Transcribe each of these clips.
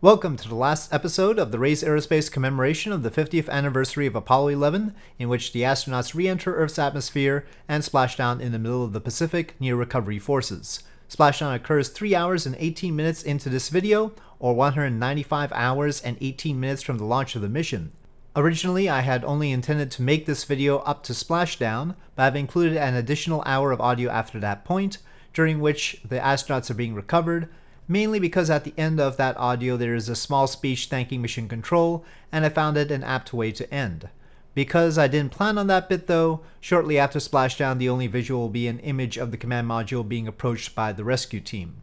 Welcome to the last episode of the Raiz Aerospace commemoration of the 50th anniversary of Apollo 11, in which the astronauts re enter Earth's atmosphere and splash down in the middle of the Pacific near recovery forces. Splashdown occurs 3 hours and 18 minutes into this video, or 195 hours and 18 minutes from the launch of the mission. Originally, I had only intended to make this video up to splashdown, but I've included an additional hour of audio after that point, during which the astronauts are being recovered, mainly because at the end of that audio there is a small speech thanking Mission Control, and I found it an apt way to end. Because I didn't plan on that bit though, shortly after splashdown the only visual will be an image of the command module being approached by the rescue team.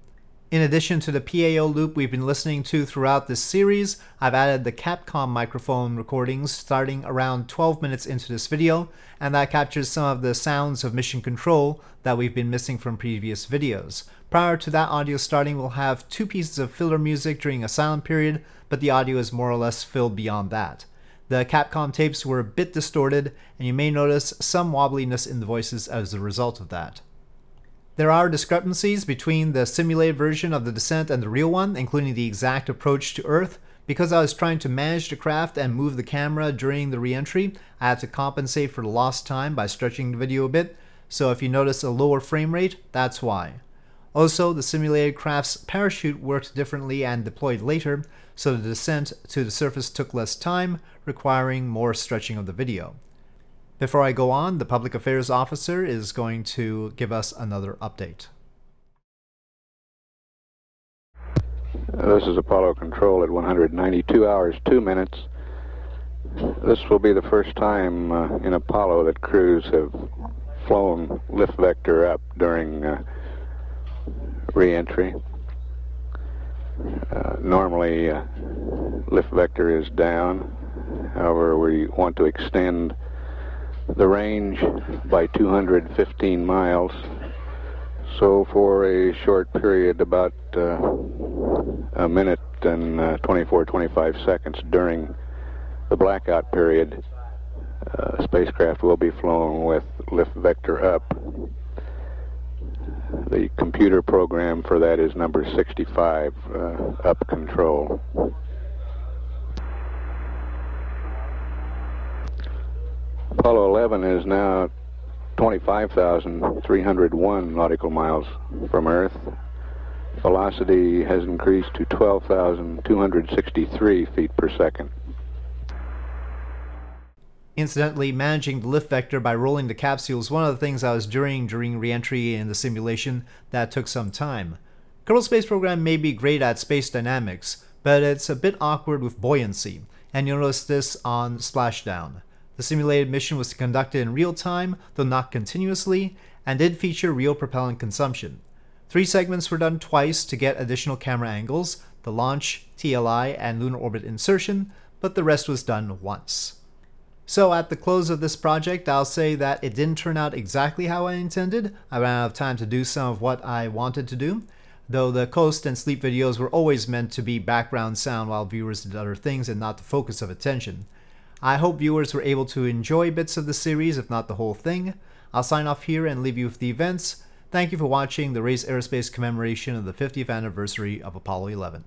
In addition to the PAO loop we've been listening to throughout this series, I've added the Capcom microphone recordings starting around 12 minutes into this video, and that captures some of the sounds of mission control that we've been missing from previous videos. Prior to that audio starting, we'll have two pieces of filler music during a silent period, but the audio is more or less filled beyond that. The Capcom tapes were a bit distorted, and you may notice some wobbliness in the voices as a result of that. There are discrepancies between the simulated version of the descent and the real one, including the exact approach to Earth. Because I was trying to manage the craft and move the camera during the reentry, I had to compensate for the lost time by stretching the video a bit, so if you notice a lower frame rate, that's why. Also, the simulated craft's parachute worked differently and deployed later, so the descent to the surface took less time, requiring more stretching of the video. Before I go on, the Public Affairs Officer is going to give us another update. This is Apollo Control at 192 hours, 2 minutes. This will be the first time uh, in Apollo that crews have flown lift vector up during uh, reentry. Uh, normally, uh, lift vector is down. However, we want to extend the range by 215 miles. So for a short period, about uh, a minute and uh, 24, 25 seconds during the blackout period, uh, spacecraft will be flown with lift vector up. The computer program for that is number 65, uh, up control. Apollo 11 is now 25,301 nautical miles from Earth. Velocity has increased to 12,263 feet per second. Incidentally, managing the lift vector by rolling the capsule is one of the things I was doing during reentry in the simulation that took some time. Kerbal Space Program may be great at space dynamics, but it's a bit awkward with buoyancy, and you'll notice this on splashdown. The simulated mission was conducted in real time, though not continuously, and did feature real propellant consumption. Three segments were done twice to get additional camera angles, the launch, TLI, and lunar orbit insertion, but the rest was done once. So at the close of this project, I'll say that it didn't turn out exactly how I intended. I ran out of time to do some of what I wanted to do, though the coast and sleep videos were always meant to be background sound while viewers did other things and not the focus of attention. I hope viewers were able to enjoy bits of the series, if not the whole thing. I'll sign off here and leave you with the events. Thank you for watching the Raiz Aerospace commemoration of the 50th anniversary of Apollo 11.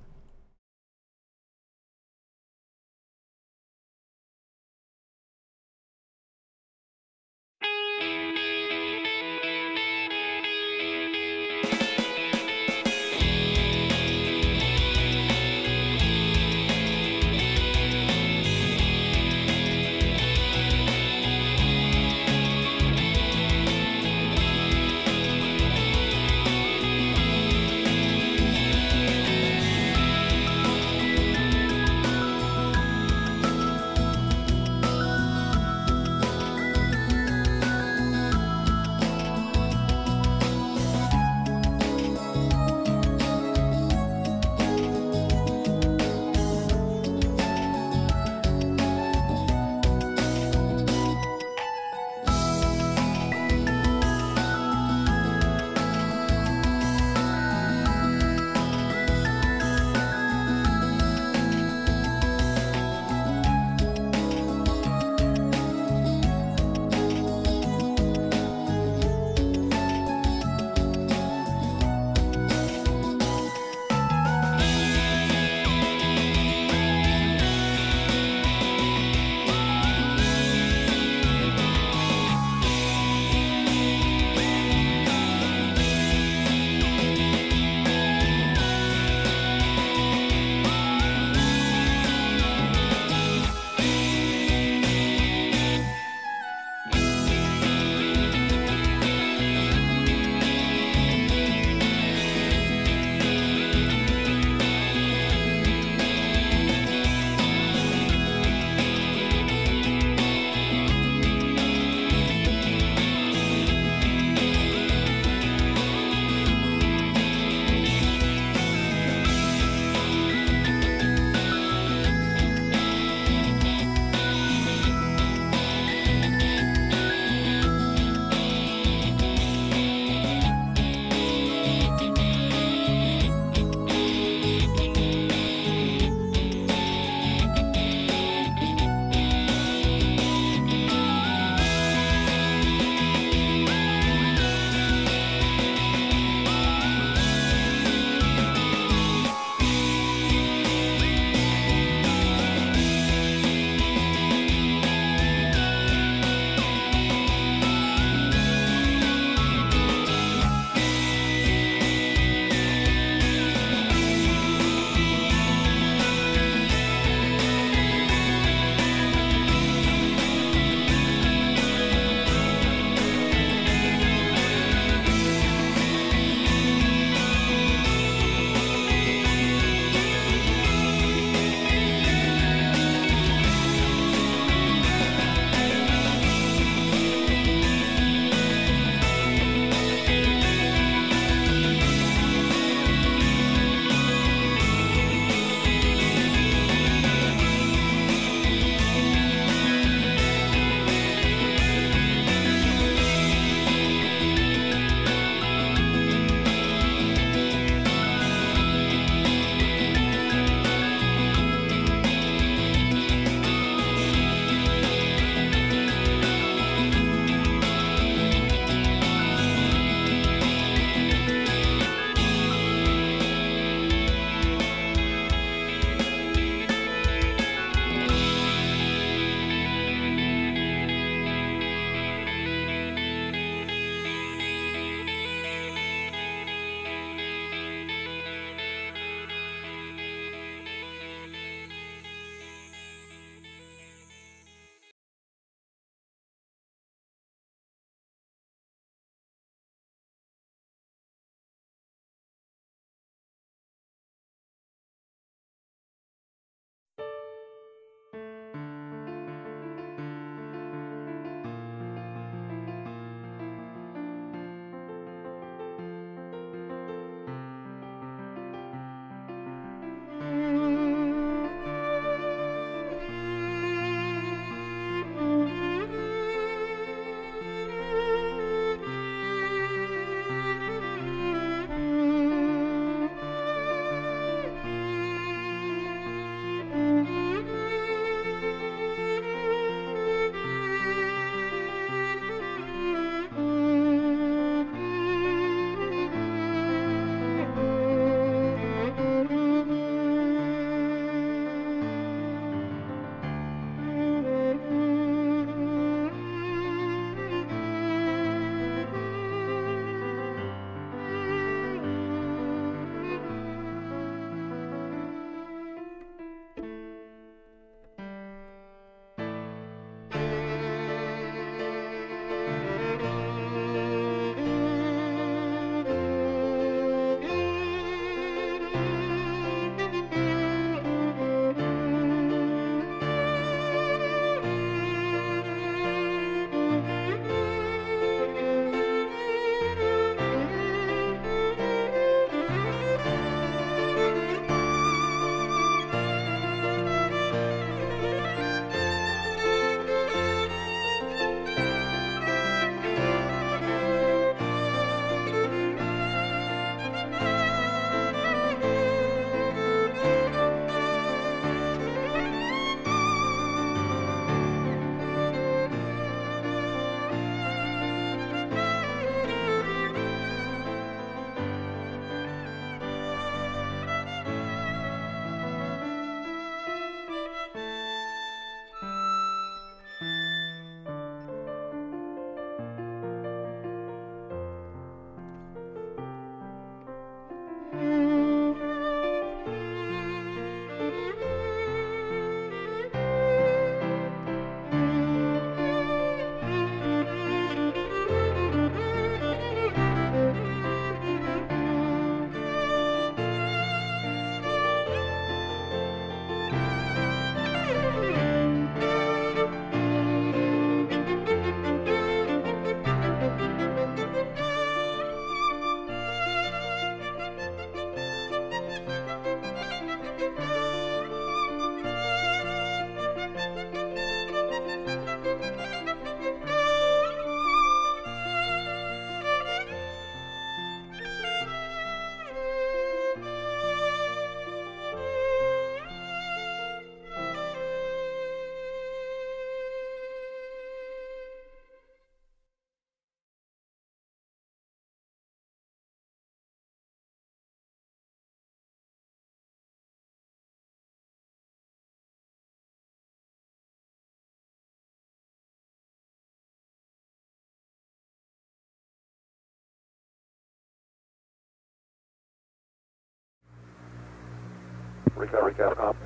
Recovery, Capcom.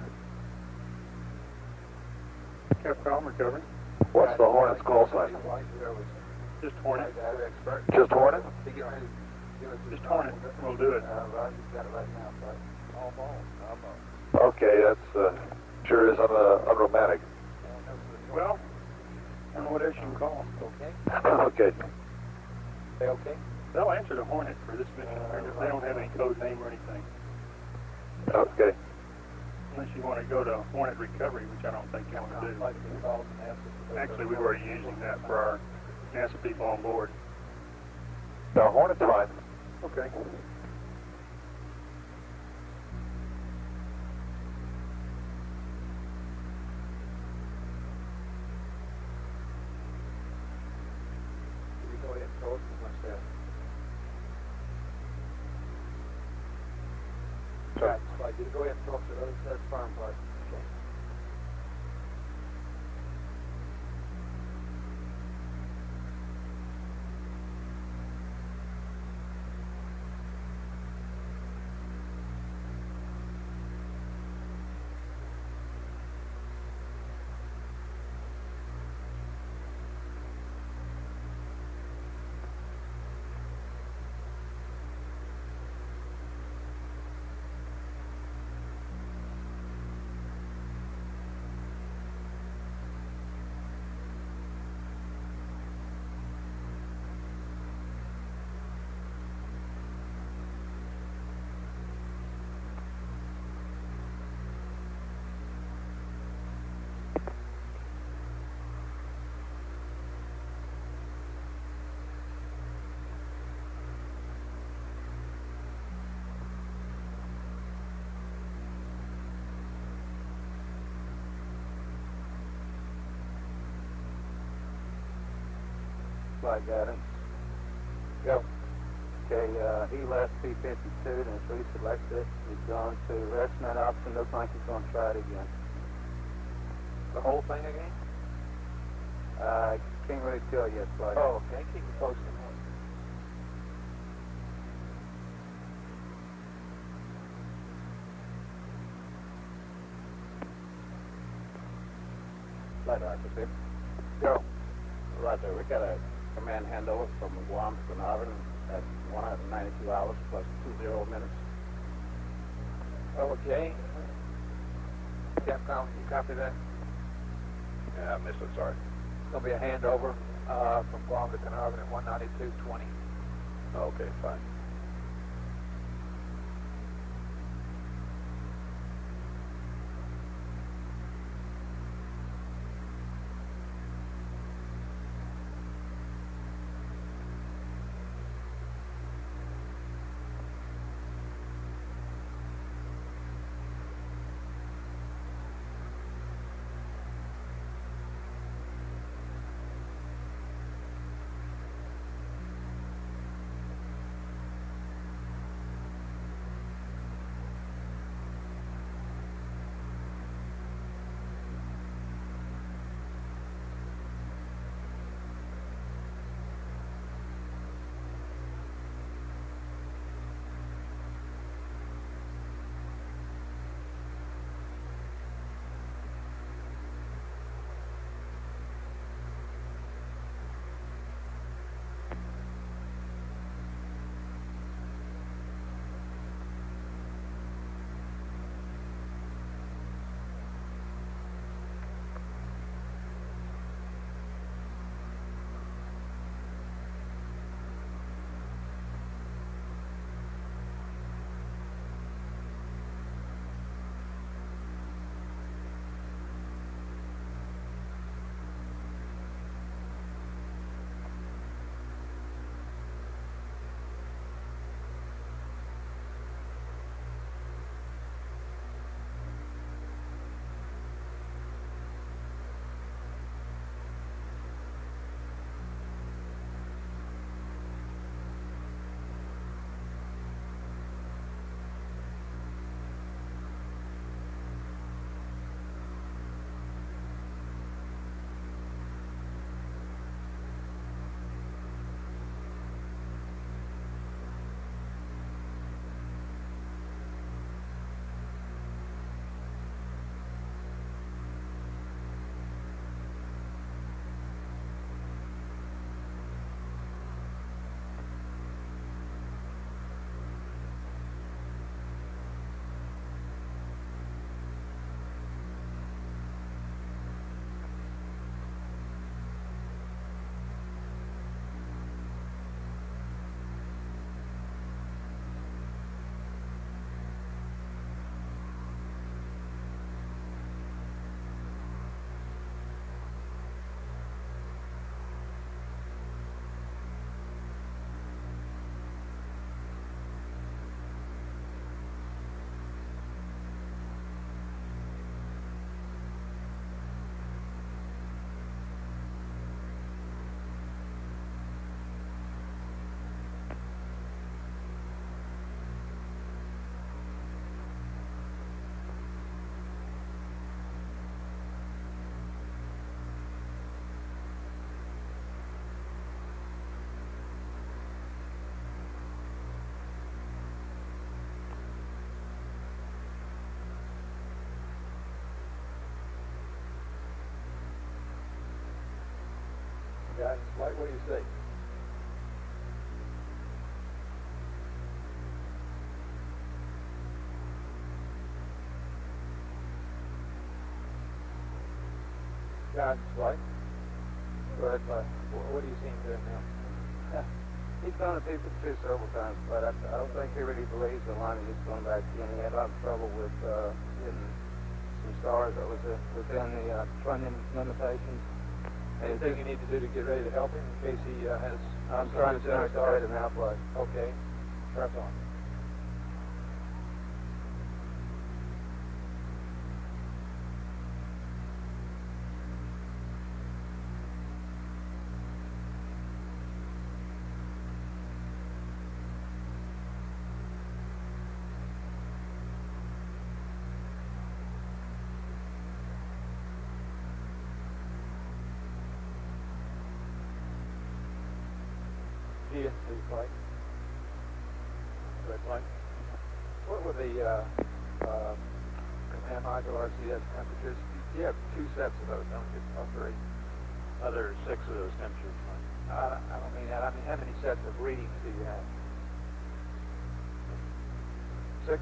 Capcom recovery. What's the Hornet's call sign? Just Hornet. Just Hornet? Just Hornet. We'll do it. Okay, that's, uh, sure is un- uh, unromantic. Well, I don't know what else you can call them. Okay. They'll answer the Hornet for this mission. They don't have any code name or anything. Okay. Unless you want to go to Hornet recovery, which I don't think you want to do. Actually, we were using that for our NASA people on board. The Hornet's fine. Okay. Go ahead and talk to those, that's farm Flight guidance. Go. Okay, uh, he left P-52 and as we selected, he's gone to resonant option, looks like he's gonna try it again. The whole thing again? Uh, can't really tell yet, flight. Oh, okay. Keep me posted. Flight officer. Go. Roger, we got a command handover from Guam to Carnarvon at 192 hours plus two zero minutes. Okay. Capcom, you copy that? Yeah, I missed it, sorry. It's gonna be a handover, uh, from Guam to Carnarvon at one ninety-two twenty. Okay, fine. Light, what do you see? Guidance light. Go ahead, bud. What, do you see him doing now? He's gone to people two several times, but I, I don't think he really believes the line is going back in. He had a lot of trouble with uh, getting some stars that was uh, within the uh, trunnion limitations. Anything you need to do to get ready to help him in case he uh, has? I'm trying to good center stars? straight and outplay. Okay, press on.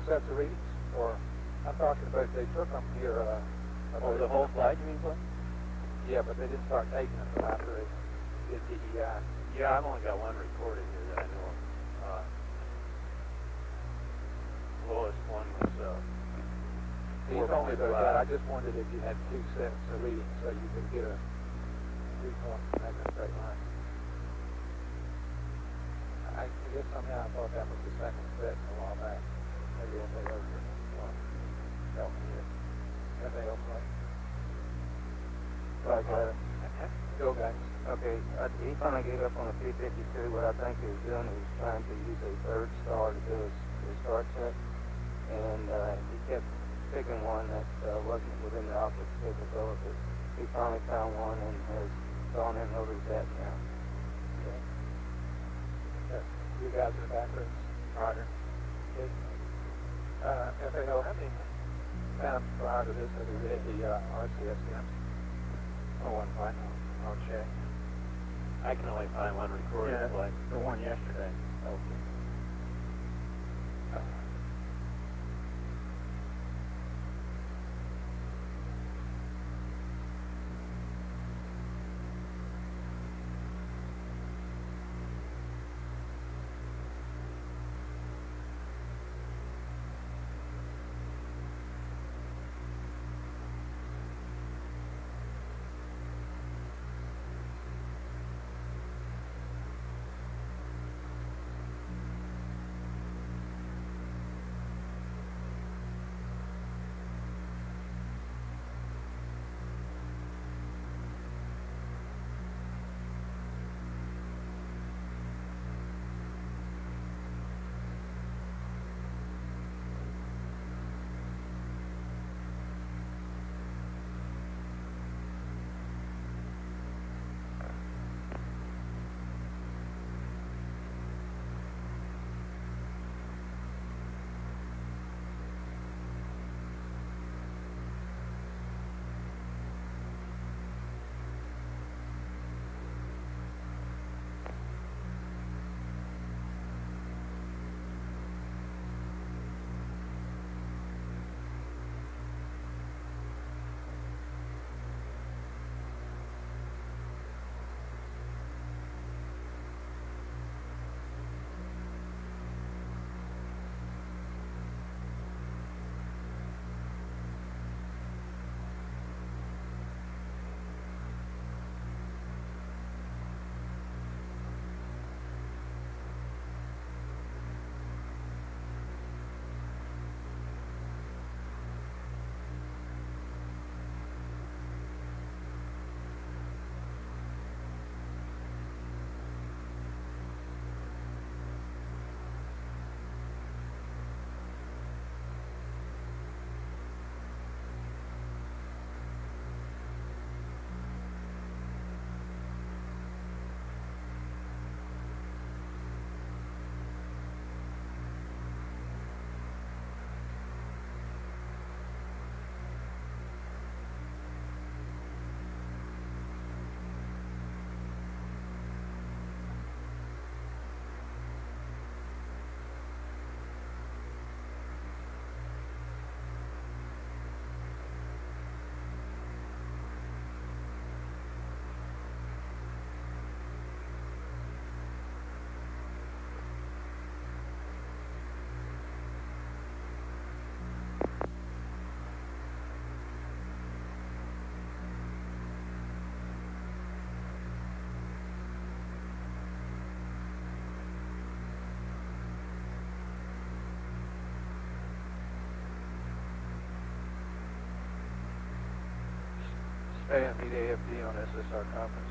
Six sets of readings? Or, I'm talking about they took them here, uh... Oh, the whole flight, you mean, Clay? Yeah, but they didn't start taking them after they did TEI. Yeah, I've only got one recorded here that I know of. Uh, lowest one was, uh, told me about that. I just wondered if you had two sets of readings so you could get a recall from that straight line. I I guess somehow I thought that was the second set a while back. Maybe guys. Okay, uh, finally gave up on the P-52. What I think he was doing, he trying to use a third star to do his, his check. And uh, he kept picking one that uh, wasn't within the optic's capability. He finally found one and has gone in over his now. Okay. You guys in the back room? Roger. Okay. Uh, FAO, how many times prior to this have you read the uh, RCS camps? oh, one flight. I'll check. I can only find one recorded Yeah. flight. The one yesterday. Okay. AM meet AFD on SSR conference.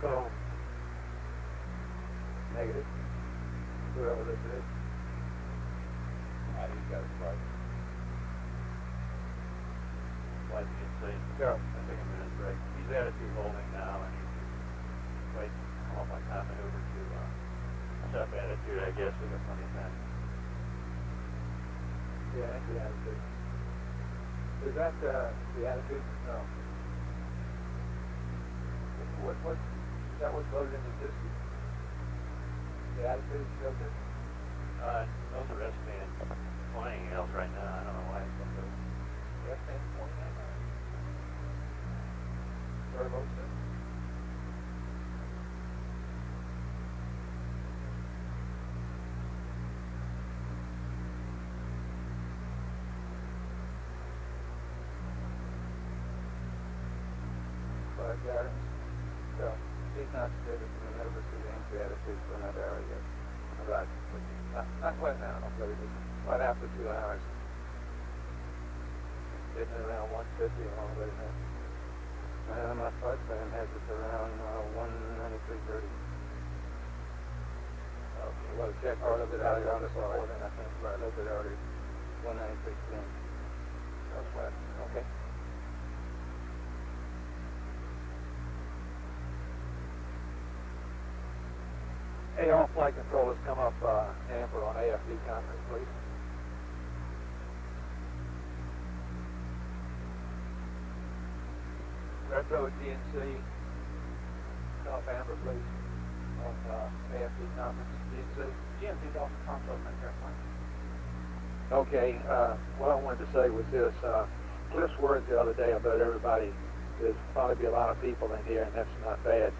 Go negative? Whoever this is? I think got it right. Why did you say? Yeah. I think a minute break. He's attitude holding now, and he's just waiting, come up like half an over to, uh, step attitude, I guess, got plenty of time. Yeah, that's the attitude. Is that, uh, the attitude? No. What, what, that what's loaded into this? The attitude built in? Uh, those are rest bands, playing else right now, I don't know why it's up there. Yes, and twenty-nine. Turbo set. Five gallons. He's not stated to the nervous to the for another hour yet. About, not, not quite now, no, but it is right after two hours. Isn't around 150 along with it? Uh, my flight plan has it around uh, 193.30. Okay, well, check part of it out on the side, and I think right a little bit earlier. 193.10. That's Hey, flight controllers, come up, uh, Amber on AFD conference, please. Retro DNC, come up Amber, please, on, uh, AFD conference, DNC. GMC center airplane. Okay, uh, what I wanted to say was this, uh, Cliff's words the other day about everybody, there's probably be a lot of people in here, and that's not bad,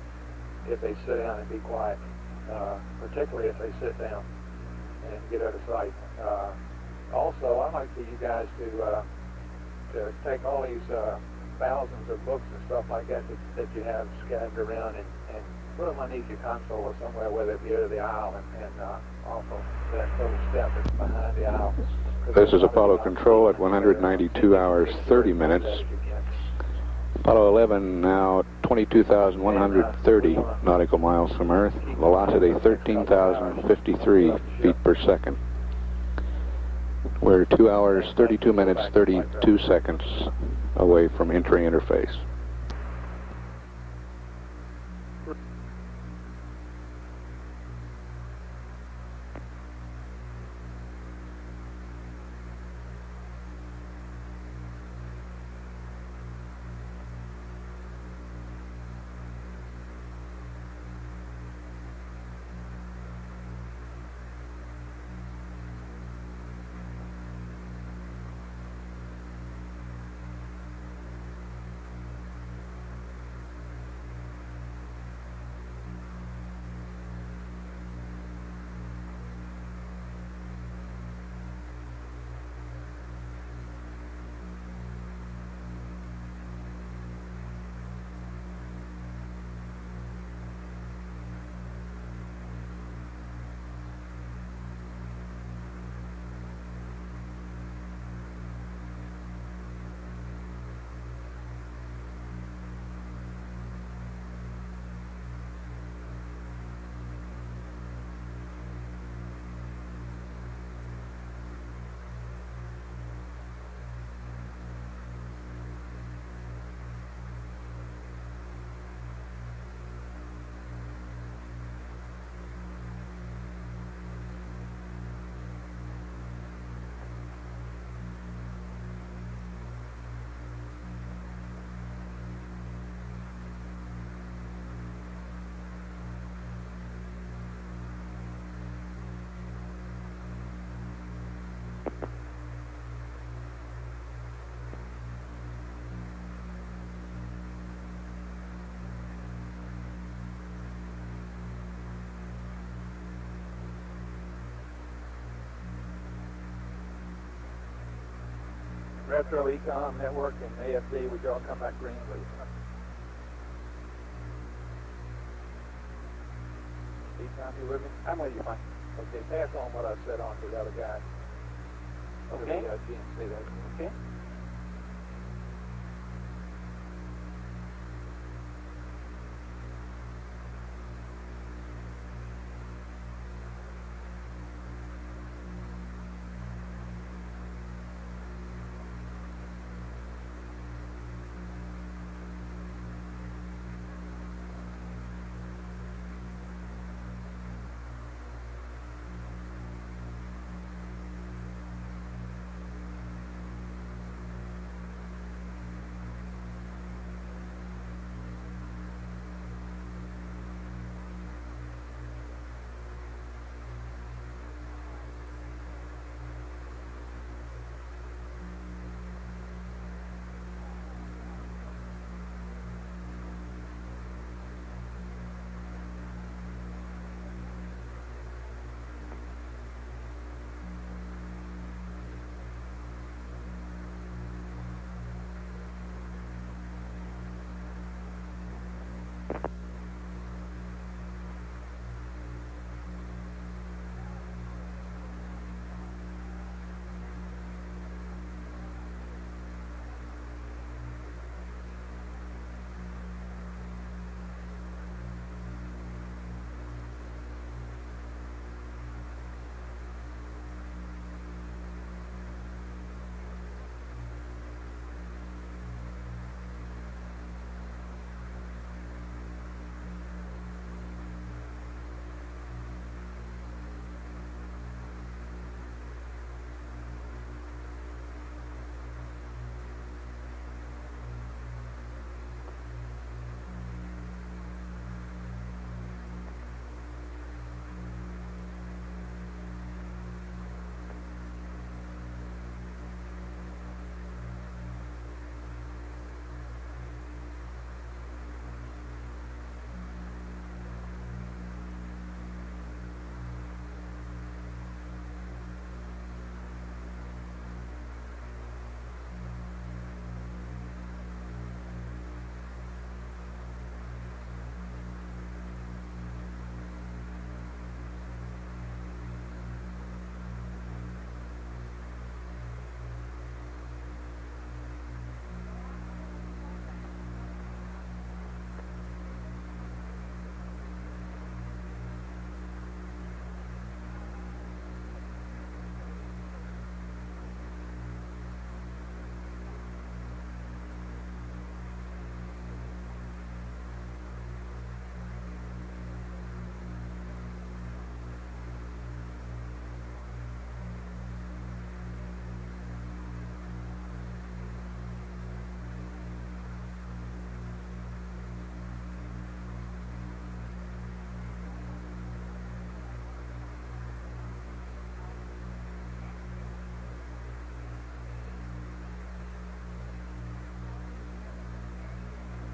if they sit down and be quiet, uh, particularly if they sit down and get out of sight. Uh, also, I'd like for you guys to, uh, to take all these, uh, thousands of books and stuff like that that, that you have scattered around and, and put them underneath your console or somewhere where they'll be out of the aisle and, and uh, also that little step that's behind the aisle. This is Apollo Control at 192 hours 30 minutes. Apollo 11 now 22,130 nautical miles from Earth. Velocity 13,053 feet per second. We're 2 hours 32 minutes 32 seconds away from entering interface. Retro EECOM Network and AFD, would y'all come back green, please? EECOM, you with me? I'm with you, Mike. Okay, pass on what I said on to the other guy. Okay. uh. Okay.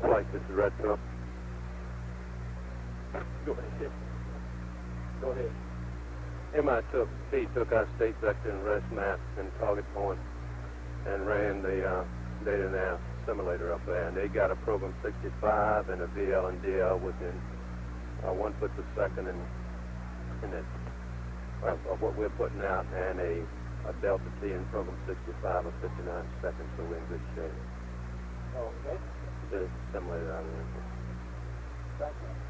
Flight, this is Retro. Go ahead. Go ahead. MI took P took our state vector and REFSMMAT and target point and ran the uh, data nav simulator up there. And they got a program 65 and a VL and DL within uh, one foot per second in, in it, of, of what we're putting out, and a, a delta T in program 65 of 59 seconds, so we're in good shape. Okay. The simulator out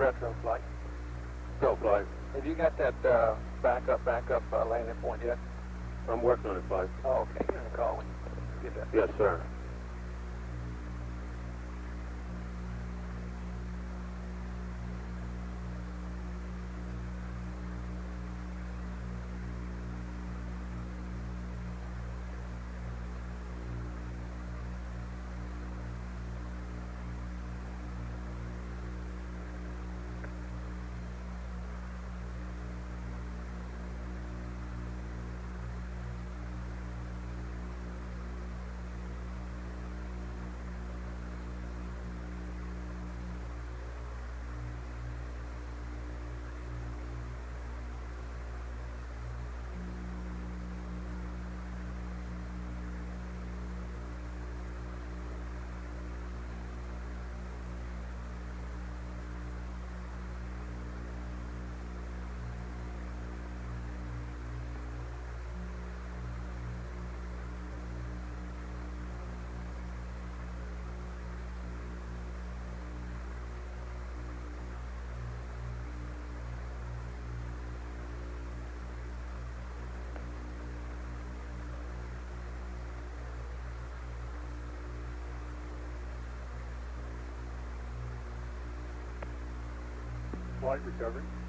Retro flight. Go, Flight. Have you got that uh, backup, backup uh, landing point yet? I'm working on it, Flight. Oh, okay. You're gonna call when you get that. Yes, sir. Flight recovery.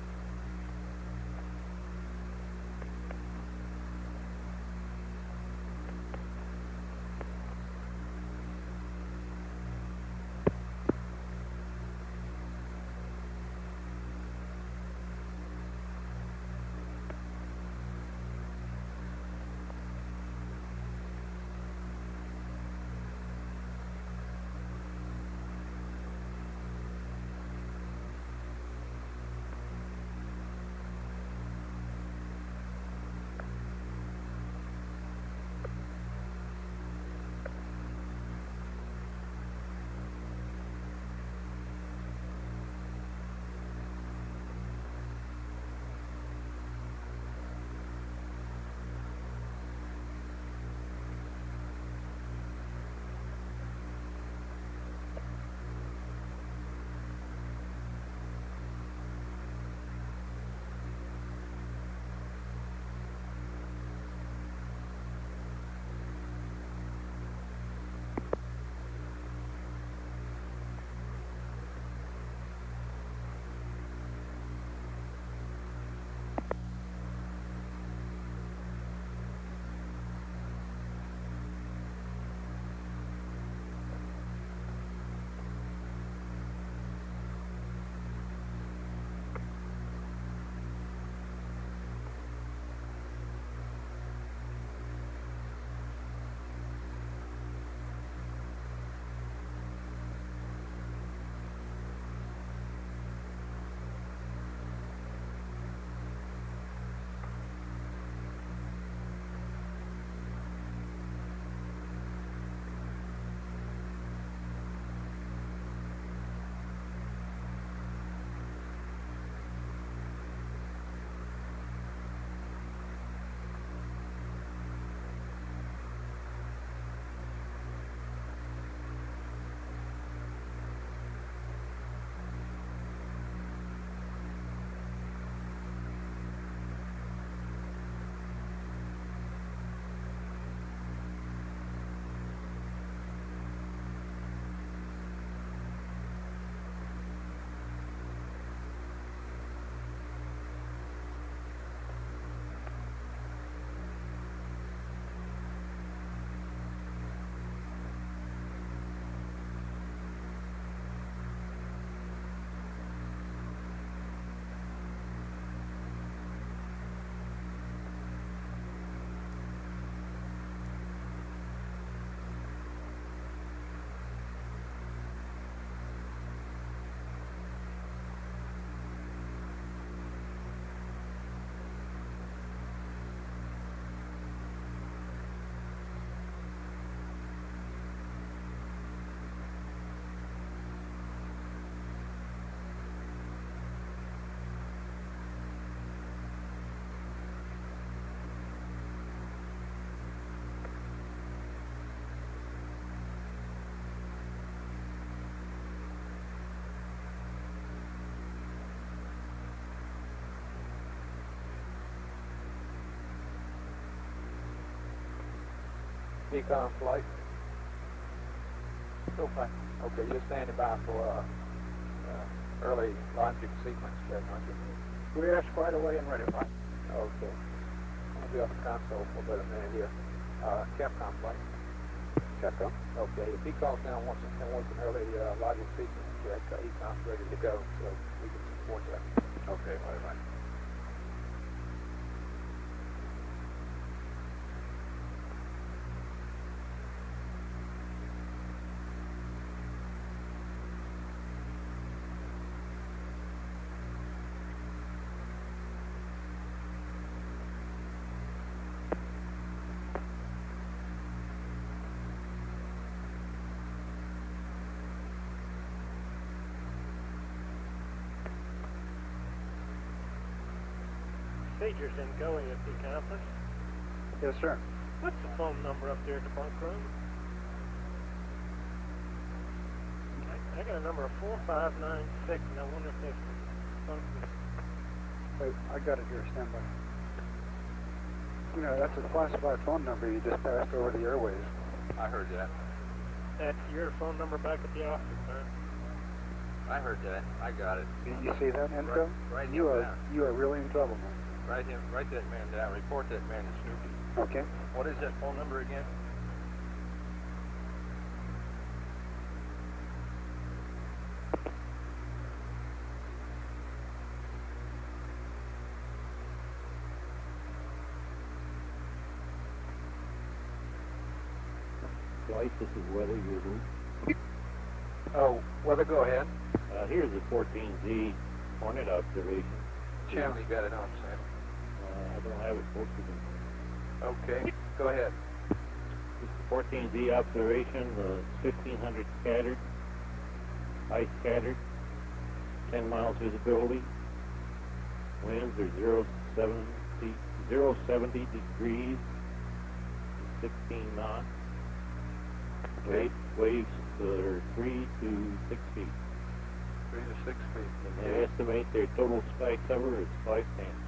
Decon flight. Still fine. Okay, you're standing by for uh, uh, early logic sequence check, aren't you? We're squared away and ready, Mike. Okay. I'll be on the console for about a minute here. Uh, Capcom flight. Capcom. Okay, if he calls down once and wants an early uh, logic sequence check, uh, not ready to go, so we can support that. Okay, bye bye. Procedures in going at the conference. Yes, sir. What's the phone number up there at the bunk room? I, I got a number of 4596, and I wonder if that's the bunk room. Wait, I got it here. Stand by. You know, that's a classified phone number you just passed over the airways. I heard that. That's your phone number back at the office, huh? I heard that. I got it. You, you see that, Enco? Right- right you are down. you are really in trouble, man. Write him, write that man down. Report that man to Snoopy. Okay. What is that phone number again? Flight, this is weather usual. Oh, weather, go ahead. Uh, here's the 14Z Hornet observation. Channel, you got it on, Sam. I don't have it Okay, go ahead. This is 14Z observation, uh, 1500 scattered, ice scattered, 10 miles visibility. Winds are 0, 70, 0, 70 degrees, 16 knots. Wave, waves are 3 to 6 feet. Three to six feet. And they estimate their total sky cover is 5 10.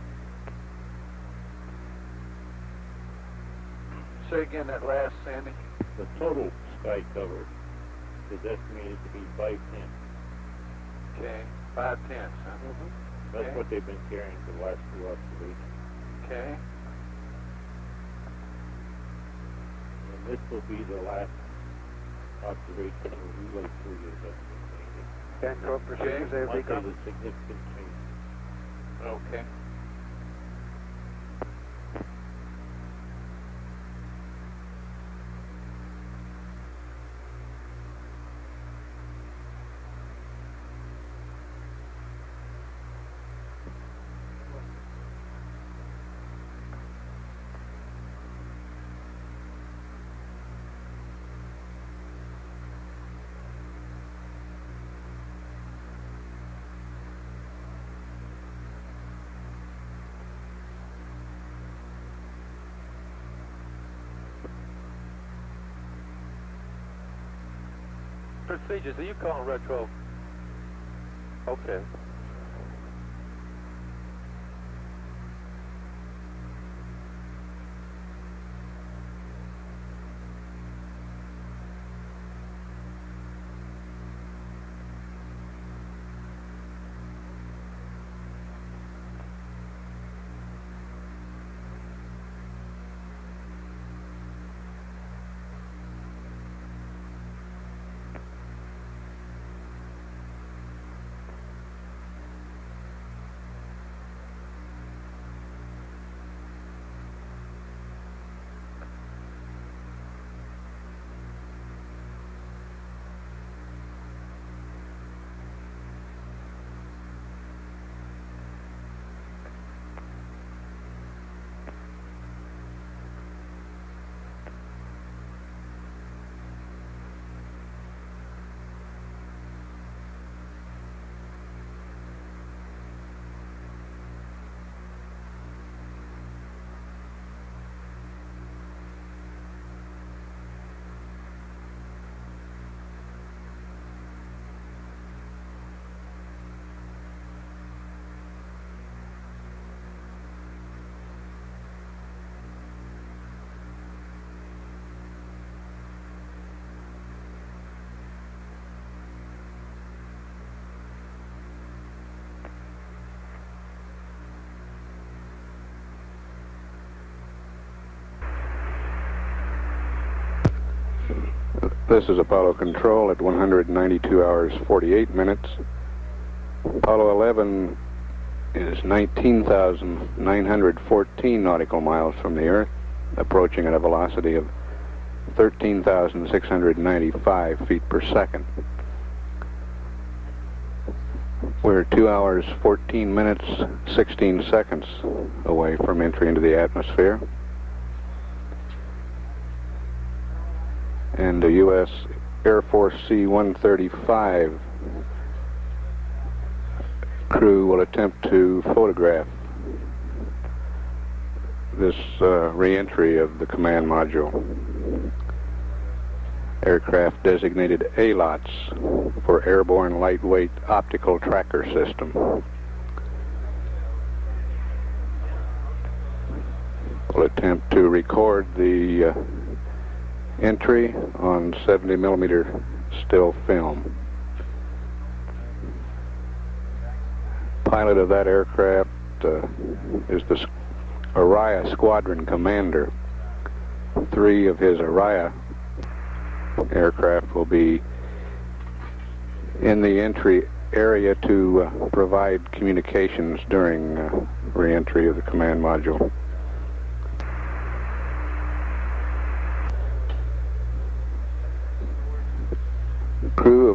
Say again that last, Sandy. The total sky cover is estimated to be 5 10. Okay, five tenths, mm-hmm. huh? That's Okay. what they've been carrying for the last two observations. Okay. And this will be the last observation for relay three is estimated. Enco procedures have Unless there's become. a significant change. Okay. Procedures, are you calling retro? Okay. This is Apollo Control at 192 hours 48 minutes. Apollo 11 is 19,914 nautical miles from the Earth, approaching at a velocity of 13,695 feet per second. We're 2 hours 14 minutes 16 seconds away from entry into the atmosphere. U.S. Air Force C-135 crew will attempt to photograph this uh, reentry of the command module. Aircraft designated ALOTS for Airborne Lightweight Optical Tracker System. Will attempt to record the uh, entry on 70 millimeter still film. Pilot of that aircraft uh, is the ARIA Squadron Commander. Three of his ARIA aircraft will be in the entry area to uh, provide communications during uh, reentry of the command module. crew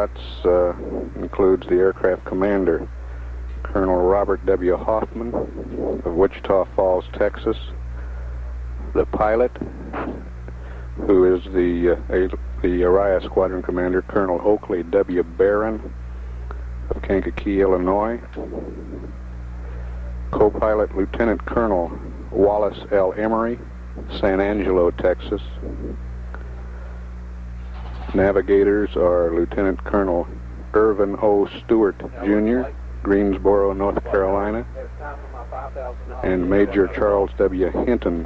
of ALOTS uh, includes the aircraft commander, Colonel Robert W. Hoffman of Wichita Falls, Texas, the pilot, who is the uh, the ARIA Squadron Commander, Colonel Oakley W. Barron of Kankakee, Illinois, co-pilot Lieutenant Colonel Wallace L. Emery, San Angelo, Texas, Navigators are Lieutenant Colonel Irvin O. Stewart, Jr., Greensboro, North Carolina, and Major Charles W. Hinton,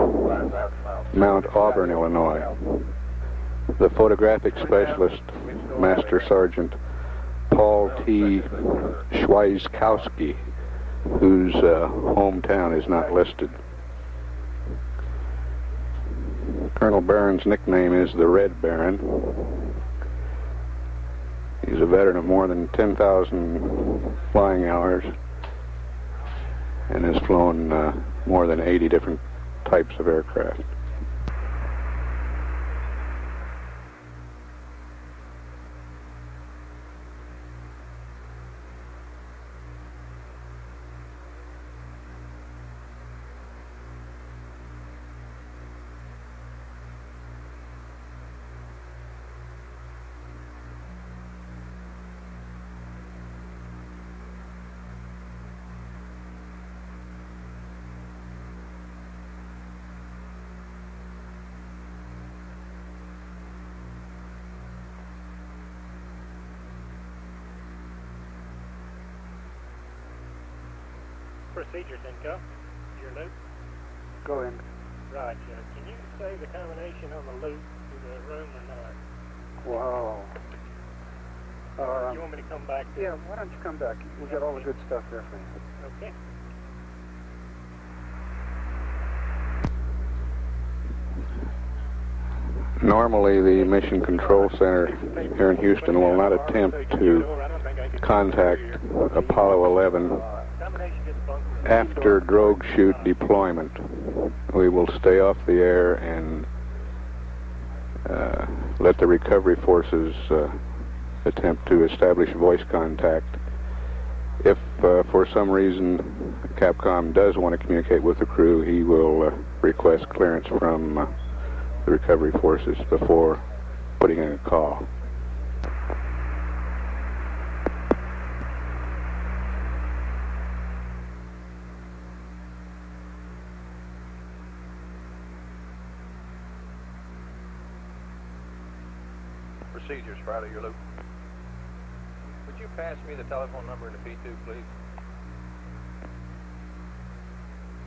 Mount Auburn, Illinois. The photographic specialist, Master Sergeant Paul T. Schweizkowski, whose uh, hometown is not listed. Colonel Barron's nickname is the Red Baron. He's a veteran of more than 10,000 flying hours and has flown uh, more than 80 different types of aircraft. Stuff there for you. Okay. Normally, the Mission Control Center here in Houston will not attempt to contact Apollo 11 after drogue chute deployment. We will stay off the air and uh, let the recovery forces uh, attempt to establish voice contact. Uh, for some reason Capcom does want to communicate with the crew, he will uh, request clearance from uh, the recovery forces before putting in a call. Procedures, Friday, your loop. Pass me the telephone number in the P2, please?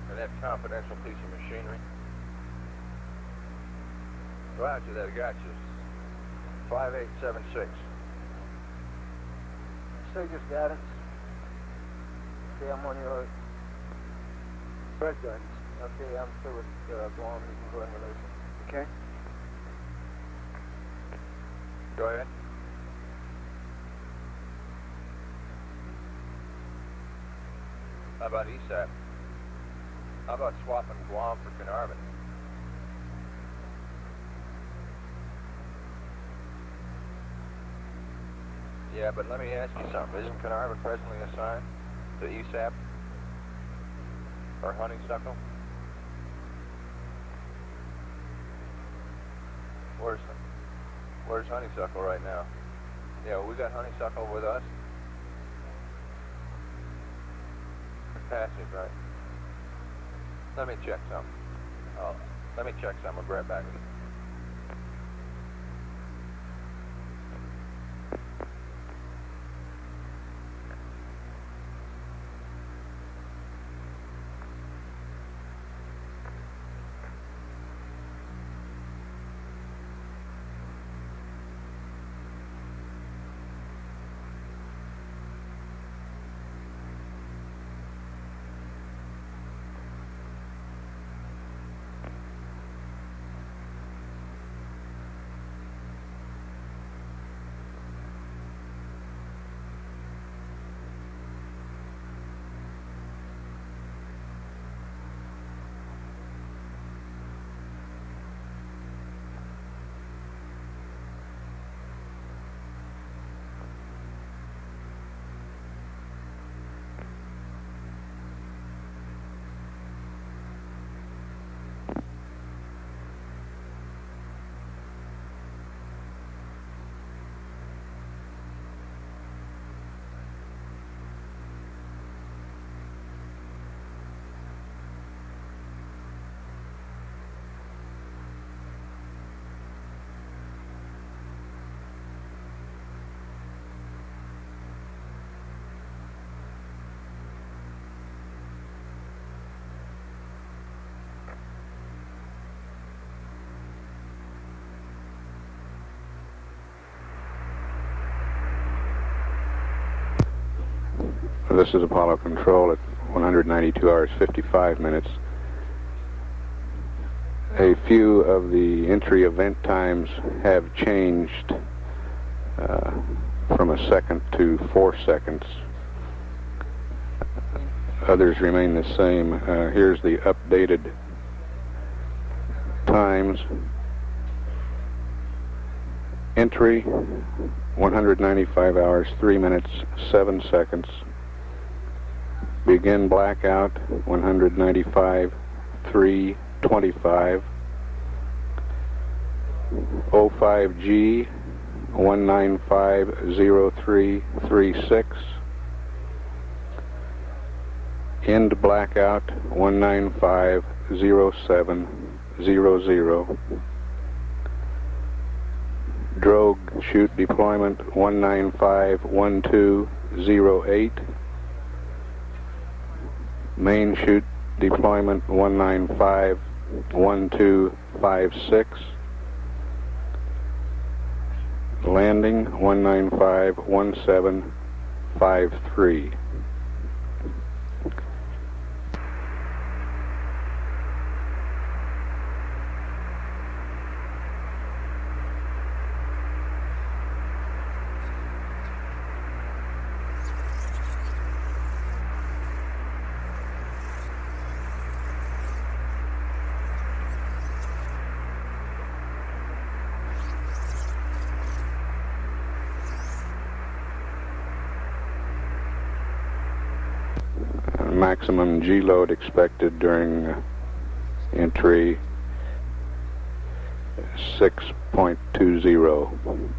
For that confidential piece of machinery. Roger that, got you. 5876. Procedures guidance. Okay, I'm on your Fred guidance. Okay, I'm through with uh, Guam. You can go release it. Okay. Go ahead. How about ESAP? How about swapping Guam for Carnarvon? Yeah, but let me ask you something. Isn't Carnarvon presently assigned to ESAP or Honeysuckle? Where's Where's Honeysuckle right now? Yeah, we got Honeysuckle with us. Passive, right? Let me check something. Oh, let me check something. I'll right back with you. This is Apollo Control at 192 hours 55 minutes. A few of the entry event times have changed uh, from a second to four seconds. Others remain the same. Uh, here's the updated times. Entry 195 hours 3 minutes 7 seconds. Begin blackout 195 325. 05G 1950336. End blackout 1950700. Drogue chute deployment 1951208. Main chute deployment 1951256. Landing 1951753. Maximum G load expected during uh, entry 6.20.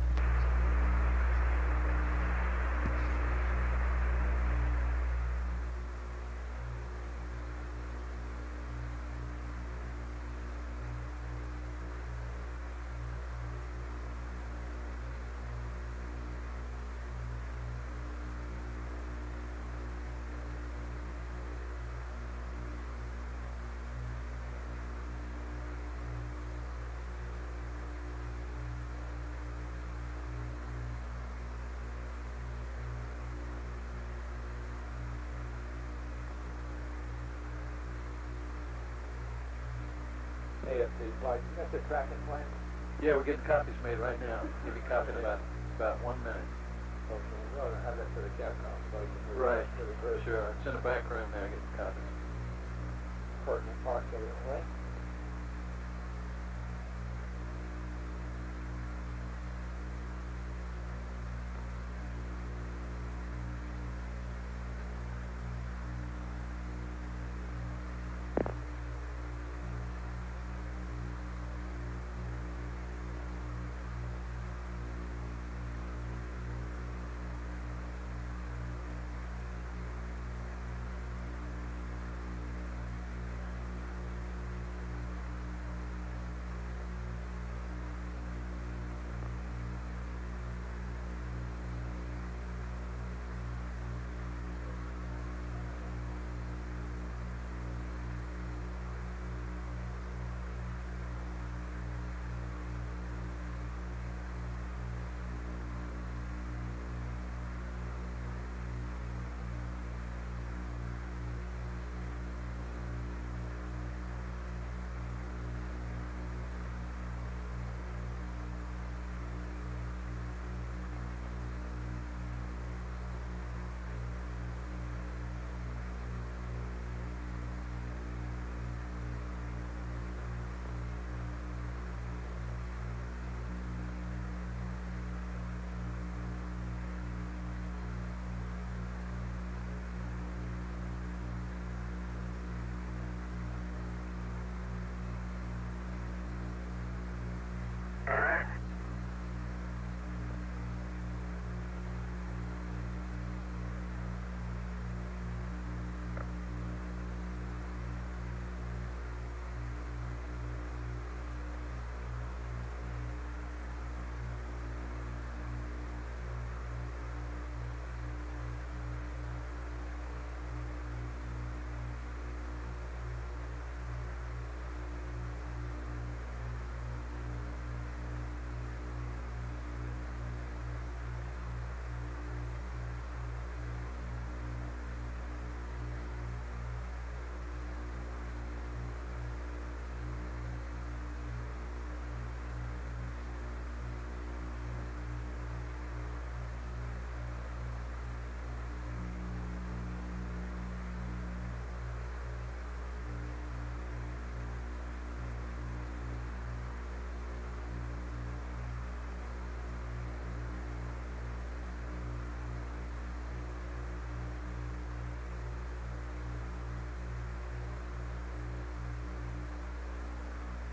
AFC flight. You got the tracking plan? Yeah, we're getting copies made right now. Give you a copy in about, about one minute. Okay, we ought to have that for the Capcom, so Right, for the sure. It's in the back room there, get the copies. of it, right?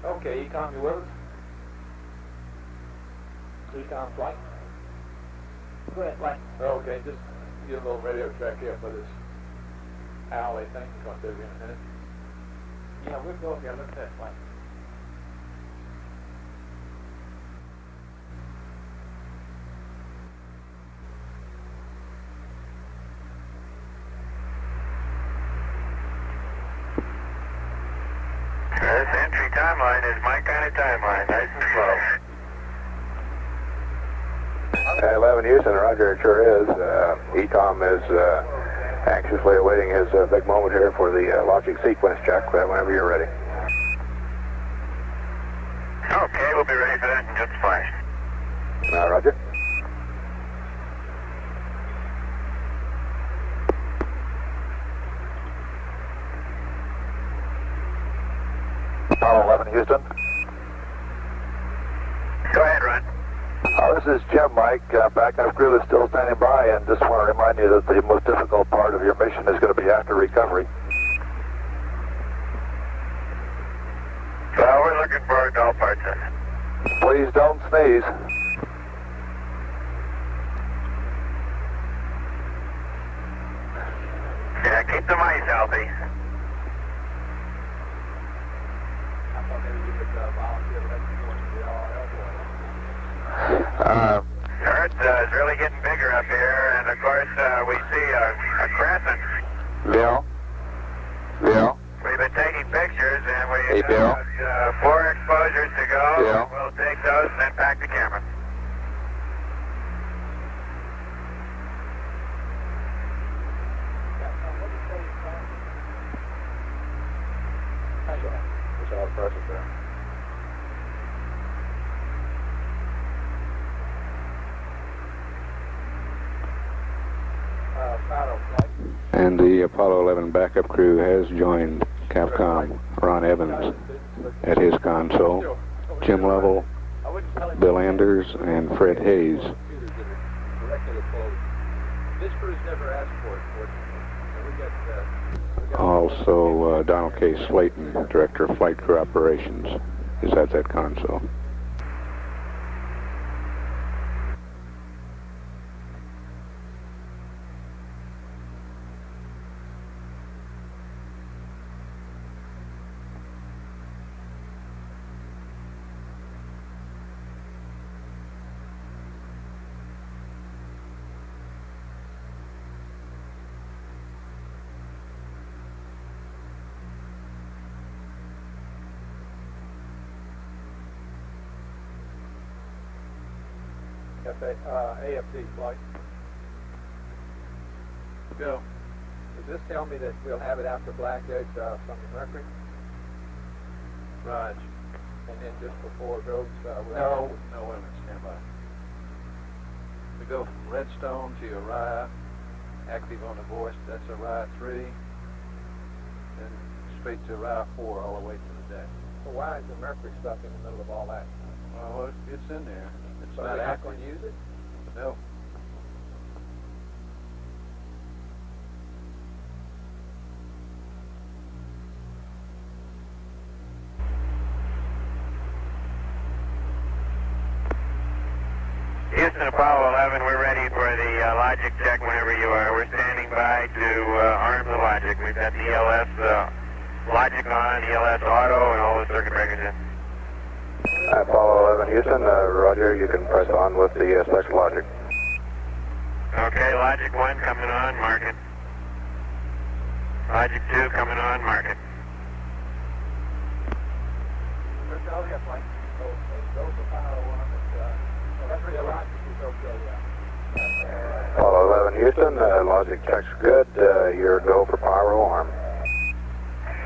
Okay, with us? EECOM flight? Go ahead, Mike. Okay, just get a little radio track here for this alley thing. Up there in a minute. Yeah, we'll go up there, look at that flight. This entry timeline is my kind of timeline, nice and slow. Uh, 11 Houston, Roger, sure is. Uh, EECOM is uh, anxiously awaiting his uh, big moment here for the uh, logic sequence check whenever you're ready. Okay, we'll be ready for that in just a flash. Uh, Roger. Apollo 11 Houston. Go ahead, Ron. Uh, this is Jim, Mike. Uh, backup crew is still standing by, and just want to remind you that the most difficult part of your mission is going to be after recovery. Well, we're looking forward to all parts of it. Please don't sneeze. Yeah, keep the mice healthy. I thought maybe you could uh, volunteer to let me go into the RL boy. Uh, Earth uh, is really getting bigger up here, and of course uh, we see a, a crescent. Bill? Bill? We've been taking pictures, and we Hey, Bill. have uh, four exposures to go. Bill. We'll take those and then pack the camera. It's all pressure there. And the Apollo 11 backup crew has joined Capcom Ron Evans at his console. Jim Lovell, Bill Anders, and Fred Haise. Also, uh, Donald K. Slayton, Director of Flight Crew Operations, is at that console. AFD flight. Go. Does this tell me that we'll have it after Black Edge uh, from the Mercury? Raj. And then just before it goes, uh, we'll No, no, wait a minute, stand by. We go from Redstone to ARIA, active on the voice, that's ARIA 3, then straight to ARIA 4 all the way to the deck. So why is the Mercury stuck in the middle of all that? Well, it's in there. It's So not active. going to use it? Houston Apollo 11, we're ready for the uh, logic check whenever you are. We're standing by to uh, arm the logic. We've got the ELS uh, logic on, ELS auto, and all the circuit breakers in. Apollo 11 Houston, uh, Roger, you can press on with the uh, special logic. Okay, logic 1 coming on, mark it. Logic 2 coming on, mark it. There's no yeah, flight. Go, go for power one. It's, that's really right. It's okay, yeah. Apollo 11 Houston, uh, logic checks good. Uh, you're go for pyro arm.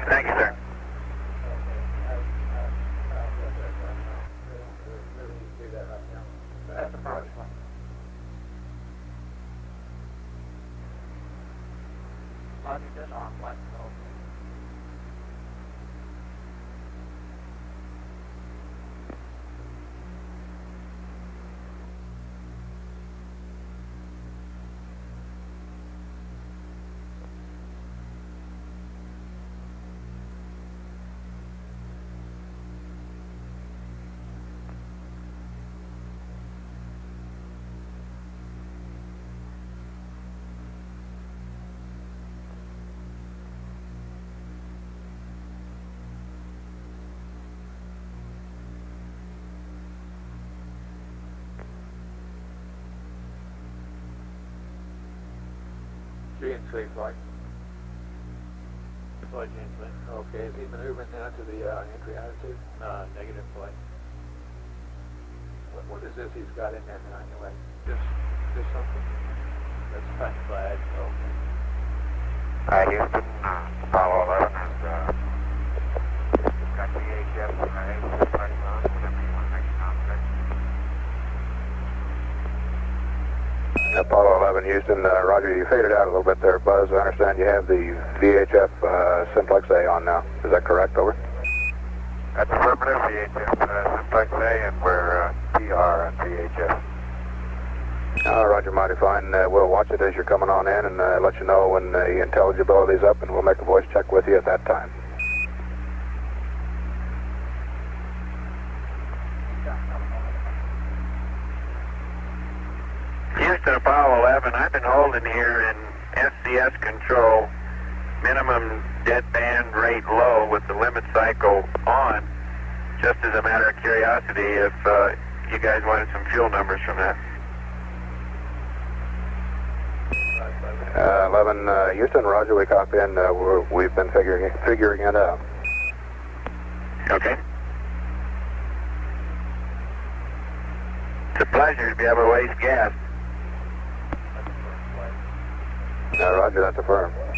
Thank you, sir. That's the project. Logic just on flight. GNC flight. Flight change, Okay, is he maneuvering now to the uh, entry attitude? uh, negative flight. What, what is this he's got in there now anyway? Just, just something. That's fine flag, okay. Hi, Houston. Uh, Apollo 11 has uh, got the HF uh, HF lighting on. Whatever you want to make contact. Apollo 11 Houston, uh, Roger, you faded out a little bit there, Buzz. I understand you have the VHF uh, Simplex A on now. Is that correct? Over. That's affirmative, VHF, uh, Simplex A, and we're uh, PR on VHF. Uh, Roger, mighty fine. Uh, we'll watch it as you're coming on in and uh, let you know when the intelligibility's up, and we'll make a voice check with you at that time. Houston Apollo 11, I've been holding here in SCS control, minimum deadband rate low with the limit cycle on, just as a matter of curiosity if uh, you guys wanted some fuel numbers from that. Uh, 11 uh, Houston, Roger, we copy in. Uh, we're, we've been figuring figuring it out. Okay. It's a pleasure to be able to waste gas. Uh, Roger, that's affirmed.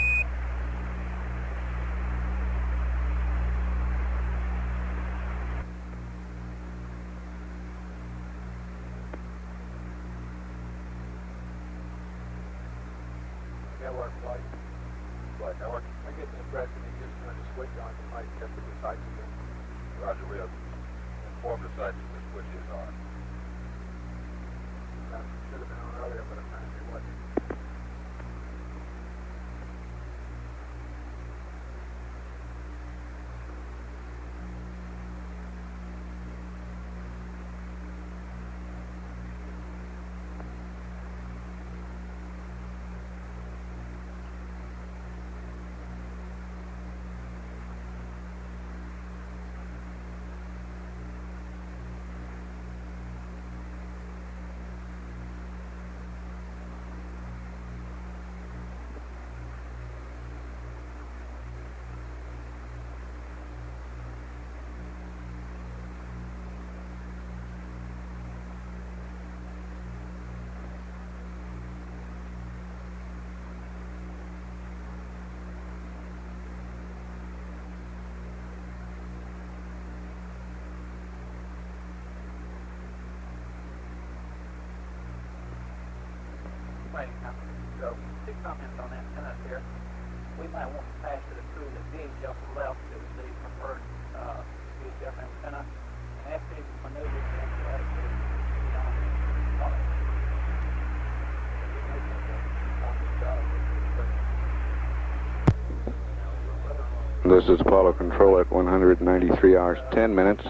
This is Apollo Control at 193 hours, 10 minutes.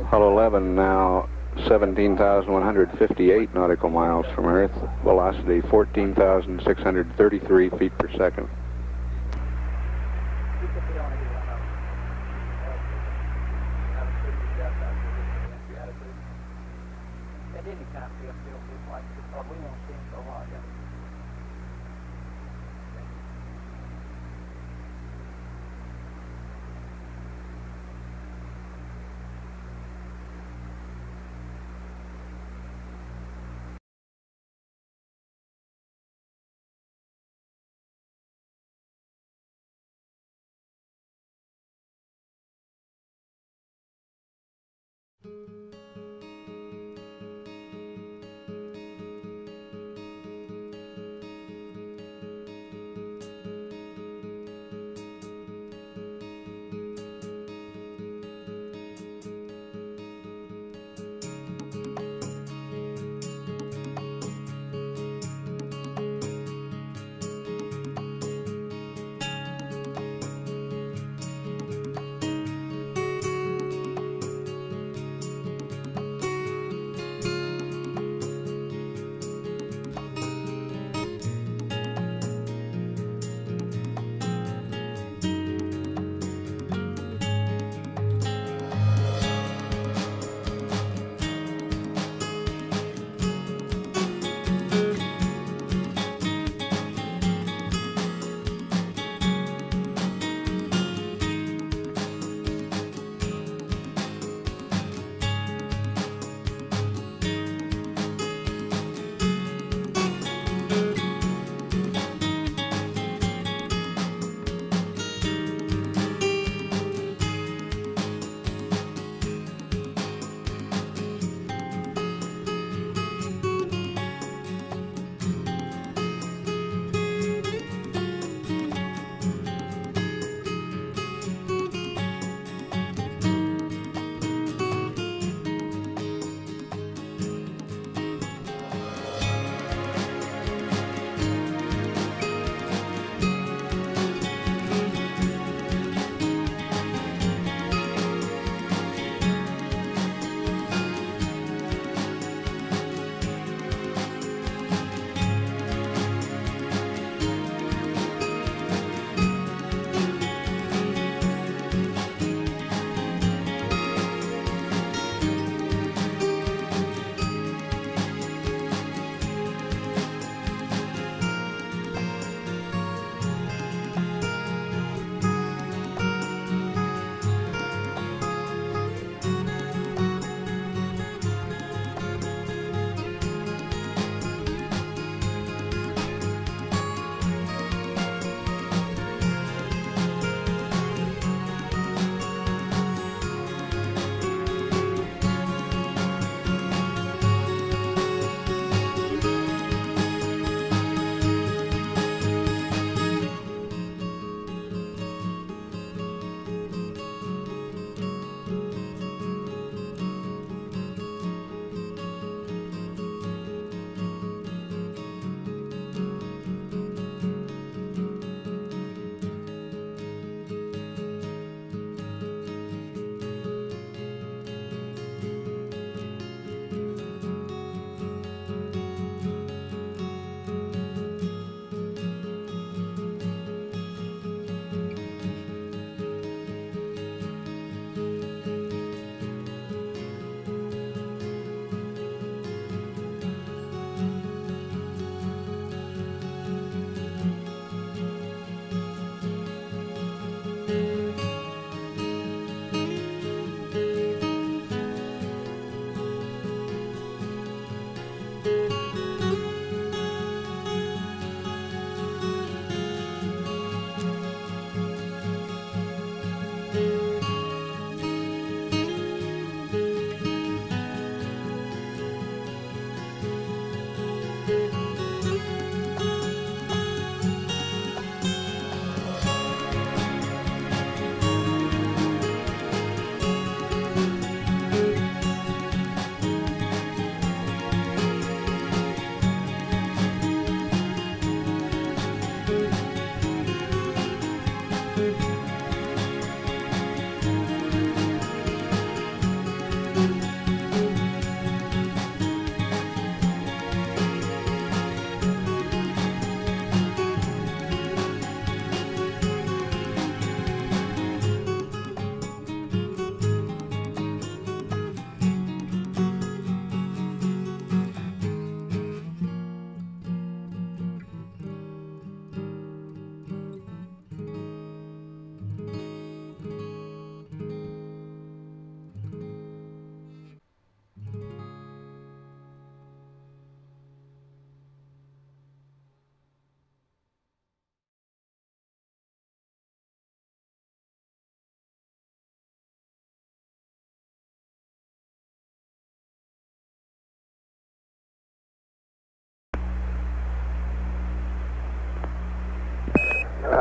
Apollo 11 now 17,158 nautical miles from Earth. Velocity 14,633 feet per second.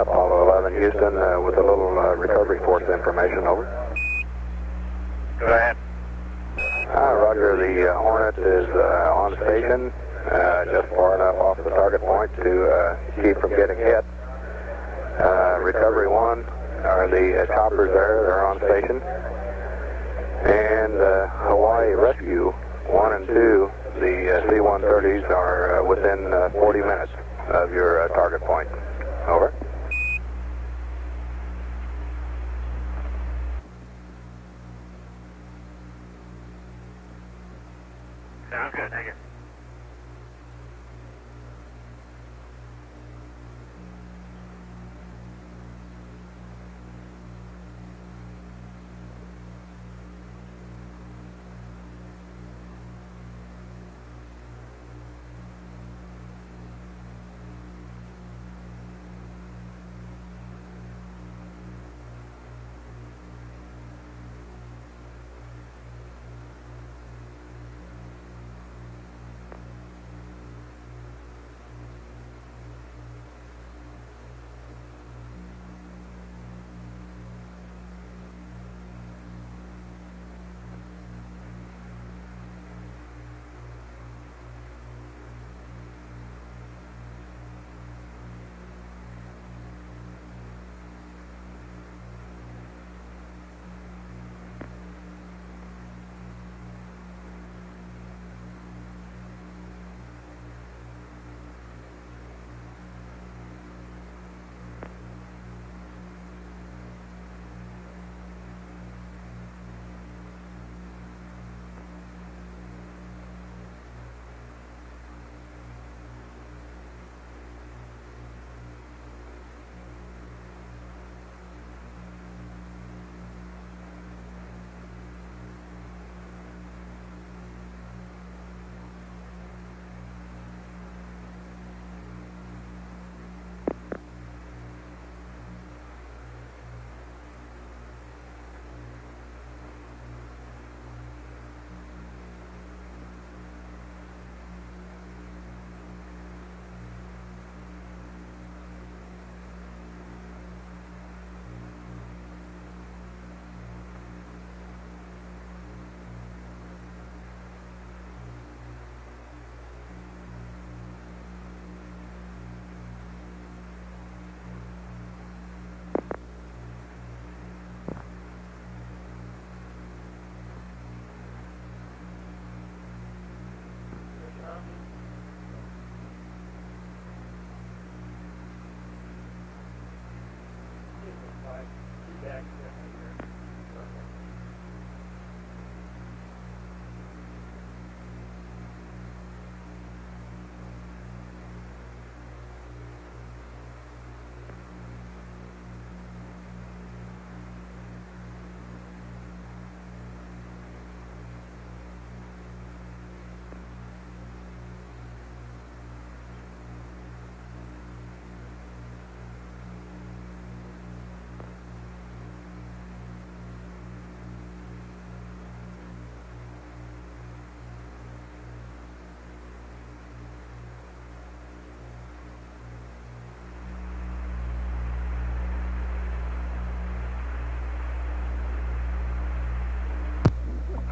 Apollo 11 Houston uh, with a little uh, recovery force information, over. Go ahead. Uh, Roger, the uh, Hornet is uh, on station, uh, just far enough off the target point to uh, keep from getting hit. Uh, recovery 1, are the uh, choppers there, they're on station. And uh, Hawaii Rescue 1 and 2, the uh, C-130s are uh, within uh, 40 minutes of your uh, target point. Over.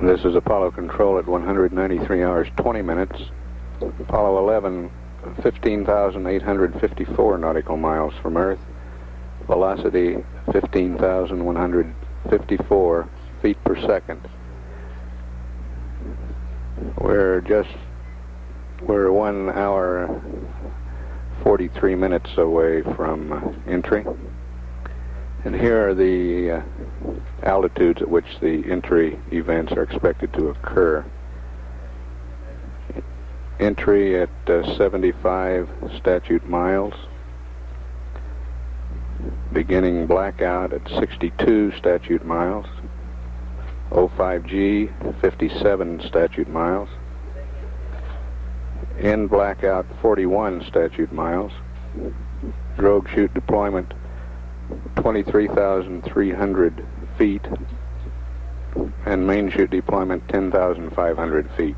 This is Apollo Control at 193 hours 20 minutes. Apollo 11, 15,854 nautical miles from Earth. Velocity 15,154 feet per second. We're just we're one hour 43 minutes away from uh, entry. And here are the uh, altitudes at which the entry events are expected to occur. Entry at uh, 75 statute miles. Beginning blackout at 62 statute miles. O5G, 57 statute miles. End blackout, 41 statute miles. Drogue chute deployment, 23,300 feet and main chute deployment 10,500 feet.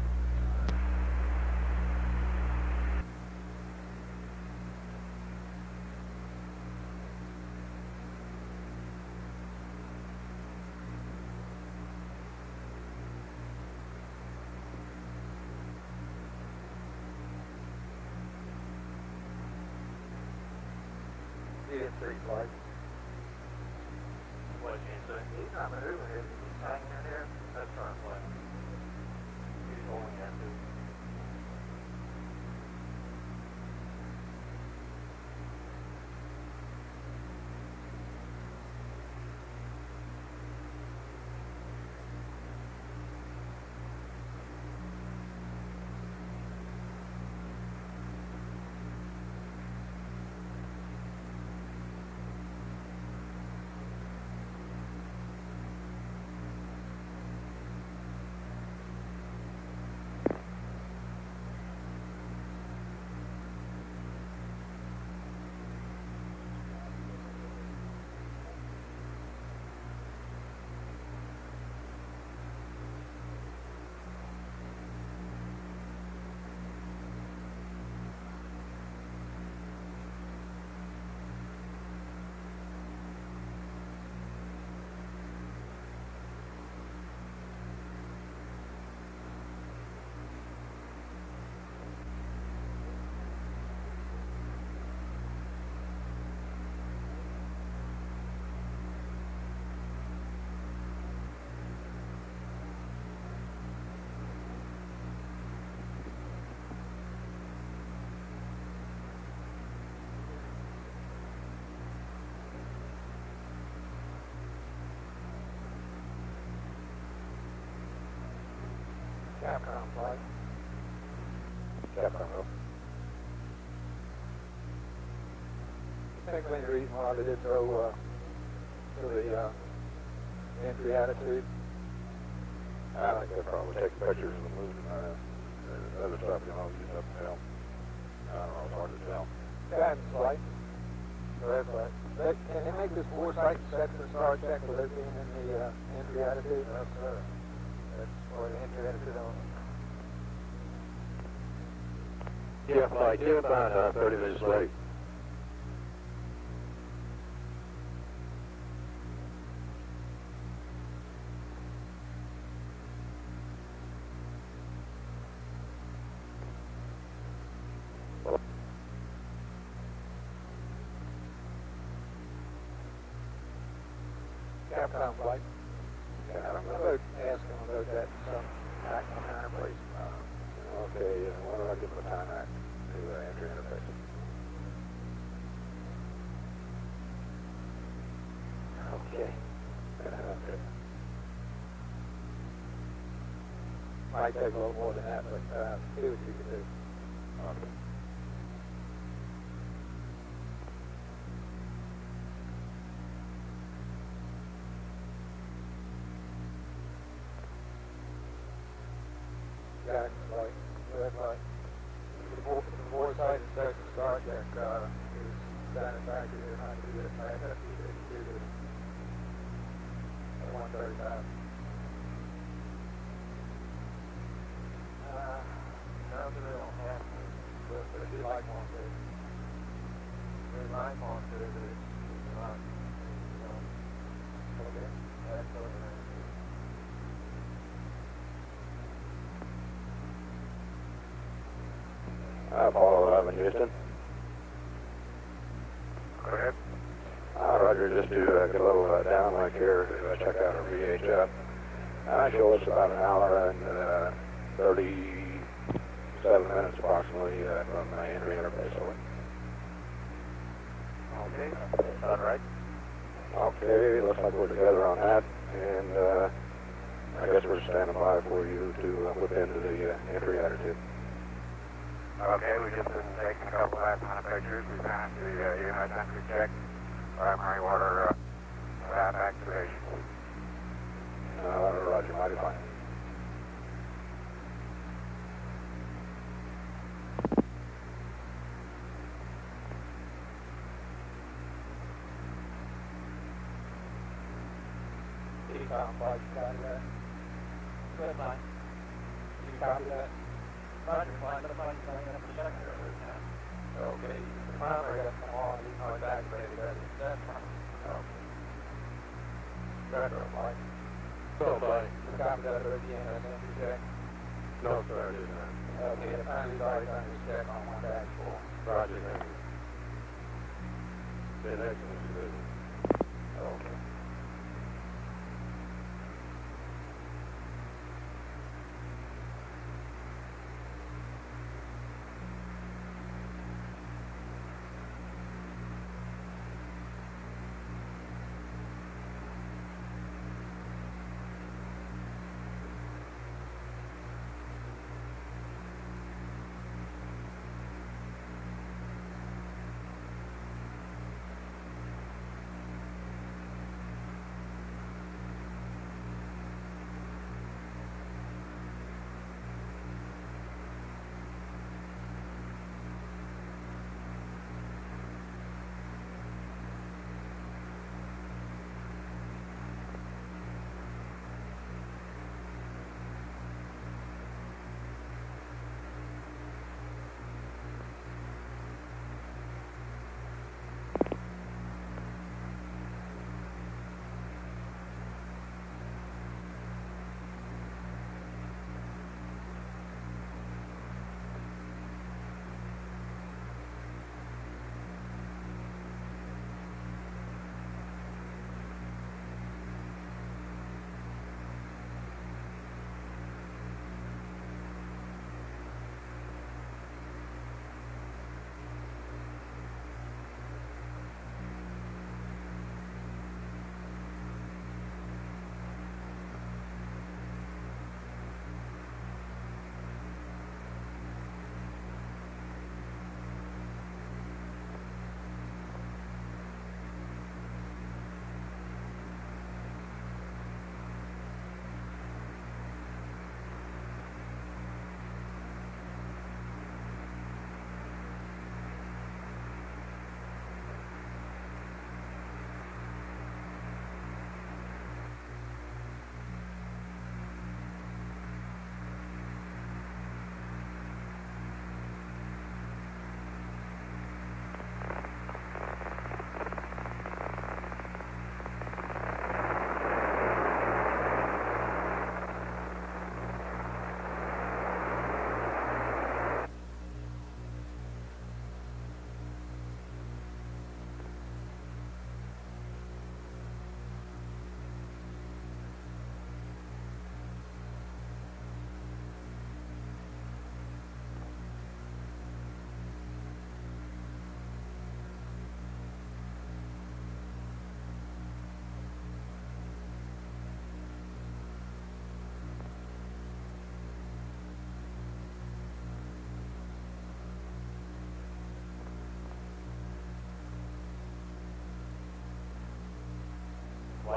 Capcom flight. Capcom, I think the reason why they did throw uh, to the uh, entry attitude. I think they're probably take pictures of the moon uh, and other stuff, you know, just have to tell. I don't know, it's hard to tell. Guidance. So that's. They, can they make this foresight set to the star check with it being in the uh, entry attitude? Yes, sir. Yeah, flight, you're about uh, 30 minutes late. Might take a little more than that, but uh, see what you can do. Apollo 11, Houston. Go ahead. Uh, Roger, just to uh, get a little uh, downlink here to uh, check out our VHF. Uh, show us about an hour and uh, 37 minutes approximately uh, from uh, entry interface. Over. Okay. All right. Okay, looks like we're together on that, and uh, I guess we're standing by for you to uh, whip into the uh, entry attitude. Okay, we've just been taking a couple last minute pictures. We passed the uh, unit entry check, primary water uh, valve activation. Uh, Roger, mighty fine. T-Com flight, you copy that? Flight. You copy that at the end, and then you check. No, sir, I did not. Okay, the time he's already done his check on one dash four. Roger, thank you. been excellent business.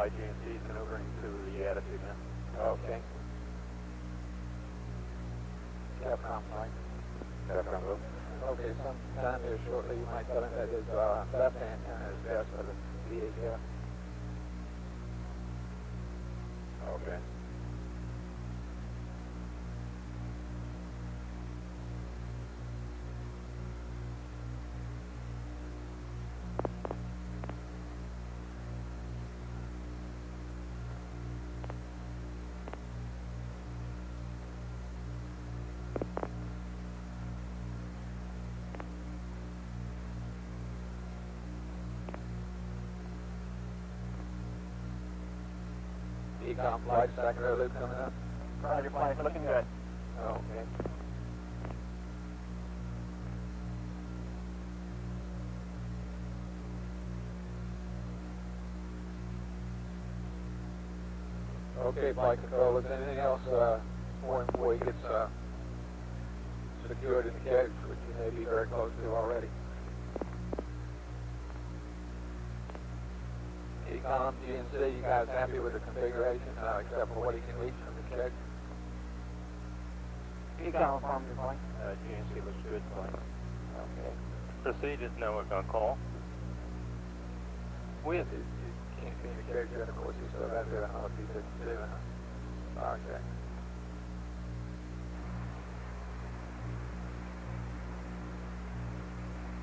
YGMC's maneuvering to the attitude now. Okay. Capcom, right? Capcom go. Okay, sometime here shortly, you might tell him that his uh, left antenna is best for the VHF. Okay. EECOM flight, second row loop coming up. Roger, flight, looking good. Okay. Okay, flight control, is anything else, uh, more before he gets, uh, secured in the cage, which you may be very close to already? EECOM, GNC, you guys happy with the configuration, uh, except for what he can reach from the cage? EECOM farm your flight. Uh, GNC looks good, fine. Okay. Proceed is now we're going to call. With it, you can't communicate, and of course, you still got to do an RP fifty-two and a fire check.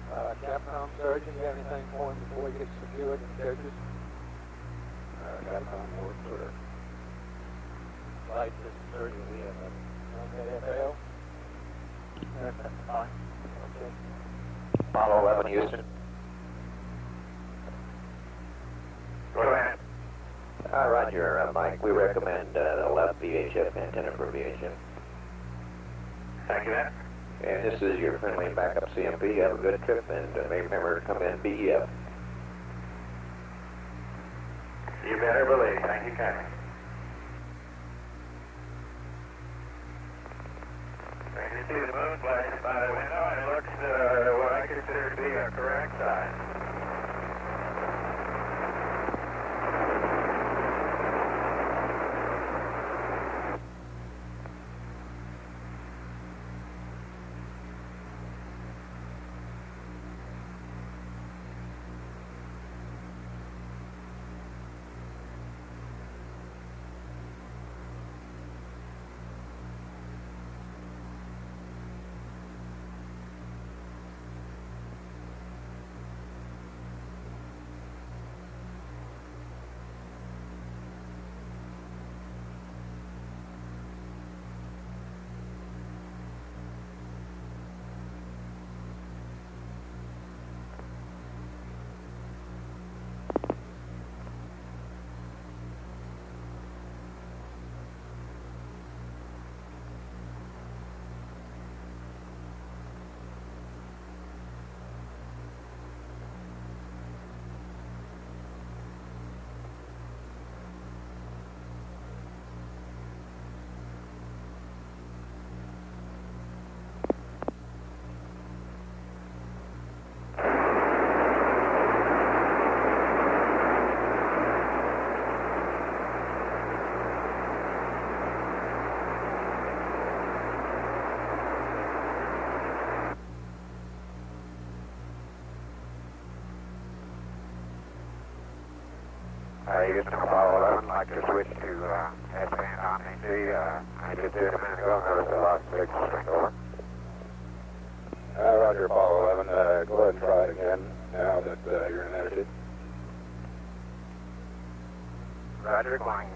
Uh, Capcom surgeon, you have anything for him before he gets secured in the back on board for flight 630. We have a okay FAO. That's fine. Okay. Apollo 11 Houston. Go ahead. Uh, Roger, uh, Mike. We recommend uh, the left VHF antenna for VHF. Thank you, Matt. And this is your friendly backup CMP. Have a good trip, and uh, remember to come in BEF. Better believe. Thank you kindly. I can see the moon flash by the window, and it looks uh, what I consider to be a correct size. Like to switch to uh, SAN Omni G. Uh, I did do it a minute ago, noticed a big swing over. Uh, Roger, Apollo 11. Uh, go ahead and try it again now that uh, you're in attitude. Roger, going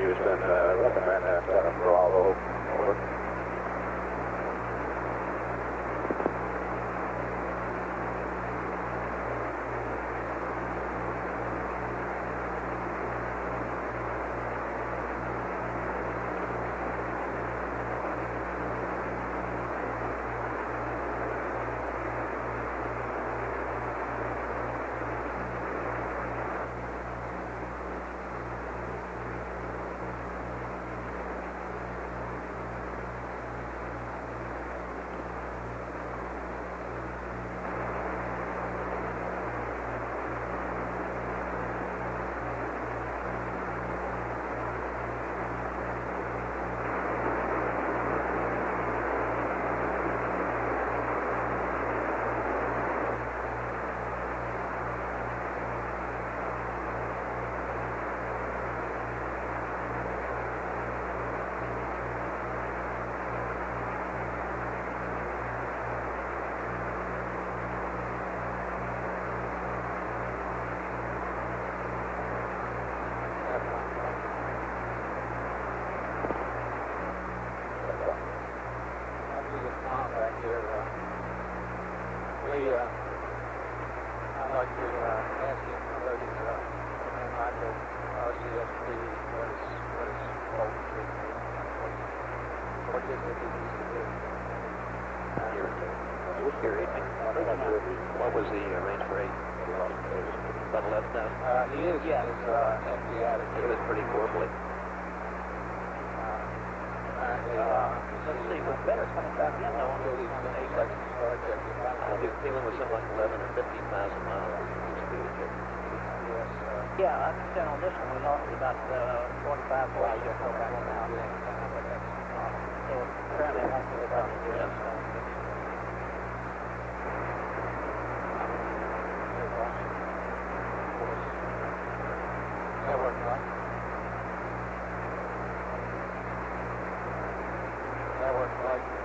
Houston, uh, Yeah, I understand on this one, we lost about uh, 45 boys. Yeah, just. So apparently, I want to go back the other side. That worked right.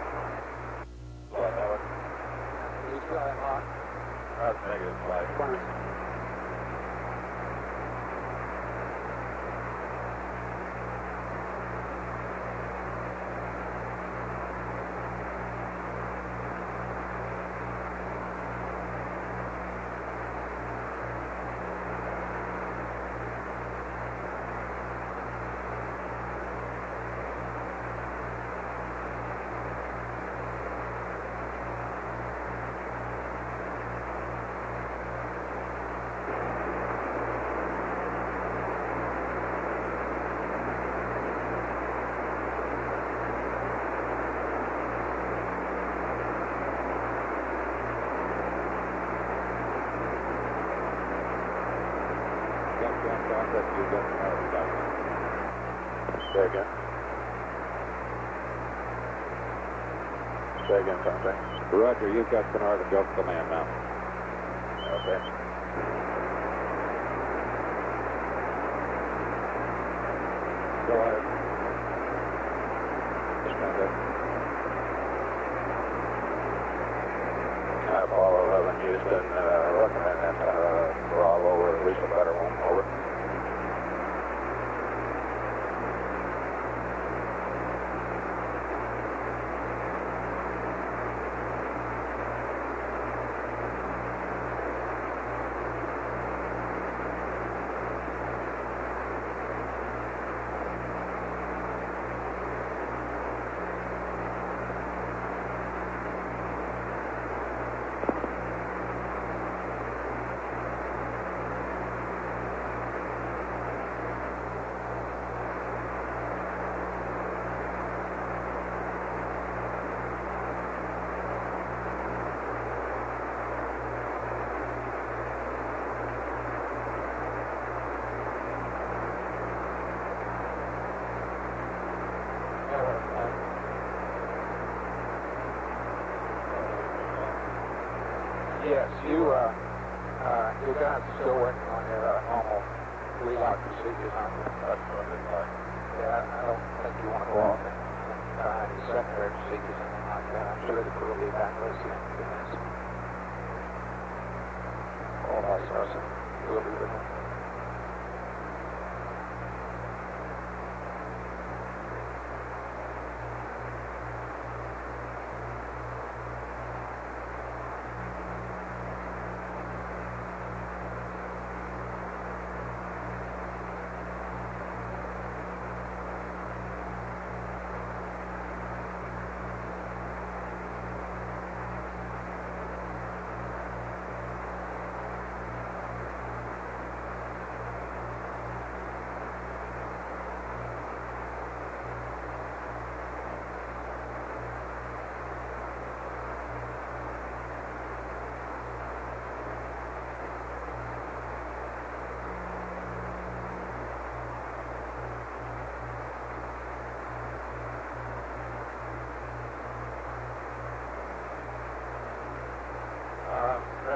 Roger, you've got Carnarvon to go for the man now.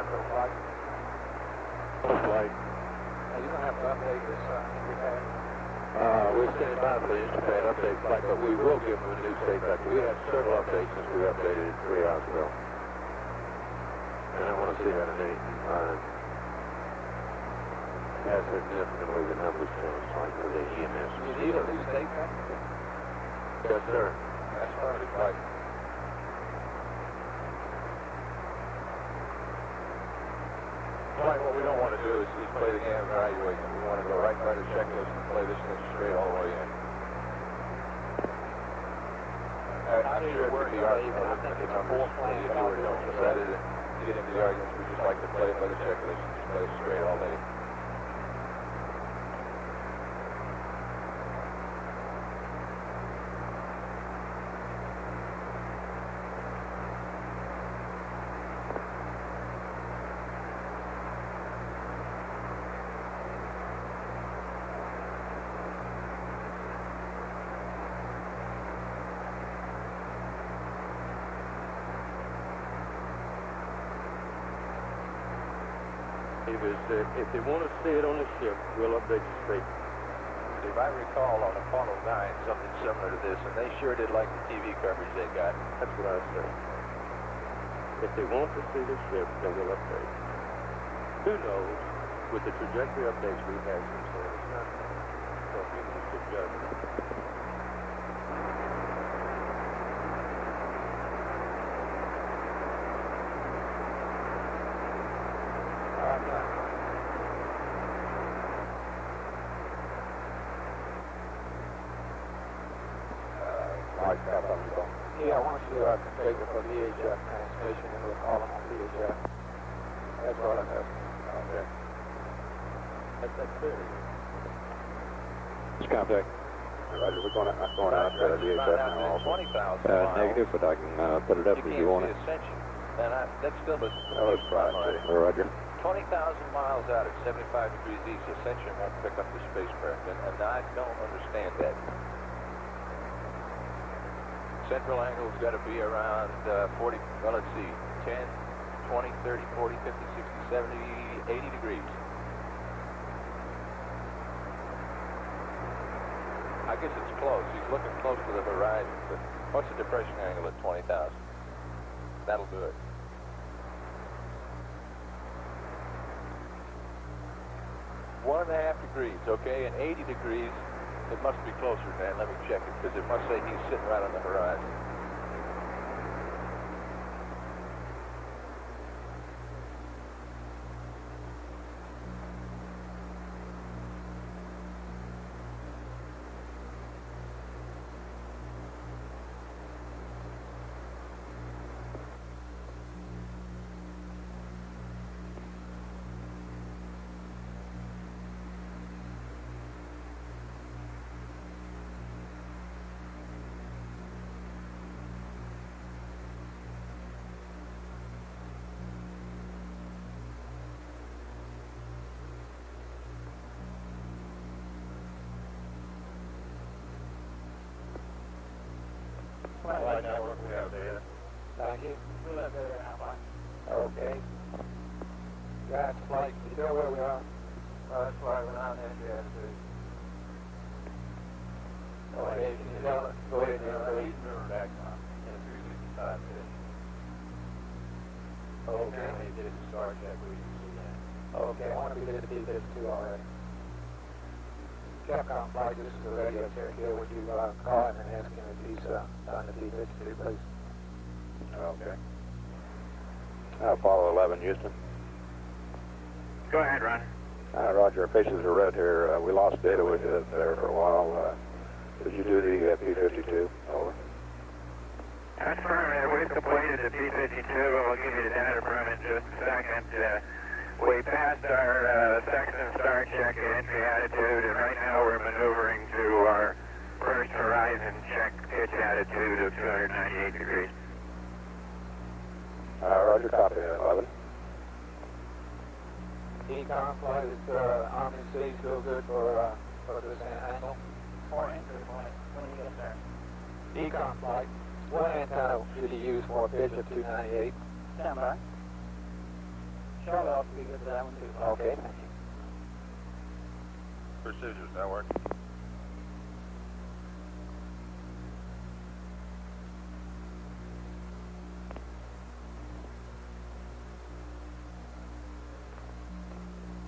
Uh, flight. Flight. Now, you're going to have to update this uh, repad. Uh, we're standing by for the Instapad update flight, but we will give them a new state vector. We have several updates since we updated it three hours ago. And I want to see that in any time. Has significantly the numbers changed, like for the EMS. You need a new vector? Yes, sir. That's perfect. Right. Right, what we don't want to do is, is play the game of evaluation. We want to go right by the checklist and play this thing straight all the way in. I'm sure it would be argument with the numbers if you were to decide to get into the arguments. We just like to play it by the checklist and just play it straight all day. Davis, uh, if they want to see it on the ship, we'll update the state. If I recall on Apollo 9, something similar to this, and they sure did like the TV coverage they got. That's what I said. If they want to see the ship, then we'll update. Who knows? With the trajectory updates we've had since then, it's not so human to judge. Yeah, I to uh, configure for VHF transmission and we'll call VHF. That's what I know. Okay. That's that clear. It's contact. Roger, we're going, I'm going out to the Find DHF out now that also. 20,000 Uh, negative, but I can uh, put it up You if you want it. And I, that still. Alrighty. Roger. 20,000 miles out at 75 degrees east, Ascension won't pick up the spacecraft, and, and I don't understand that. Central angle's got to be around uh, 40, well, let's see, 10, 20, 30, 40, 50, 60, 70, 80 degrees. I guess it's close. He's looking close to the horizon, but what's the depression angle at 20,000? That'll do it. One and a half degrees, okay, and 80 degrees, it must be closer that. Let me check it, because it must say he's sitting right on the horizon. Flight network, we have data. Thank you. We'll have data, how much? Okay. Gas flight, you tell where we are? Uh, that's why we're not in there. Go ahead, can you tell? Go ahead, tell us. East River back on, in three sixty-five fish. Okay. They did the star check, we didn't see that. Okay, I want to be there to be this too already. Capcom flight, this is the radio check here. Would you uh, call him and ask him if he's uh, on the P-52, please? Okay. Uh, Apollo 11, Houston. Go ahead, Ron. Uh, Roger, our faces are red here. Uh, we lost data with you there for a while. Uh, did you do the uh, P-52? Over. That's affirmative. We've completed the P-52. We'll give you the data from it in just a second. Uh, we passed our uh, sextant star check at entry attitude, and right now we're maneuvering to our first horizon check pitch attitude of 298 degrees. Uh, Roger, copy. 11. EECOM flight is uh, the C still good for uh, for this angle? For entry point, when you get there. EECOM flight, what antenna should you use for a pitch of 298? Stand by. Charlotte ought to be good for that one too. Okay, thank you. Network.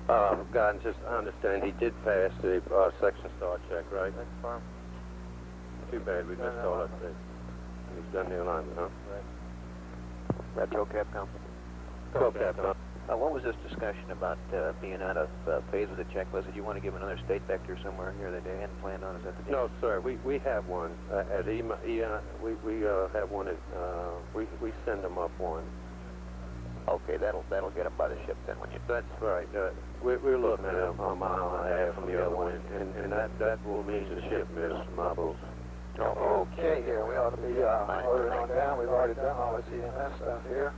Uh, God, just I understand he did pass the uh, sextant star check, right? That's firm. Too bad we missed all that thing. He's done the alignment, huh? Right. Retro Capcom. Cool, Captain. Uh, what was this discussion about uh, being out of uh, phase with the checklist? Did you want to give another state vector somewhere here that they hadn't planned on? Is that the deal? No, sir. We we have one uh, at EMA. EMA we we uh, have one at uh, we we send them up one. Okay, that'll that'll get them by the ship then when you. That's right. Uh, we're, we're looking at a, a mile and a half from the other one, and, and that that will mean the ship missed my boat. Okay, here, we ought to be uh, ordering on down. We've already done all this EMS stuff here.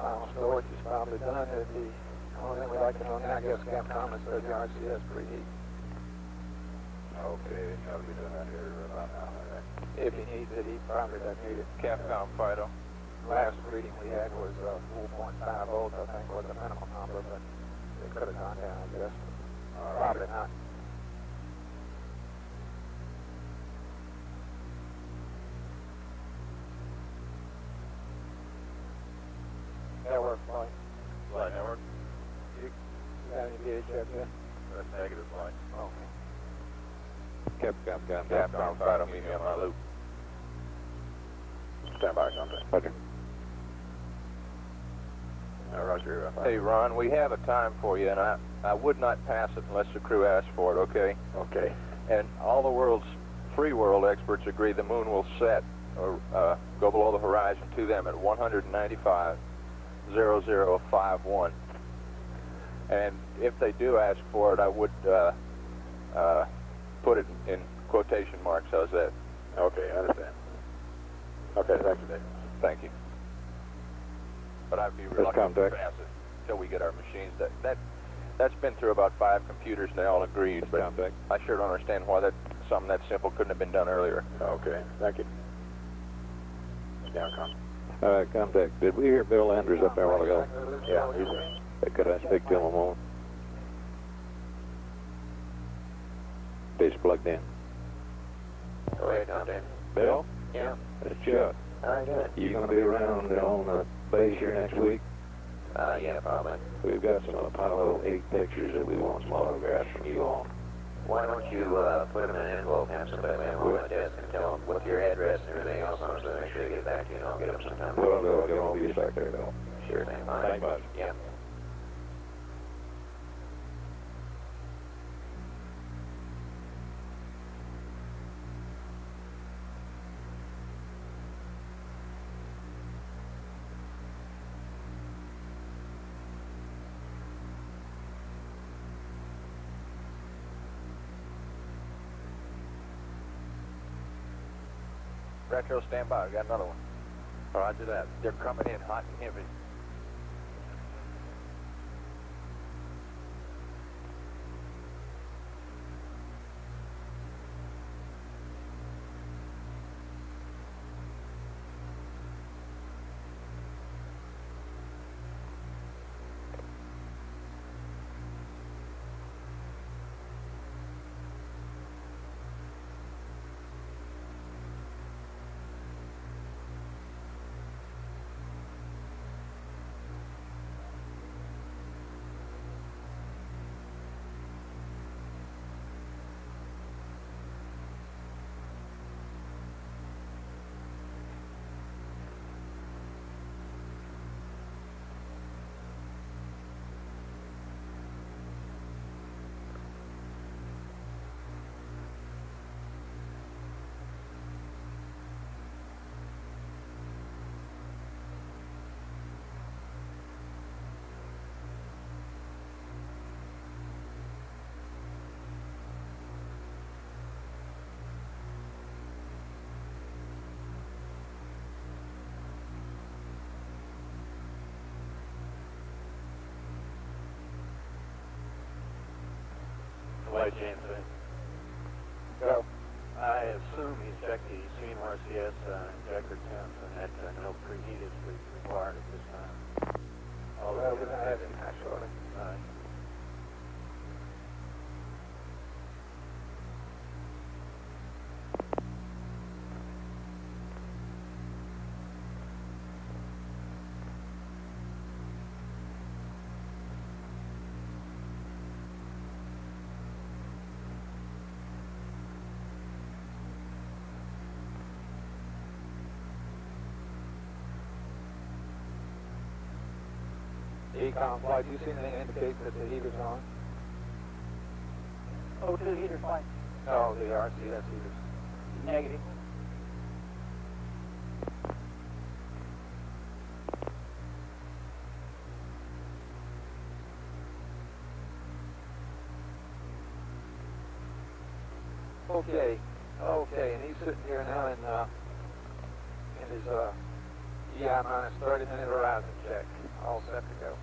Final storage is probably done. It'd be, only thing we'd like to know now, I guess Capcom is the RCS preheat. Okay, I'll be doing that here about now. all right. If he needs it, he probably doesn't need it. Capcom Fido. Last reading we had was uh, 4.5 volts, I think, was the minimum number, but it could have gone down, I guess. Probably not. Network flight. Flight network. You got any VHF yet? That's negative flight. Okay. Capcom, Capcom. Capcom Fido, meet me on my loop. Stand by, contact. Roger. Uh, Roger. Uh, Hey, Ron, we have a time for you, and I, I would not pass it unless the crew asks for it, okay? Okay. And all the world's free world experts agree the moon will set or uh, go below the horizon to them at 195.0051. And if they do ask for it, I would uh, uh, put it in quotation marks. How's that? Okay, I understand. Okay, thank you, Dave. Thank you. But I'd be reluctant to pass it until we get our machines. That that that's been through about five computers, and they all agreed. But Contact. I sure don't understand why that something that simple couldn't have been done earlier. Okay, thank you. Down. All right, contact. Did we hear Bill Anders up there a while ago? Yeah, he's there. Could I speak to him a moment? He's plugged in. Go ahead, contact. Bill? Yeah. It's Chuck. All right, good. You gonna be around on the base here next week? Uh, yeah, probably. We've got some Apollo 8 pictures that we want some autographs from you on. Why don't you uh, put them in an envelope, have somebody lay them on my desk, and tell them with your address and everything else on, so they make sure they get back to you, and I'll get them sometime. Well, they'll, they'll all be back there, though. Sure thing. Fine. Thank you much. Yeah. Retro, stand by. We got another one. Roger that. They're coming in hot and heavy. Go. I assume he's checked the CMRCS uh, injector temps and that uh, no preheat is re- required at this time. All Well, of we're not having hash on it. Right. EECOM flight, do you see anything indicate that the heater's on? Oh, two heater flight. No, the RCS heaters. Negative. Okay, okay, and he's sitting here now in, uh, in his, uh, EI minus 30 minute horizon check. All set to go.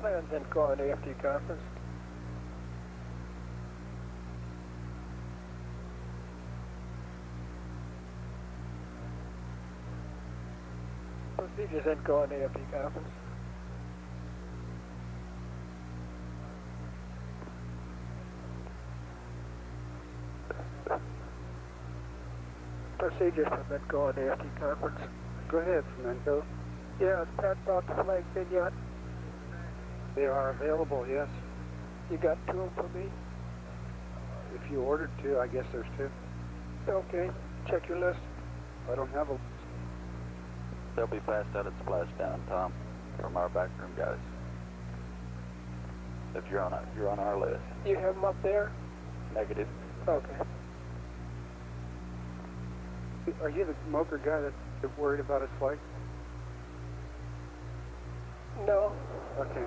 Plans then call an AFT conference. Procedures then call an AFT conference. Procedures from then call an AFT conference. Go ahead, Samento. Yeah, Pat brought the flag in yet. They are available, yes. You got two for me? Uh, if you ordered two, I guess there's two. Okay, check your list. I don't have a list. They'll be passed out at splashdown, Tom, from our backroom guys. If you're on, a, you're on our list. You have them up there? Negative. Okay. Are you the smoker guy that's worried about his flight? No. Okay.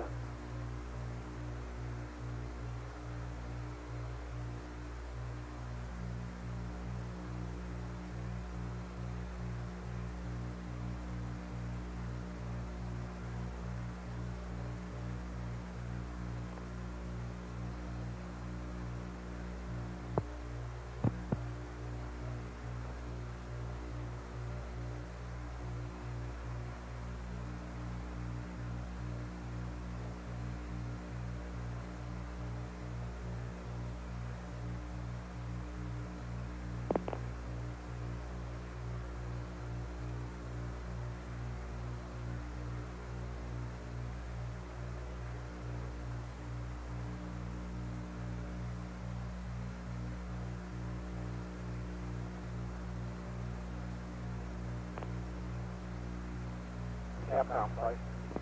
Capcom flight.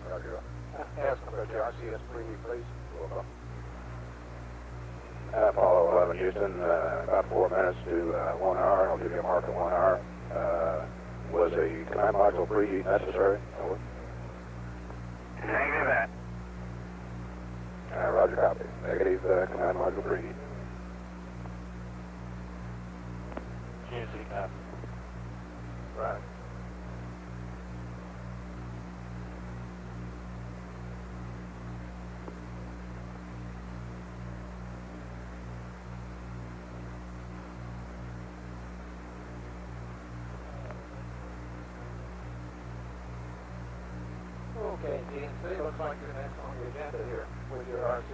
Roger. Ask them about the RCS preheat, please. Uh, Apollo 11 Houston, uh, about four minutes to uh, one hour. I'll give you a mark of one hour. Uh, was a command module preheat necessary? Over. Negative that. Uh, roger, copy. Negative uh, command module preheat.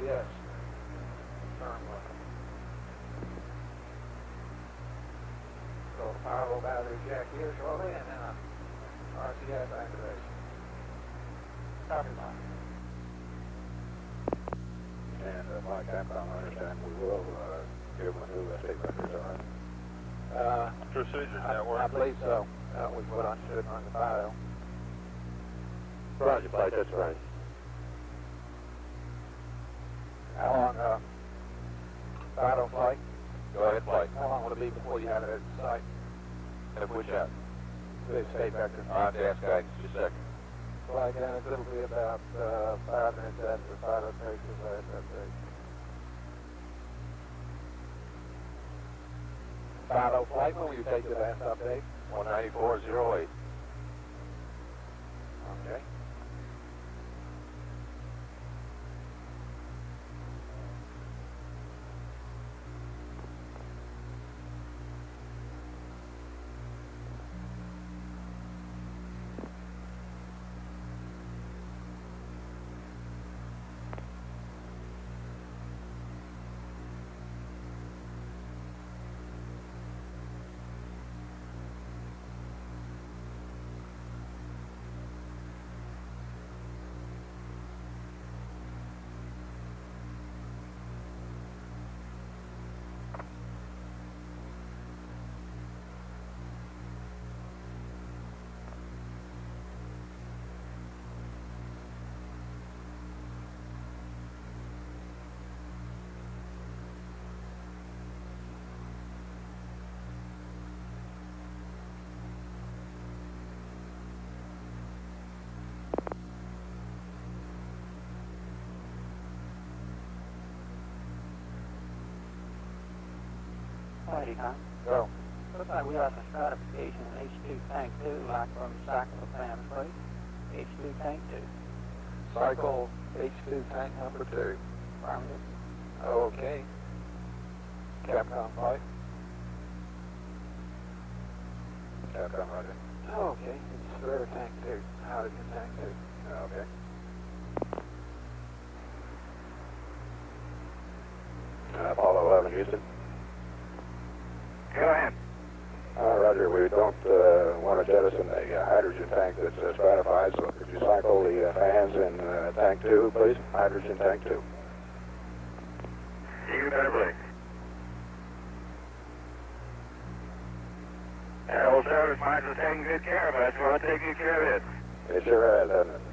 Your RCS. Turn left. So power battery jack here shortly and then a RCS activation. Copy, Mike. And uh, my Capcom, I understand we will uh, give them a new uh, state records, all right? Uh, Procedures I, network. I believe so. That was what I should run the file. Roger, flight, that's fine. Flight it'll be about, uh, five minutes after Fido takes his last update. Fido flight, will you take the last update? 194.08. Alrighty, Tom. Go. Looks like we got some stratification in H2 tank 2, like from cyclophan plate. H2 tank 2. Cycle H2 tank number two. Affirmative. Okay. Capcom flight. Capcom, roger. Okay, it's River tank two. Hydrogen tank two. Okay. Uh, Apollo 11 Houston. Go ahead. Uh, Roger, we don't want to jettison the uh, hydrogen tank that's uh, stratified, so could you cycle the uh, fans in uh, tank two, please? Hydrogen tank two. Believe. Aero Service Mines is taking good care of us. We want to take good care of it. It sure has, hasn't it?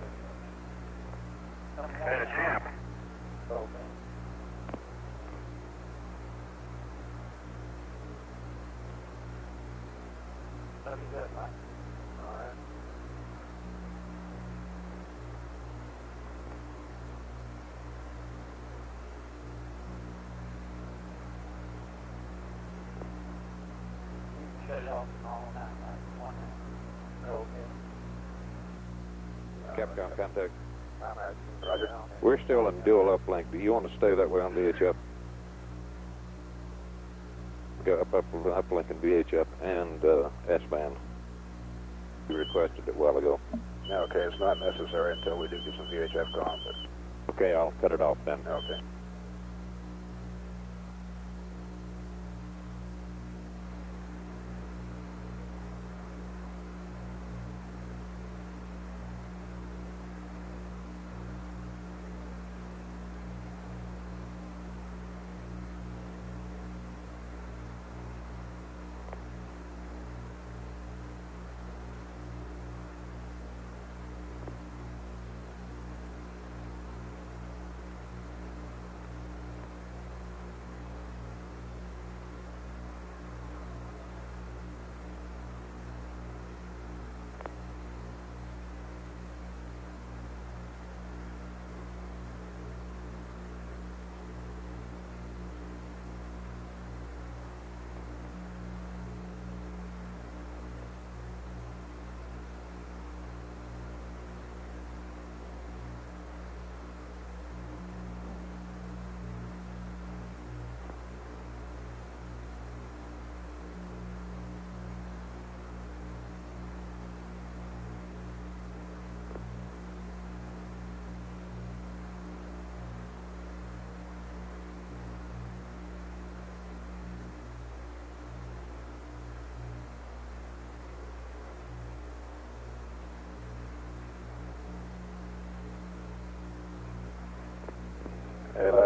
Still in dual uplink. Do you want to stay that way on VHF? Go up, up, uplink and VHF and uh, S-band. You requested it a while ago. Okay, it's not necessary until we do get some VHF gone, but Okay, I'll cut it off then. okay.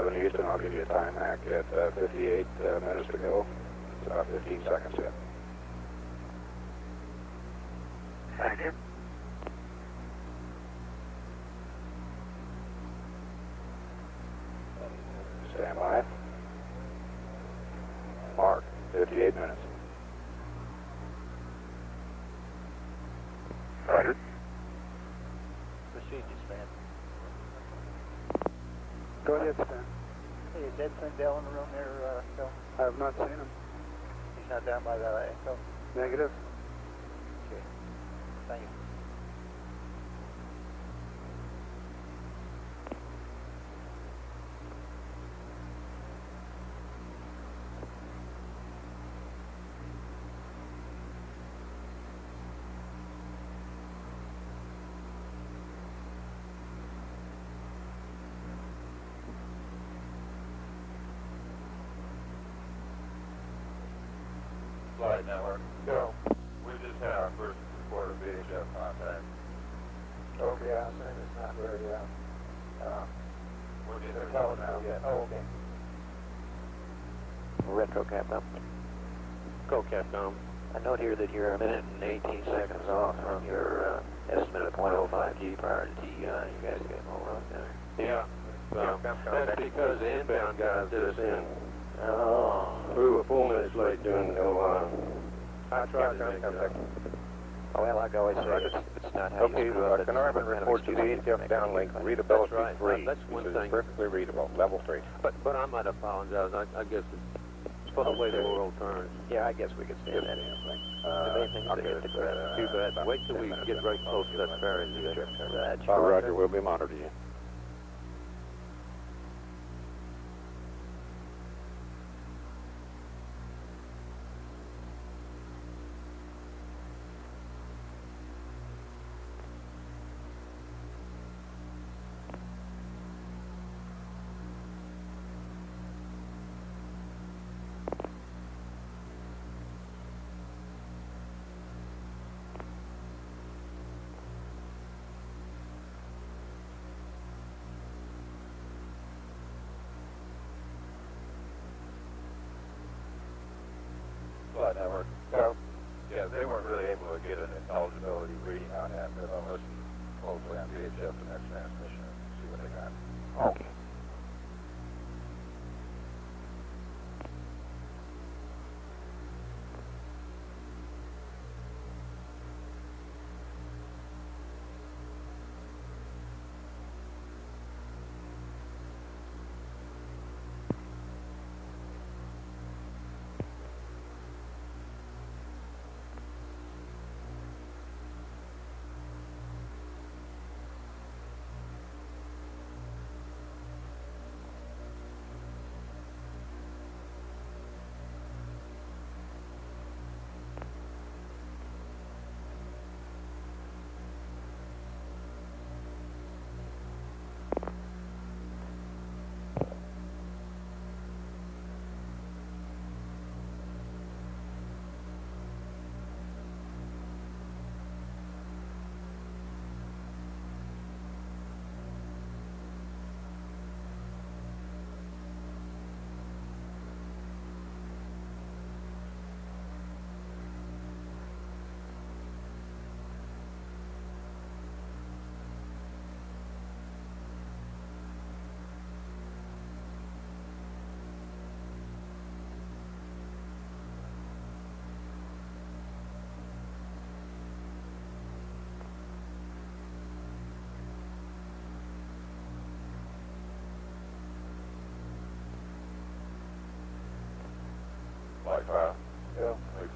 11 Houston, I'll give you a time hack at uh, 58 uh, minutes to go. It's about 15 seconds in. Thank you. Stand by. Mark, 58 minutes. Roger. Proceed, Stan. Go ahead, Stan. Is Ed in the room there, uh, Phil? I have not seen him. He's not down by the echo? Negative. Okay. Thank you. Flight network. Go. We just had our first report of VHF contact. Okay, I think it's not very, uh, uh, We're getting they're there telling now. now yet. Oh, okay. Retro Capcom. Go, Capcom. I note here that you're a minute and 18 seconds off from your uh, estimate of 0.05 G prior to TEI. You guys getting all right there? Yeah. Um, that's because the inbound guys did us in. Oh. We were four minutes late doing the uh, I tried to make that. Oh, well, like I always say, it's, it's not how Okay, you screw up. uh, Carnarvon reports to the HF downlink readability That's right. three. That's one This is thing. perfectly readable, level three. But but I might apologize. I, I guess it's for the way the world turns. Yeah, I guess we could stand that in. Uh, the main thing is okay, to get the credit. uh, Too bad. Wait till we get right close to that ferry. That's Uh, Roger, we'll be monitoring you.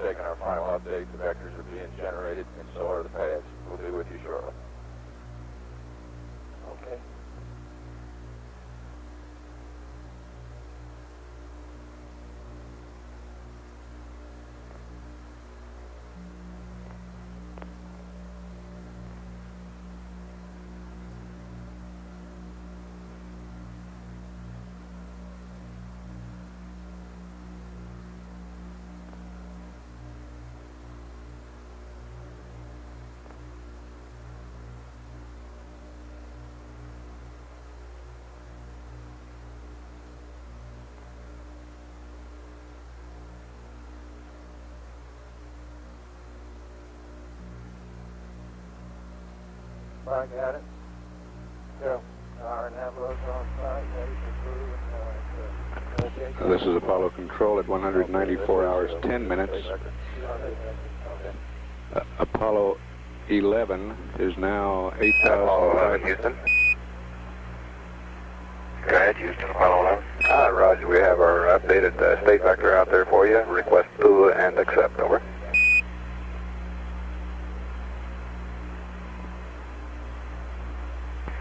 Yeah. Our final update. The vectors are being generated, and so are the pads. I got it. Go. Hour and a half loads on site, ready for crew and, uh, This is Apollo Control at 194 hours 10 minutes. Uh, Apollo 11 is now 8,000. Houston. Go ahead, Houston, Apollo 11. Ah, Roger, we have our updated uh, state vector out there for you. Request to and accept, over.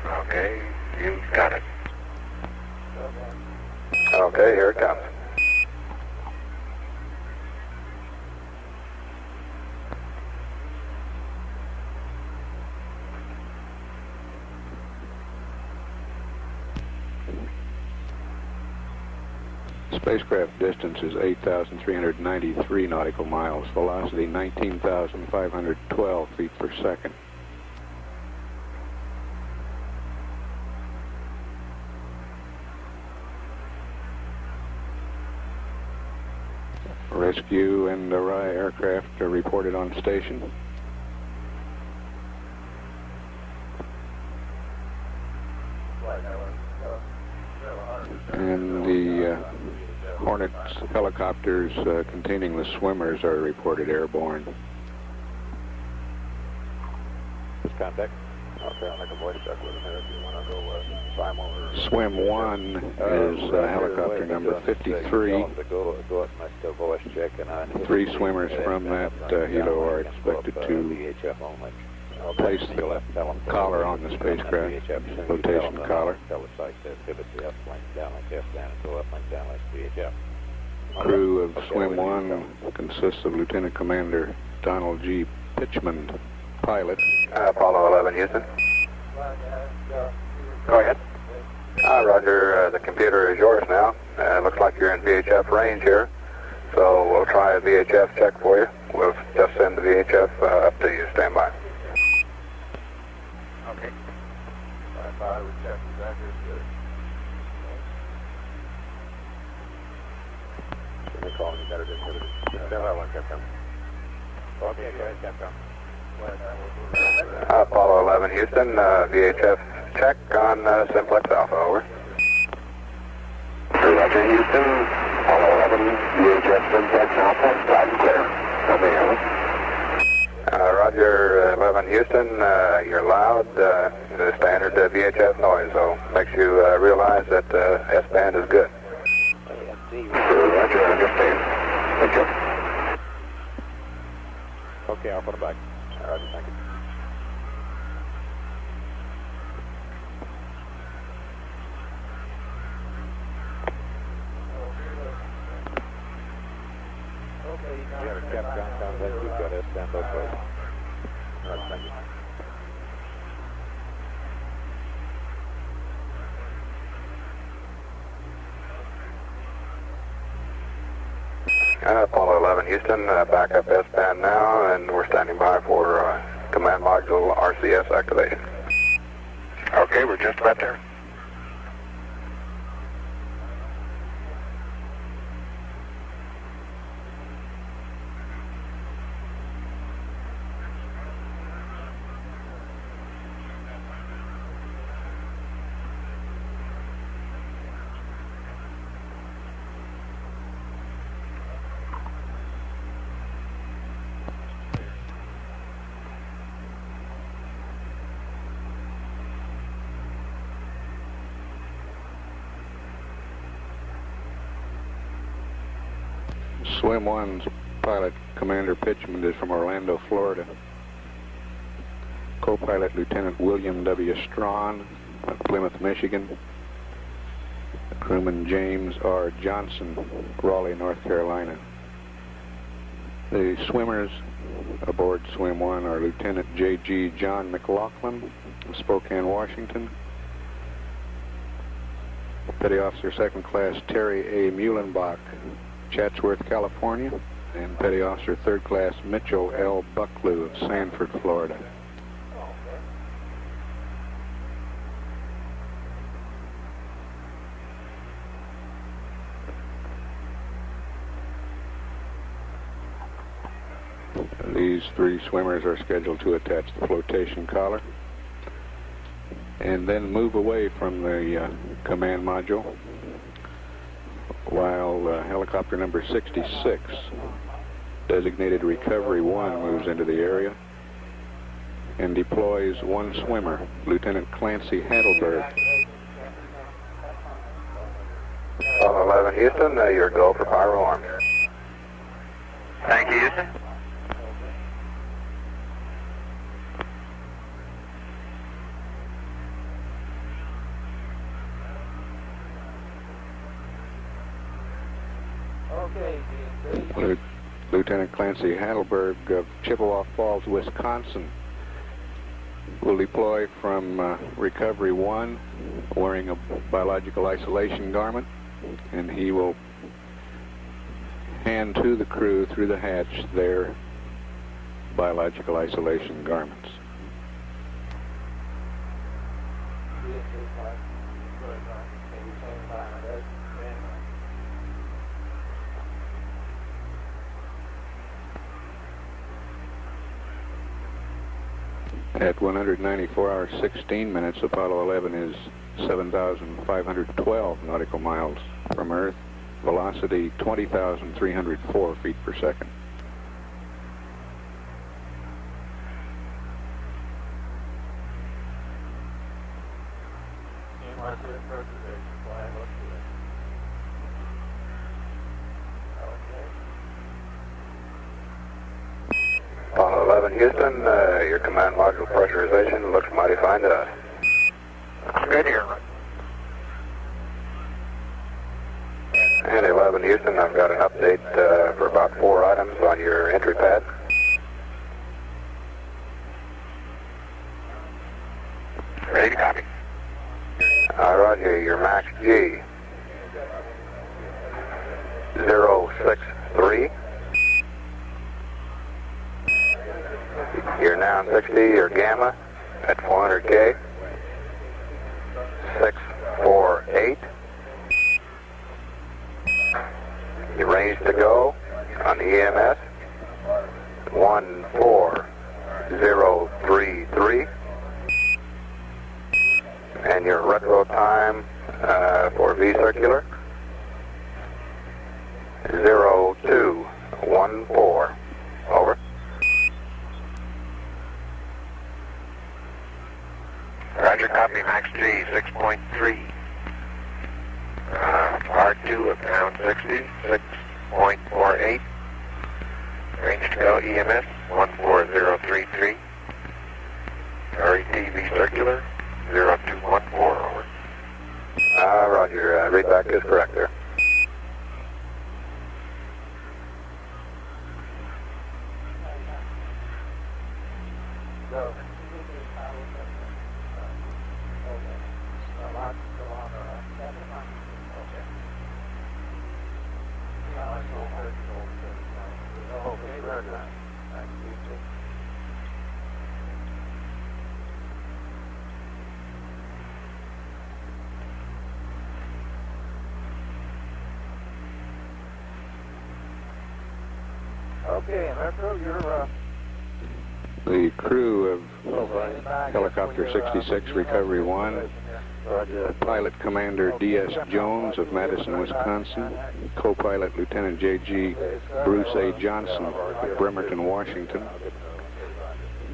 Okay, you got it. Okay, here it comes. Spacecraft distance is 8,393 nautical miles. Velocity 19,512 feet per second. Rescue and ARIA aircraft are reported on station. And the uh, Hornet's helicopters uh, containing the swimmers are reported airborne. Just contact. Okay, I'll make a voice check with him here if you want to go uh. Swim 1 is uh, helicopter number 53. Go, go up and make a voice check and I... Three swimmers from that uh, helo are expected to VHF only. place the collar on the spacecraft, flotation collar. Crew of Swim 1 consists of Lieutenant Commander Donald G. Pitchman, pilot. Uh, Apollo 11, Houston. Go ahead. Uh, Roger, uh, the computer is yours now. Uh, looks like you're in VHF range here. So we'll try a VHF check for you. We'll just send the VHF uh, up to you. Stand by. Okay. Five five, we check exactly as good. Give me a call when you got it inhibited. Stand by one, Capcom. Okay, go ahead, Capcom. Uh, Apollo 11, Houston. Uh, VHF check on uh, Simplex Alpha. Over. Roger, Houston. Apollo 11, VHF Simplex Alpha. Loud and clear. Over, uh, Roger, uh, 11 Houston. Uh, you're loud. Uh, the standard uh, VHF noise, so makes you uh, realize that uh, S-band is good understand. Thank you. Okay, I'll put it back. Roger, thank you. Okay, you got a Capcom contact, you've got S-10, Uh, Apollo 11 Houston, uh, backup S-band now, and we're standing by for uh, command module RCS activation. Okay, we're just about there. Swim 1's pilot, Commander Pitchman, is from Orlando, Florida. Co-pilot Lieutenant William W. Strawn, of Plymouth, Michigan. Crewman James R. Johnson, Raleigh, North Carolina. The swimmers aboard Swim 1 are Lieutenant J.G. John McLaughlin of Spokane, Washington. Petty Officer Second Class Terry A. Muhlenbach, Chatsworth, California, and Petty Officer Third Class Mitchell L. Bucklew of Sanford, Florida. These three swimmers are scheduled to attach the flotation collar. and then move away from the uh, command module while uh, helicopter number 66, designated Recovery 1, moves into the area and deploys one swimmer, Lieutenant Clancy Hatleberg. On 11 Houston, uh, your go for pyro arm. Thank you, Houston. Lieutenant Clancy Hatleberg of Chippewa Falls, Wisconsin, will deploy from uh, Recovery 1 wearing a biological isolation garment, and he will hand to the crew through the hatch their biological isolation garments. GNC flight. Good, uh, can you stand by my desk? Stand by. At 194 hours 16 minutes, Apollo 11 is 7,512 nautical miles from Earth, velocity 20,304 feet per second pressurization flag, let's do it. Okay. On 11 Houston, uh, your command module pressurization looks mighty fine to us. Good here. And 11 Houston, I've got an update uh, for about four items on your entry pad. Ready to copy. All right, here, your max G. 063. You're now 60, your gamma at 400K. 648. Your range to go on the EMS. 14033. And your retro time uh, for V circular. 0214. Over. Roger, copy, max G, 6.3. Uh, R2 of pound 60, 6.48. Range to go, EMS, 14033. RETV circular, 0214, over. Uh, roger, uh, read back is correct there. So, okay. A lot go on, all right. Okay. Yeah, I saw her go to- Okay, very good. Thank you, too. Okay, and Metro, you're, uh, The crew of standing by, I guess, Helicopter when you're, uh, 66 Recovery 1, Pilot Commander D.S. Jones of Madison, Wisconsin, co-pilot Lieutenant J.G. Bruce A. Johnson of Bremerton, Washington,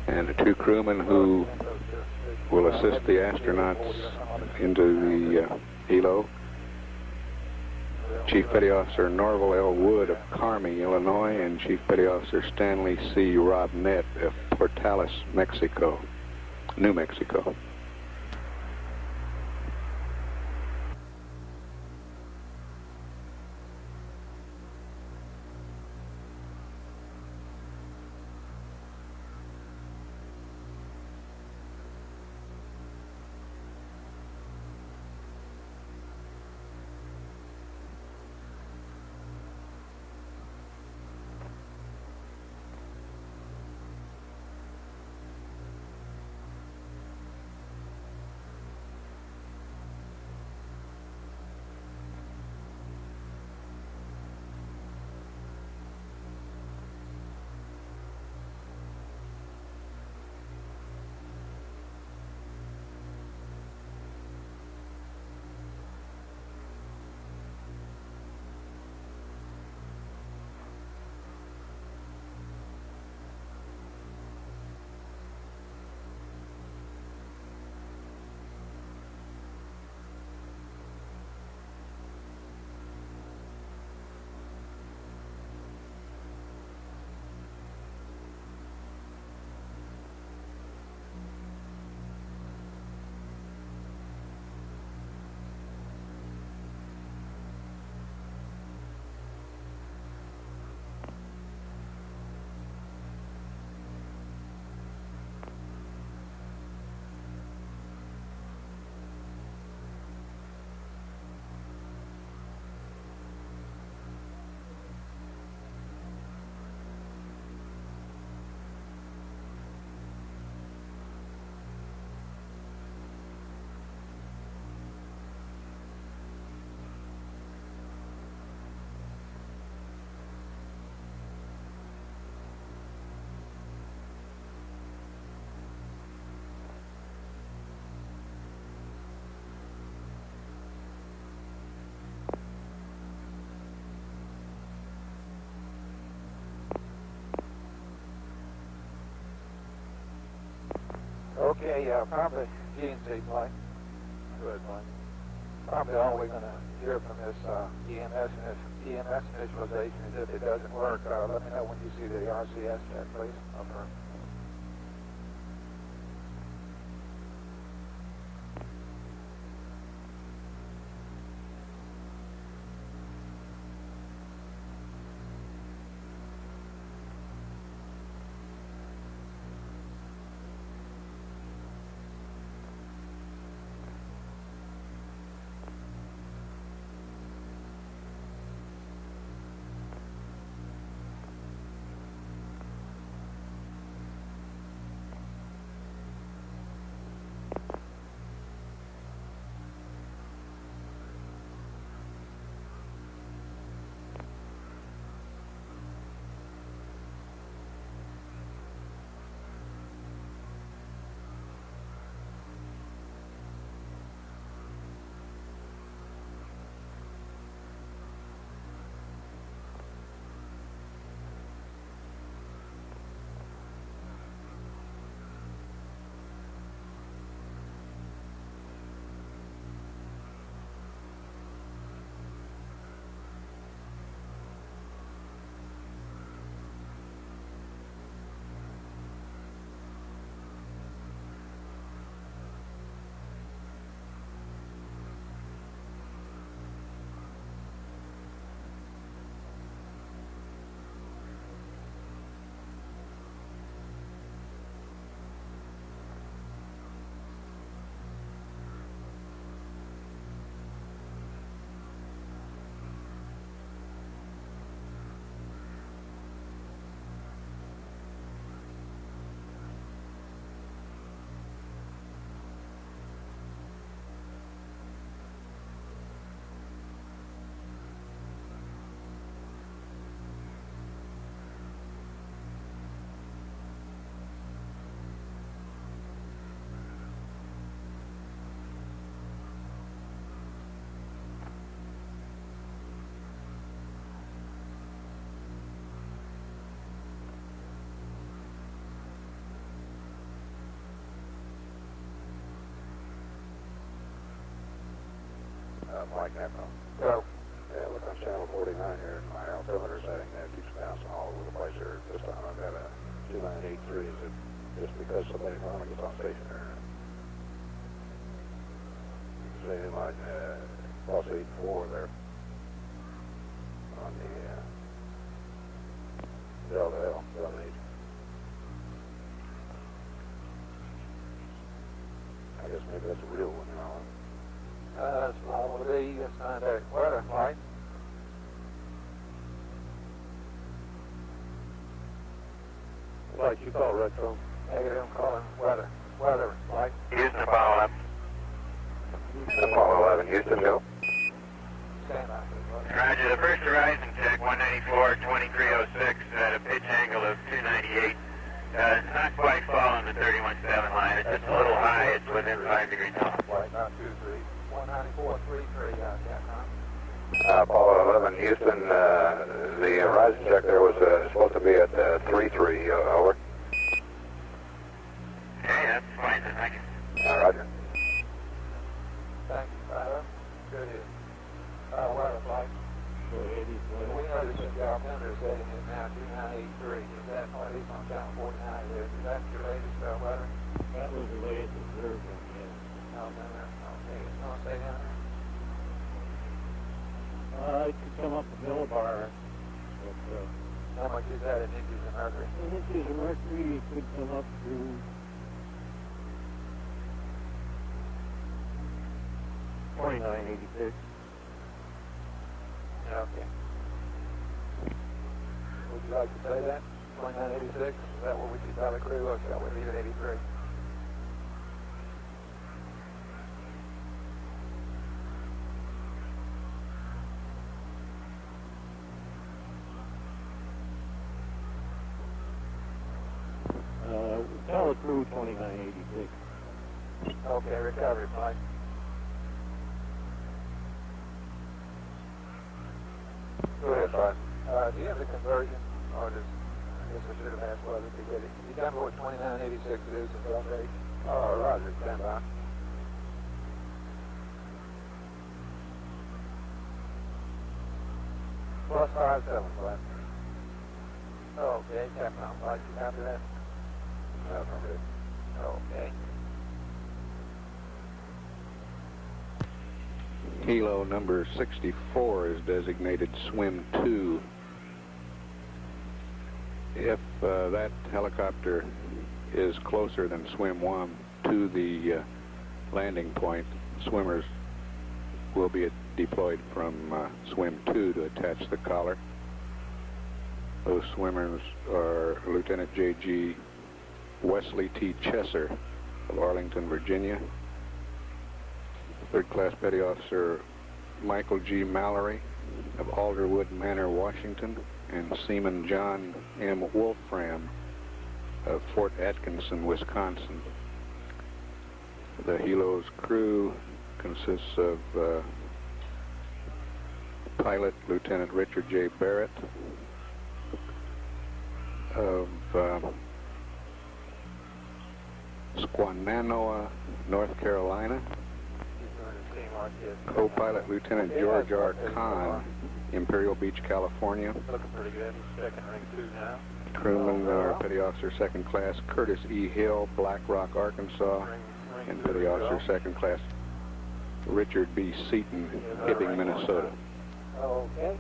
and the two crewmen who will assist the astronauts into the uh, helo. Chief Petty Officer Norval L. Wood of Carmi, Illinois, and Chief Petty Officer Stanley C. Robnett of Portales, Mexico, New Mexico. Okay, uh, probably GNC flight. Good flight. Probably all we're going to hear from this uh, EMS EMS initialization is if it doesn't work, uh, let me know when you see the RCS check, please. Uh, Mike Nepro. Go. Yeah, look on channel 49 here, my altimeter setting that keeps bouncing all over the place here. This time I've got a 2983. Is it just because somebody finally gets on station there? Saying like, uh, cross 84 there. On the, uh, Delta L, Delta 8. I guess maybe that's a real one, Flight you call retro. Negative, I'm calling weather, weather flight. Houston, Apollo 11. Apollo 11, Houston, go. Stand by, please. Roger, the first horizon check, 194, 2306, at a pitch angle of 298. Uh, it's not quite following the 31.7 line. It's just a little high. It's within 5 degrees off. Flight 923, 194.33, uh. Uh, Apollo 11, Houston, uh, the horizon check there was uh, supposed to be at uh, 3-3, uh, over. Okay, that's fine. then. Thank you. Uh, roger. Thank you, Tyler. Good hit. Uh, weather flight. We know this is our vendor setting is now 2983. Is that what is on channel 49 is? Is that your latest uh, weather? That was the latest observed one, yes. No, no, no. Okay, it's going to stay down there. Uh, it could come up to millibar, but, uh, How much is that in inches of mercury? in inches of mercury, it could come up to twenty-nine eighty-six. Okay. Would you like to say that? 2986? Is that what we should tell the crew, or shall we leave it 83? Uh, tell crew twenty-nine eighty-six. Okay, recovery, Mike. Go ahead, bud. Uh, do you have the conversion, or does Guess I should have it. You done what 2986 it is? Oh, Roger, stand by. Plus five seven. Oh, okay, Captain Mountain Light. Okay. Helo number 64 is designated swim 2. Uh, that helicopter is closer than swim 1 to the uh, landing point, swimmers will be deployed from uh, swim 2 to attach the collar. Those swimmers are Lieutenant J.G. Wesley T. Chesser of Arlington, Virginia, Third Class Petty Officer Michael G. Mallory of Alderwood Manor, Washington, and Seaman John M. Wolfram of Fort Atkinson, Wisconsin. The Helo's crew consists of uh, pilot Lieutenant Richard J. Barrett of uh, Swannanoa, North Carolina. Co-pilot Lieutenant George R. Kahn, Imperial Beach, California. Looking pretty good. Ring two now. Crewman Petty Officer Second Class Curtis E. Hill, Black Rock, Arkansas. And Petty Officer Second Class Richard B. Seaton, Hibbing, Minnesota. Okay.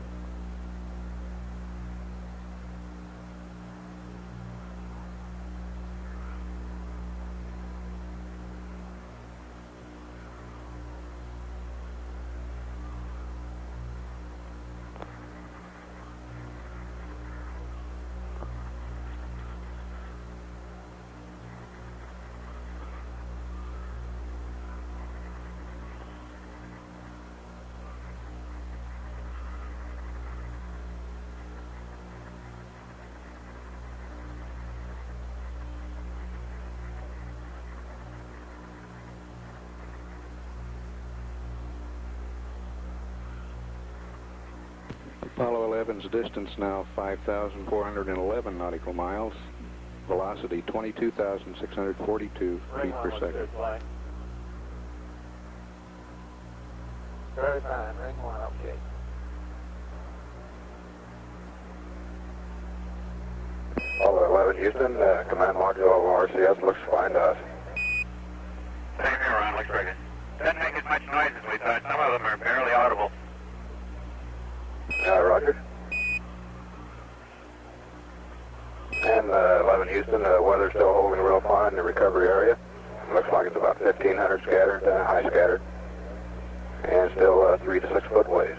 Apollo 11's distance now 5,411 nautical miles. Velocity 22,642 feet per second. good, Very fine. Ring one, okay. Apollo 11, Houston, uh, command module of RCS looks fine to us. Same here, Ron. Looks very good. Doesn't make as much noise as we thought. Some of them are barely audible. Uh, Roger. Uh, 11 Houston, the weather's still holding real fine in the recovery area. Looks like it's about 1,500 scattered, uh, high scattered. And still uh, 3 to 6 foot waves.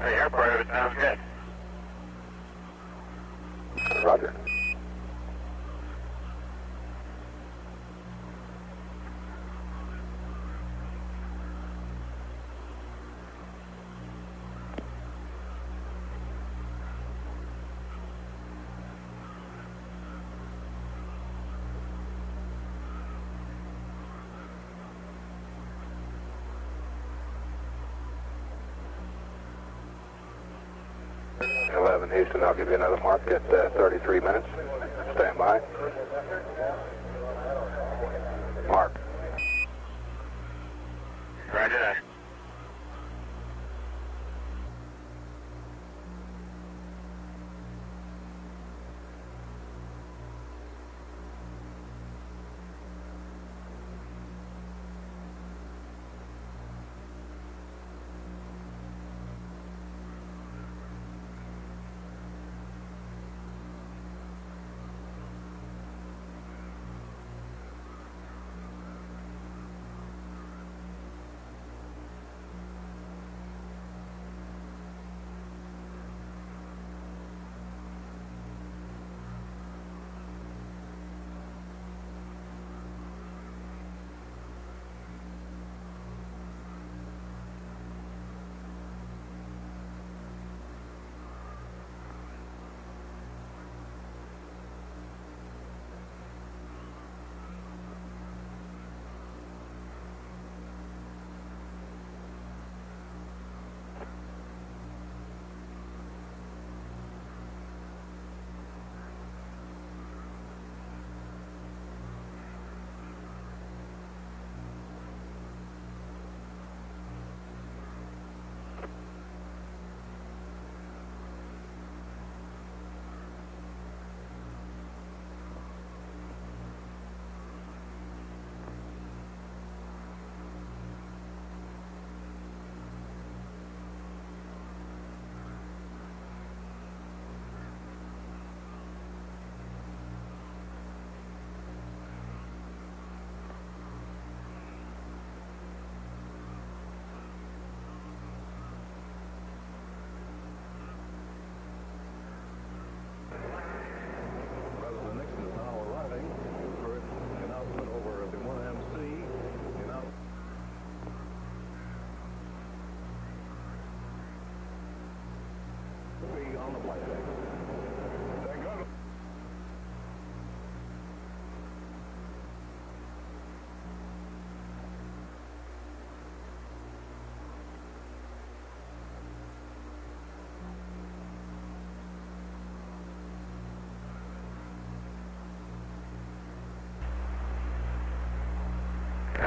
Air part it sounds good. Roger. Eleven Houston, I'll give you another mark at uh, 33 minutes. Stand by.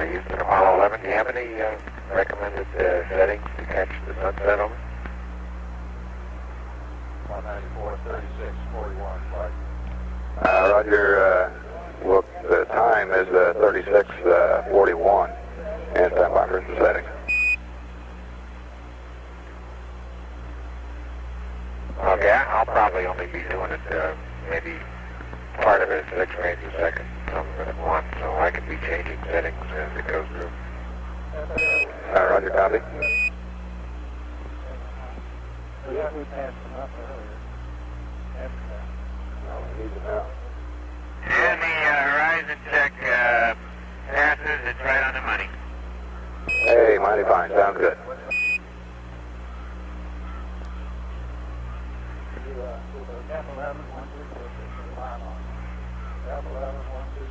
Uh, Houston Apollo 11, do you have any uh, recommended uh, settings to catch the sunset over? 194, 36, 41, flight. Uh, Roger, uh, look, the time is uh, 36, uh, 41, and stand by for the settings. Okay, I- I'll probably only be doing it, uh, maybe part of it at six frames a second, some of it at once, so I could be changing settings as it goes through. Uh, Roger, copy. Yeah, we passed them up earlier. And the uh, horizon check uh, passes, it's right on the money. Hey, mighty fine, sounds good. You, uh, with a Cap 11, 1, 2, 6, it's a line on. Cap 11, 1, 2, 6, it's a line on. That's pretty complicated, Cap 11. Yeah, we're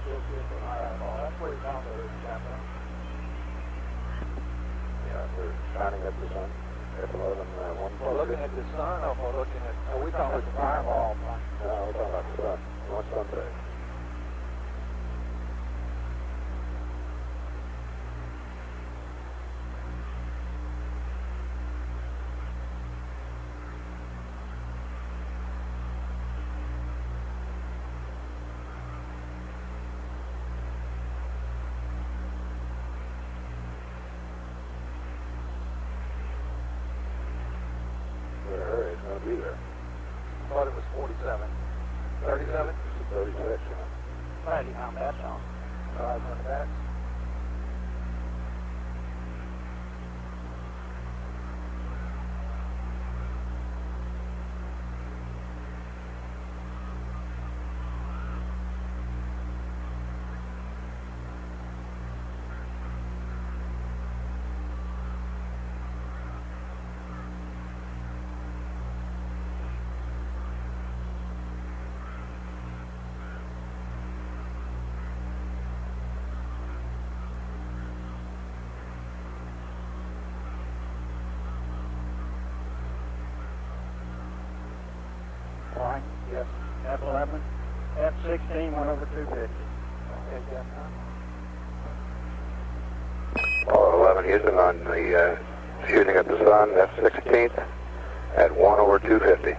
shining at the sun. F11, uh, 1, We're looking at the sun, or we're looking at, are we talking about the fireball? No, we're talking about the sun. What's sunset? Yes. F-11? F-16 went over 250. Okay, Jeff. Apollo 11 Houston on the uh, shooting at the sun, F-16 at 1 over 250.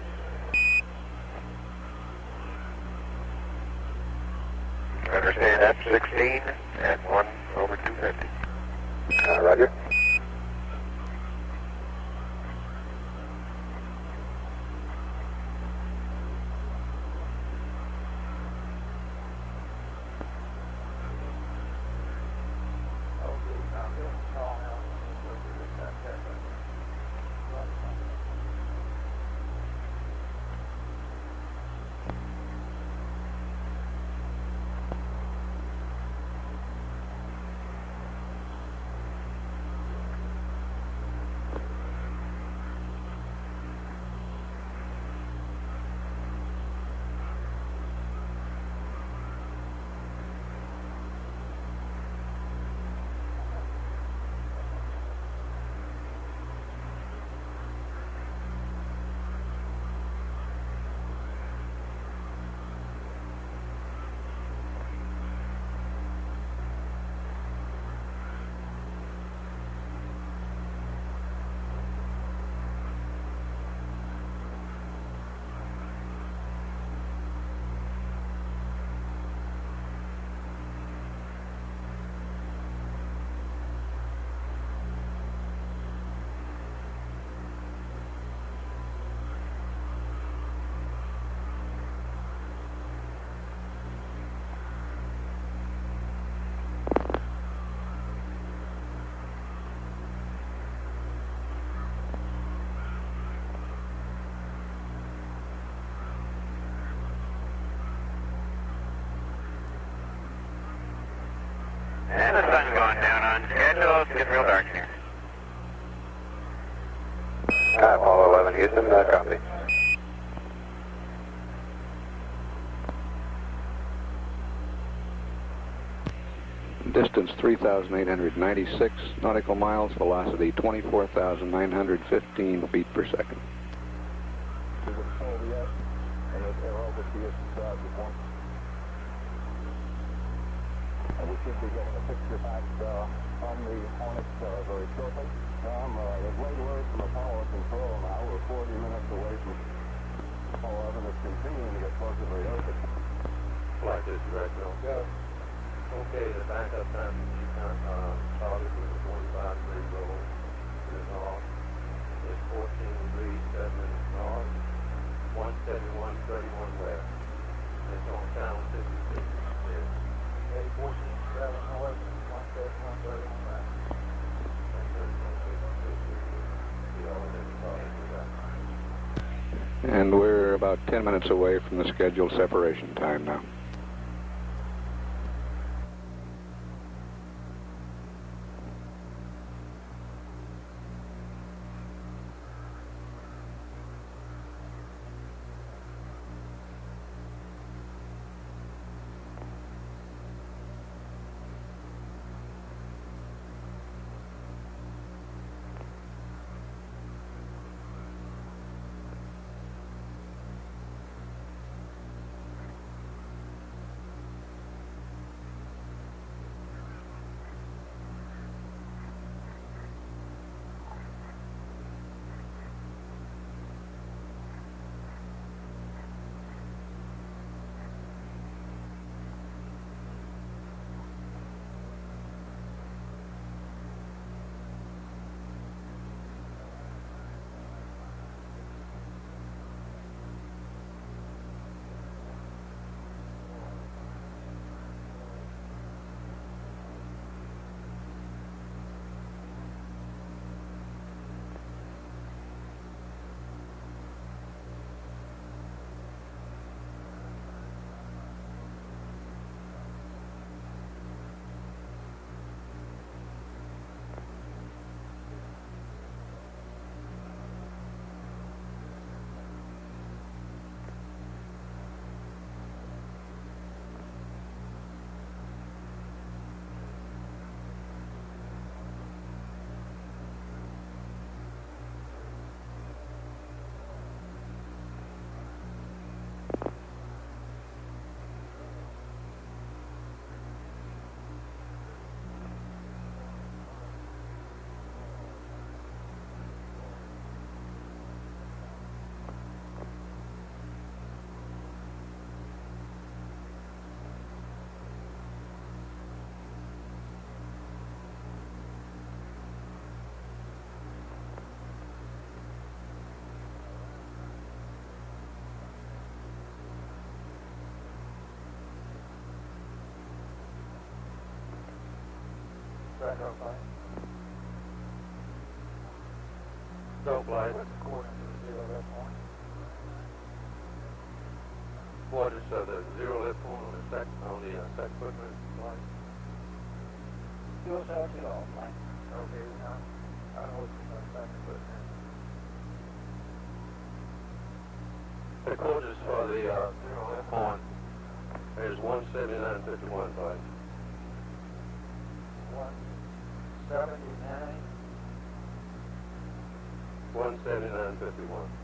On schedule. It's getting real dark here. Uh, Apollo 11 Houston, uh, copy. Distance 3,896 nautical miles, velocity 24,915 feet per second. about 10 minutes away from the scheduled separation time now. sacrifice. Don't. What is uh, zero left point on the second on the uh, second footprint line? Okay, I don't on the second footprint. The quarters for the uh, zero left point is one seventy nine fifty one five. One. 179.51.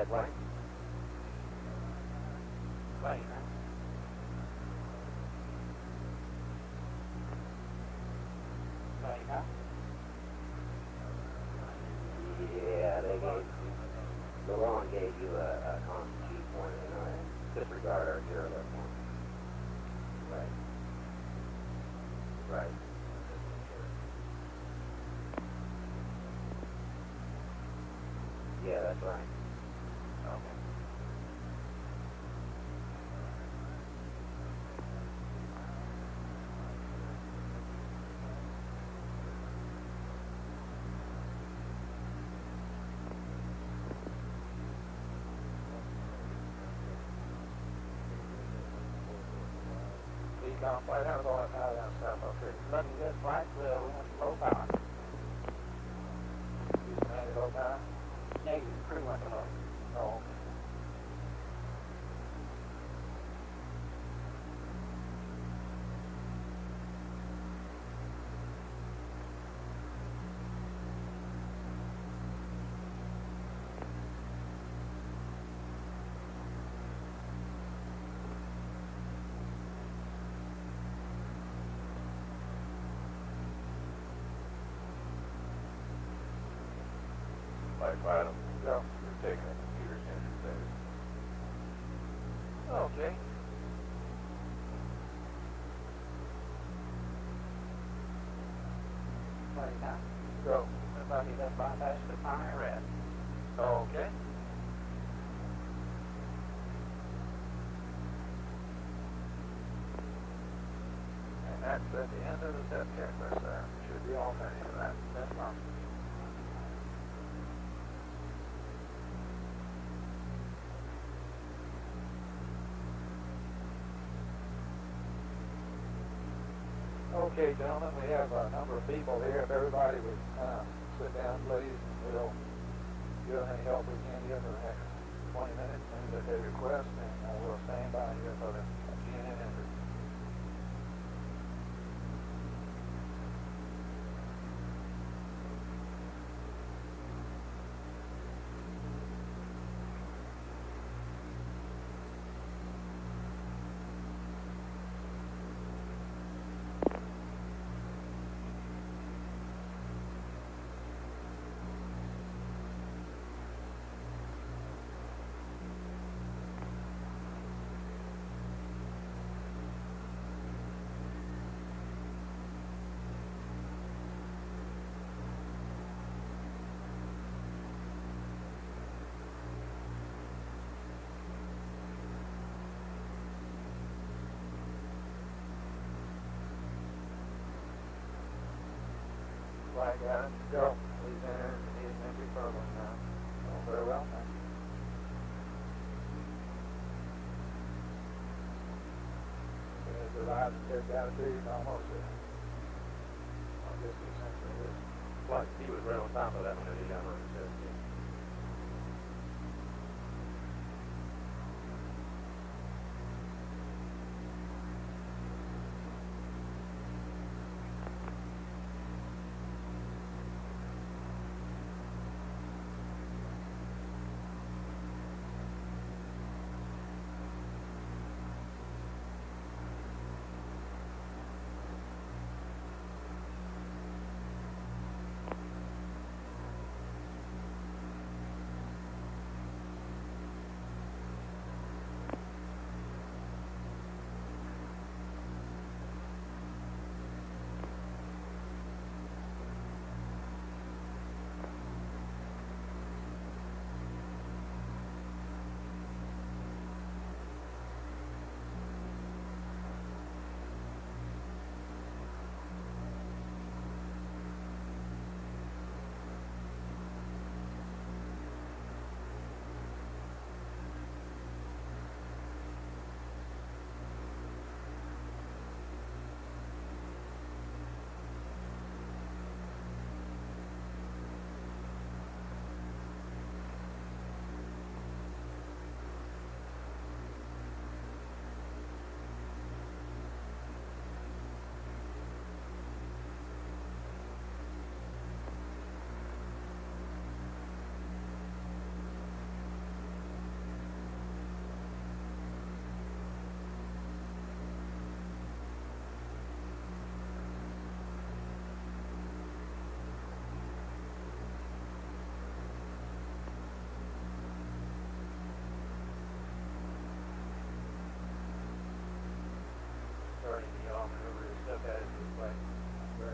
that right? down flight all that power down south up good flight will low power. Low power. Negative, pretty much low. Like Adam, Go. you're taking oh, the computer's interface. Oh, okay. Right now. Go. About to get bypass the primary. Okay. And that's at the end of the step checklist there. Should be all finished with that. That's fine. Okay, gentlemen, we have a number of people here. If everybody would uh, sit down, please, and we'll give them any help we can give for the next 20 minutes, things that they request, and uh, we'll stand by here for the Go. Please enter the entry program now. Very well, thank you. As the live said, got to almost there. I he was right on top of that when he got on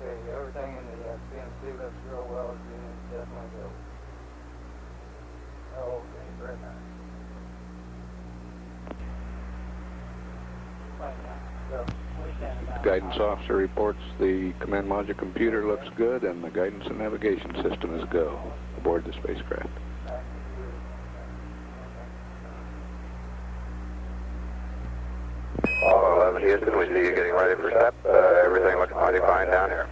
Go. Okay, everything in the uh, looks real well. Definitely good. Okay, very nice. Guidance officer reports the command module computer looks good and the guidance and navigation system is go aboard the spacecraft. All 11 Houston, we see you getting ready for SEP. Uh, everything looks mighty fine down here.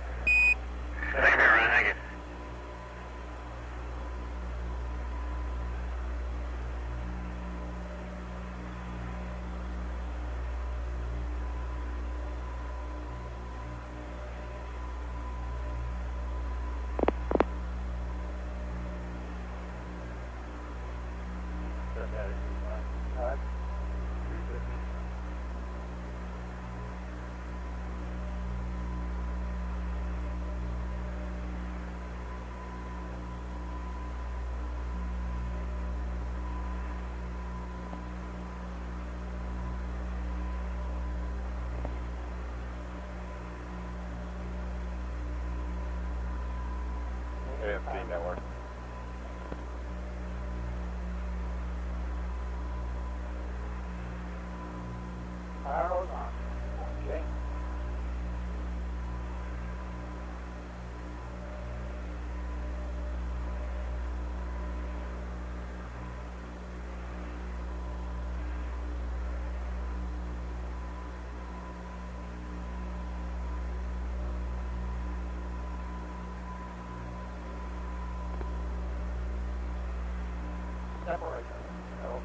Same here, Ron. Thank you. AFP network. Arrows on. Okay. Separation.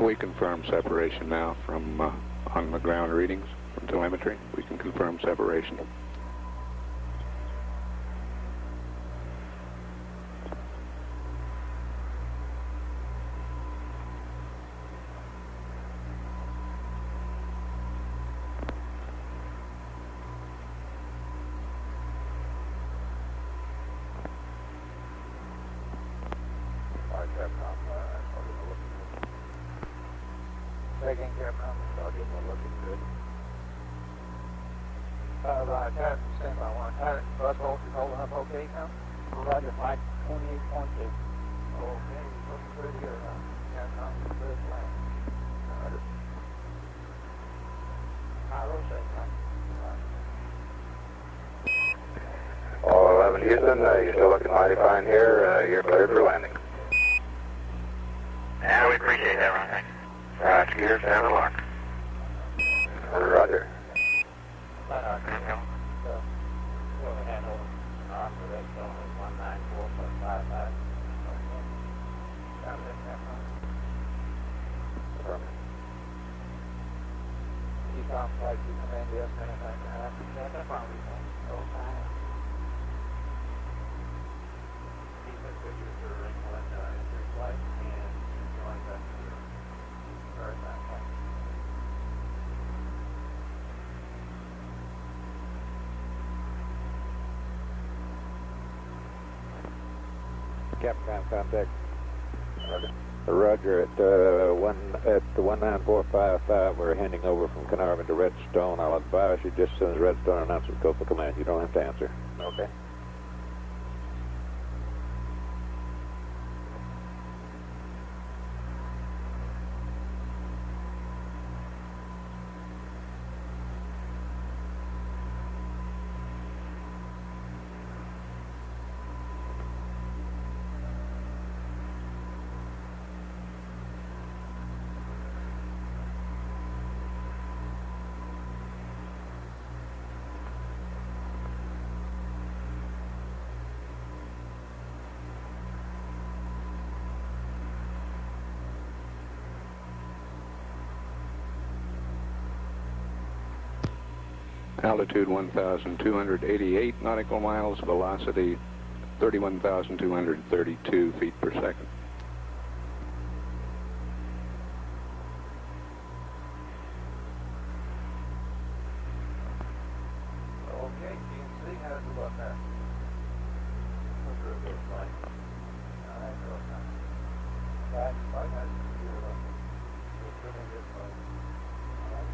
We confirm separation now from uh, on the ground readings from telemetry. We can confirm separation. Houston. Uh, you're still looking mighty fine here. Uh, you're cleared for landing. Yeah, we appreciate that, Ron. Thanks. Roger, 7 contact. Roger. at uh, one at the one nine four five five. We're handing over from Carnarvon to Redstone. I'll advise you just as soon as Redstone announces for command. You don't have to answer. Okay. Altitude 1,288 nautical miles, velocity 31,232 feet per second. Okay, GNC has the look there. What's your good flight? All right, go now. Back, right, that's your look. It's really good flight. All right.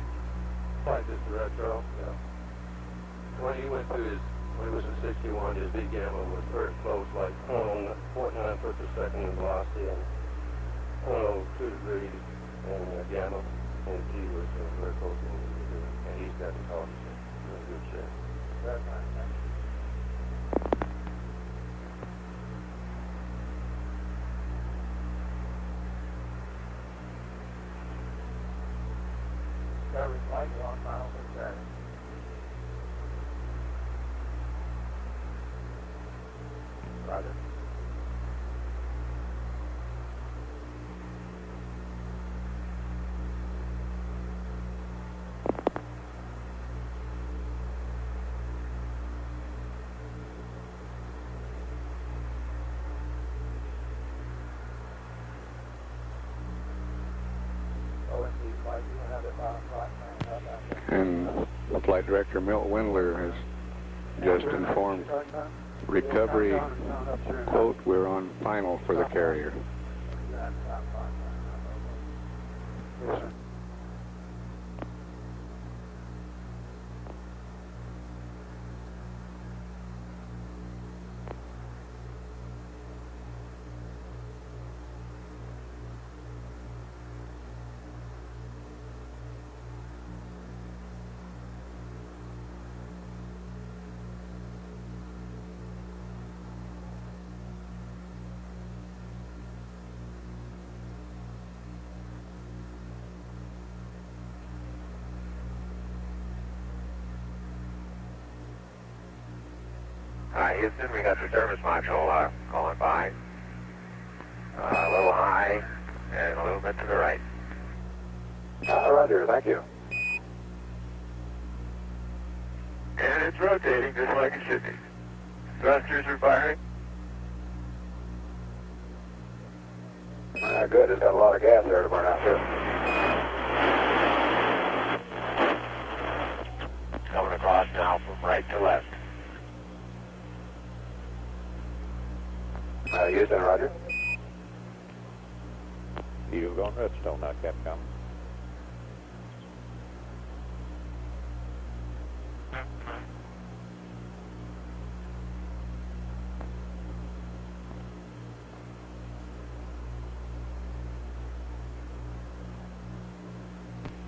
Flight just retro. Yeah. When he went to his, when he was in 61, his big gamma was very close, like 109 foot per second in velocity and 102 degrees in uh, gamma. And G was uh, very close to what he was doing. And he's got the talk in good shape. Very nice, thank you. Discovery flight, one mile per second. Roger. GNC flight, you don't have that bottom flight, man, how about that? And Flight Director Milt Windler has just informed recovery quote, we're on final for the carrier. Houston. We got your service module uh, going by. Uh, a little high and a little bit to the right. Uh, roger, thank you. And it's rotating just like it should be. Thrusters are firing. Uh, good, it's got a lot of gas there to burn out too. Coming across now from right to left. Uh, Houston, roger. Eagle going Redstone now, Capcom.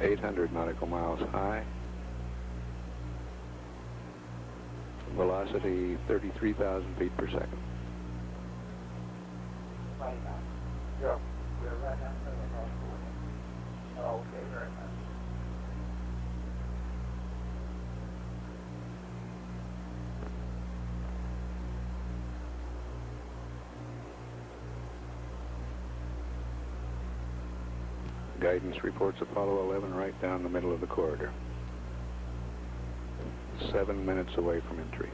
Eight hundred nautical miles high. Velocity thirty-three thousand feet per second. Reports Apollo 11 right down the middle of the corridor. Seven minutes away from entry.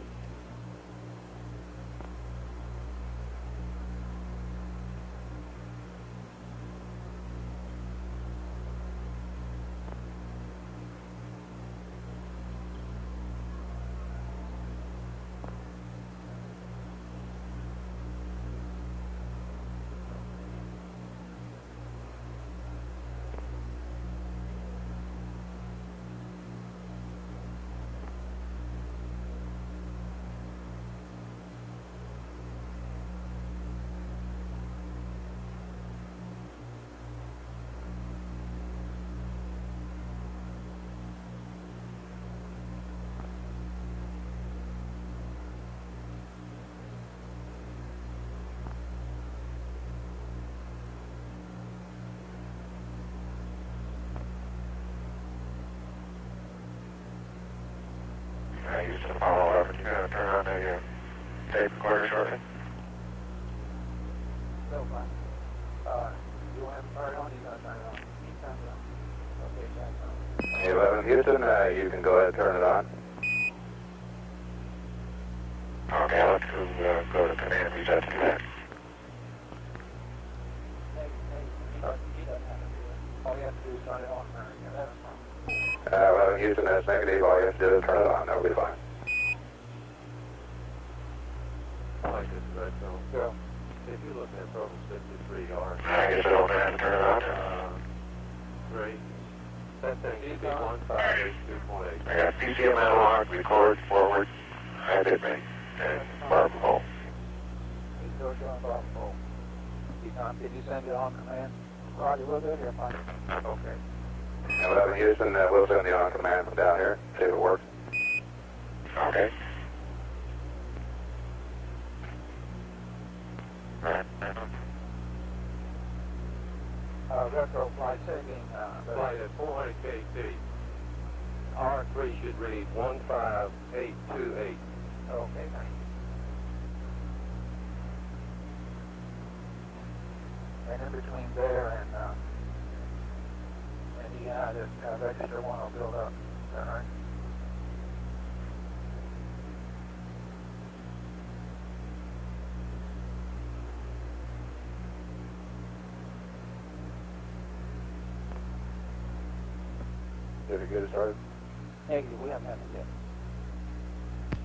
You can go ahead and turn it on. Okay, I'll have to uh, go to command reset to that. All you have to do is turn it on there. Yeah, that's fine. Uh, 11 Houston, that's negative. All you have to do is turn it on. That'll be fine. I like this redstone. Go. If you look at program 63 R, I guess I don't have to turn it on. uh, three, that thing should be 158.2.8. I got PCM analog, record, forward, high bit rate, and barber pole. He's still showing bottom pole. He Tom, did you send it on command? Roger, we'll do it here, fine. Okay. 11 Houston, uh, we'll send you on command from down here. See if it works. Okay. Uh, retro flight saving, uh, Flight at 400 KT. R3 should read 15828. Okay, thank you. And in between there and, uh, and the United, uh, register one will build up, is that right? Did it get it started? Negative, we haven't had it yet.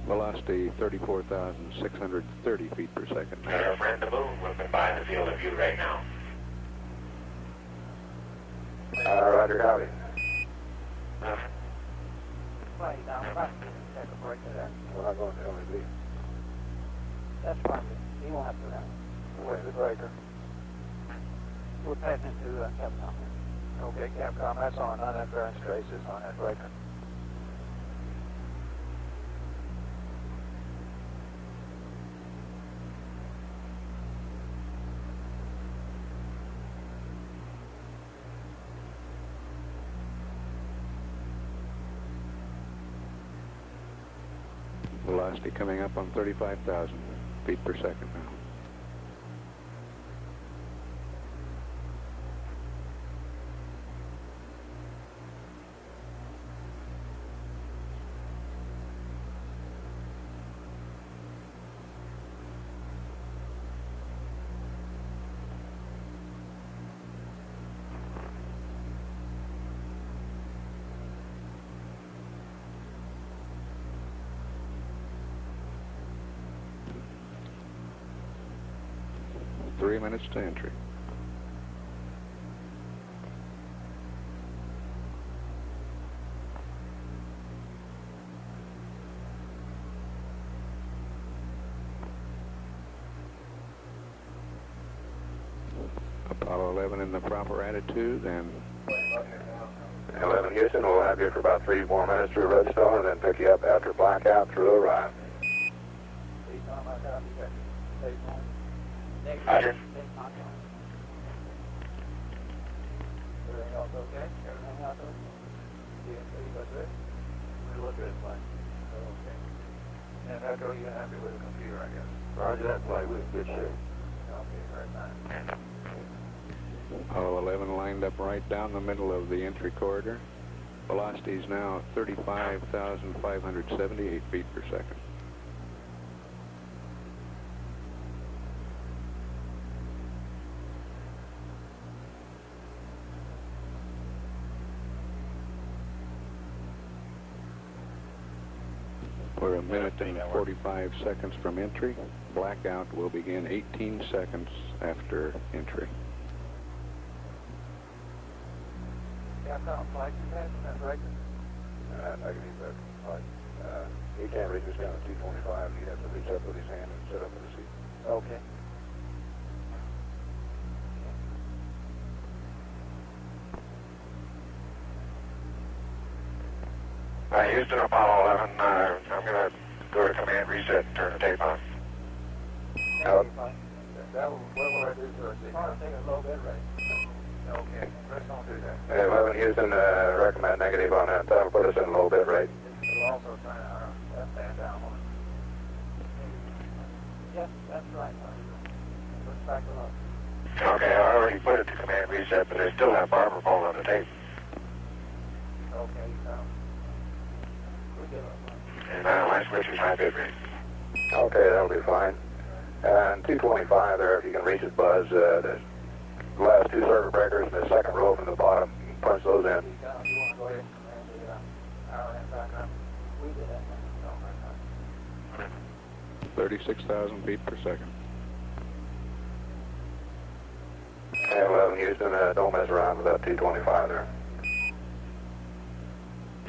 Velocity 34,630 feet per second. Our friend the moon moving by the field of view right now. Uh, Roger, copy. Right, now, we're about to take a break to that. We're not going to LAB. That's fine, he won't have to now. Where's the breaker? We're passing to uh, Capcom. Okay, Capcom, that's on, uninterference traces on that breaker. Velocity coming up on 35,000 feet per second now. Three minutes to entry. Apollo 11 in the proper attitude and 11 Houston, we'll have you for about three more minutes through Redstone and then pick you up after blackout through Orion. Please, I got you. Stay home. Negative. Roger. Else okay? Everything else okay? GNC, that's it? We look at it fine. Okay. And Echo, you're happy with the computer, I guess? Roger that flight, we're in good shape. Okay, very nice. Apollo 11 lined up right down the middle of the entry corridor. Velocity is now 35,578 feet per second. Minute and 45 seconds from entry. Blackout will begin 18 seconds after entry. Capcom, flight command, that's right. Uh, negative, but, like, uh, he can't reach us down to 225. He'd have to reach up with his hand and sit up in the seat. Okay. Uh, Houston, Apollo 11, uh, I'm going to go to command reset and turn the tape on. Uh, That will, what will I do to it? I'll take a low bit rate. Okay, let's don't do that. 11 Houston, uh, recommend negative on that. That'll put us in a low bit rate. We'll also turn our left hand down one. Yes, that's right. Let's back it up. Okay, I already put it to command reset, but I still have barber pole on the tape. Okay, so. We give up. And now my switch is high bit rate. Okay, that'll be fine. And 225 there, if you can reach it, Buzz. Uh, the last two circuit breakers in the second row from the bottom, punch those in. Thirty-six thousand feet per second. And 11 Houston, uh, don't mess around with that 225 there.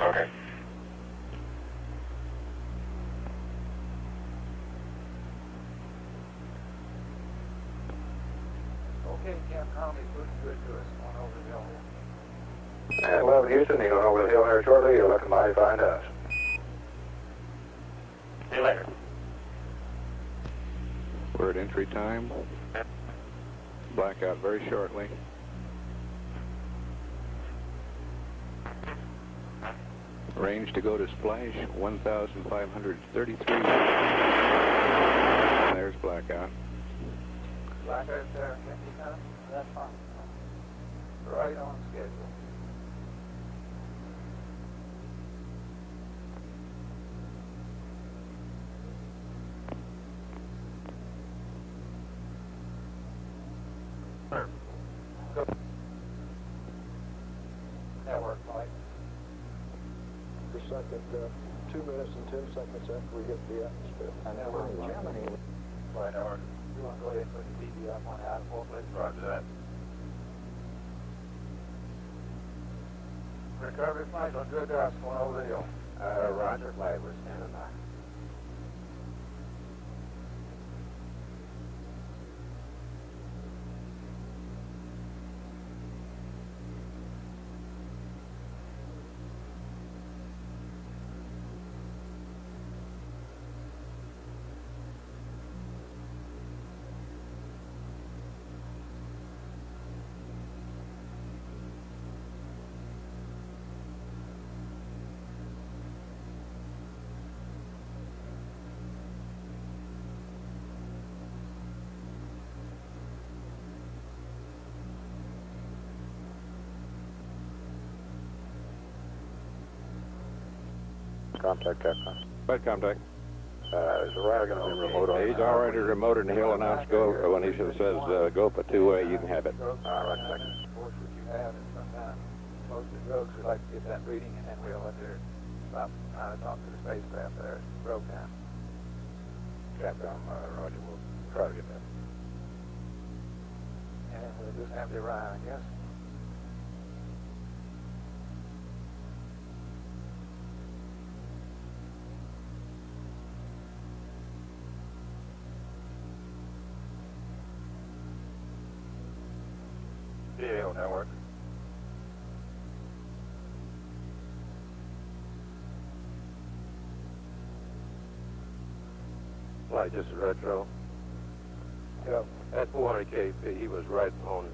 Okay. Okay, Camp Conley's looking good to us on over the hill. And 11 Houston, you're going over the hill here shortly. You're looking mighty fine to us. See you later. We're at entry time. Blackout very shortly. Range to go to splash 1,533. There's blackout. Blackout there, fifty ton? That's fine. Right on schedule. Go. Network light. Per second, uh, two minutes and ten seconds after we hit the atmosphere. And then we're in Germany. Right, Howard. You want to go ahead and put the DB up on out of four, please? Roger that. Recovery flight on good guys going over the hill. Uh, Roger, flight, we're standing Contact Capcom. Bad contact. Uh, is the rider going to be remote on He's already remote and he'll announce go, when he says uh, go for two-way, you can have it. All right, second. Force what you have and sometime most of the drugs would like to get that reading and then we'll let her stop trying to talk to the spacecraft there. It's broke down. Capcom, uh, Roger, we'll try to get that. And we'll just have to ride, I guess. PAO network. Flight, just retro. Yep. At 400 kp, he was right on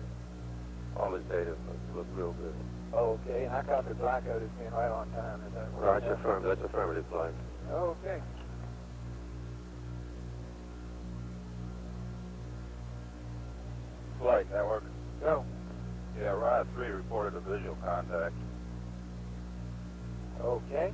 all his data. Looked real good. Okay, and I caught the blackout as being right on time. Is that right? Roger, affirm. That's affirmative flight. Okay. 3 visual contact. Okay.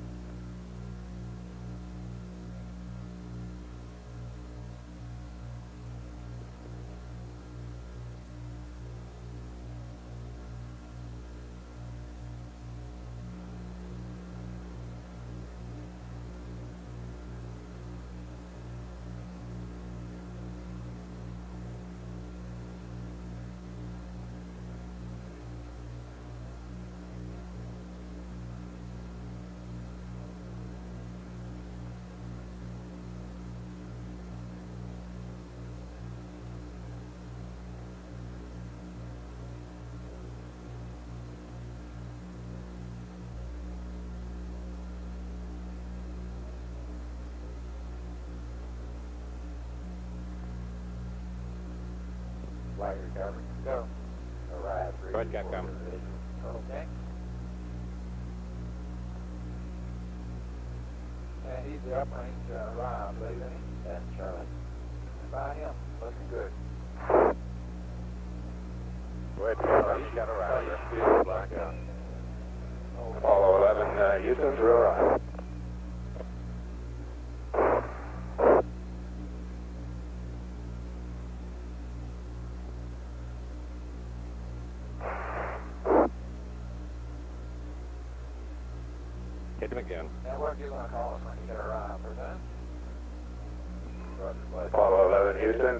Flight recovery. Go. ARIA three. Right, Capcom. Okay. And he's the uprange uh, Ryan, I believe, isn't? That's Charlie. By him. Looking good. Go ahead, Capcom. You got a rider. Field blackout. Apollo 11, uh, Houston, through ARIA.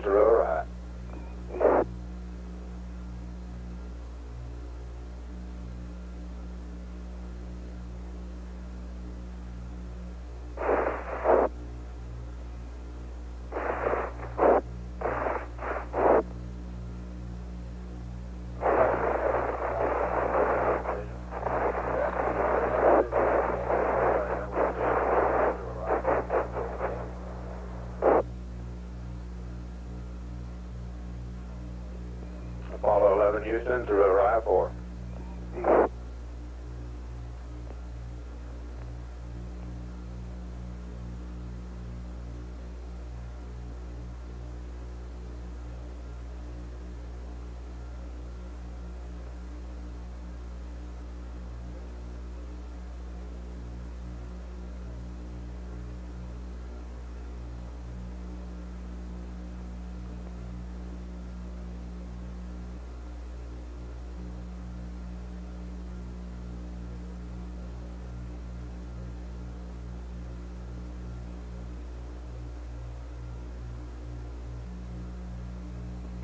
11 Houston, through ARIA. Apollo 11 Houston, through ARIA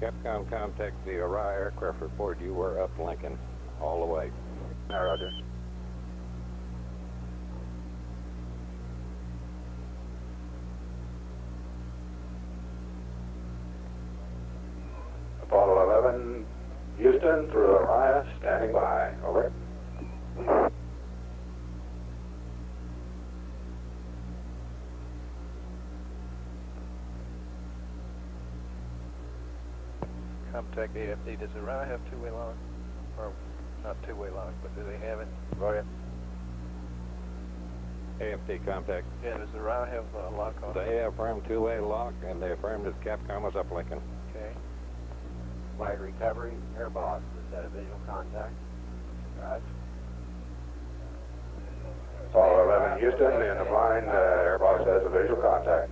Capcom contact the Orion aircraft report you were up Lincoln all the way. Roger. Apollo 11 Houston, through Orion, standing by. Over. Contact AFD. Does Orion have two-way lock? Or not two-way lock, but do they have it? Right. AFD contact. Yeah, does Orion have a lock on it? They affirmed two-way lock, and they affirmed that Capcom was up Lincoln. Okay. Flight recovery, air boss, is that a visual contact? Right. Apollo 11 Houston, in the blind, uh, air boss has a visual contact.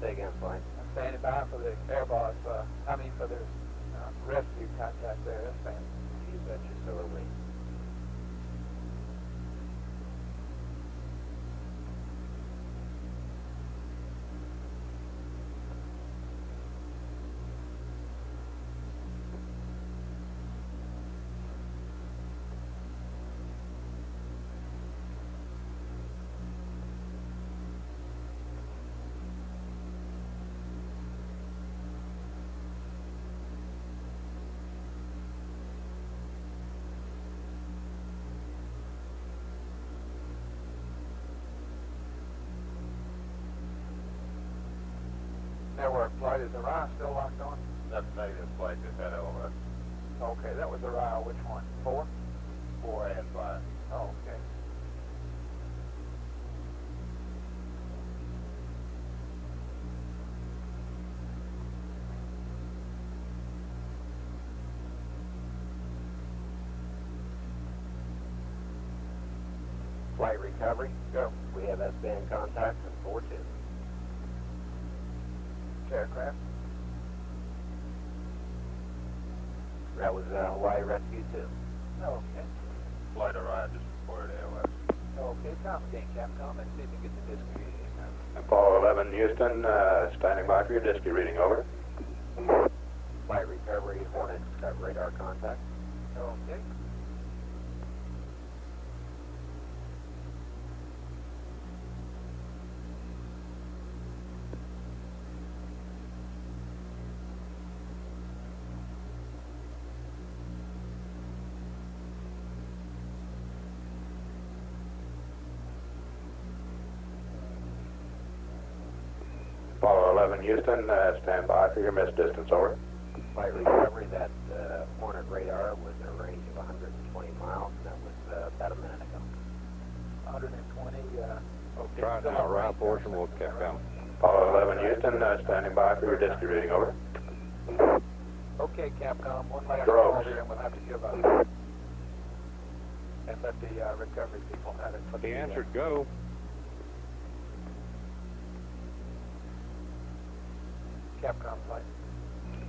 Say again, flight. I'm standing by for the air boss, uh, I mean for the uh, rescue contact there. That's fine. You betcha, so are we. Network flight, is Orion still locked on? That's negative flight, just head over. Okay, that was Orion, which one? Four? Four and five. Oh, okay. Flight recovery, Go. we have S-band contact from 4-2. Aircraft. That was uh, Hawaii Rescue 2. Okay. Flight Orion just reported AOS. Okay, communicate Capcom and see if you get the disc reading. Apollo 11 Houston, uh, standing by for your disc reading. Over. Flight recovery, Hornet uh, radar contact. Okay. 11 Houston, uh, stand by for your missed distance. Over. Flight recovery, that uh, Hornet radar was a range of 120 miles, and that was uh, about a minute ago. 120, uh, okay. Try now, right portion will Capcom. Apollo 11 Houston, uh, standing by for your disc reading. Over. Okay, Capcom, one last Gross. order, and we'll have to give up. And let the uh, recovery people have it. for He the, uh, answered go. Capcom flight.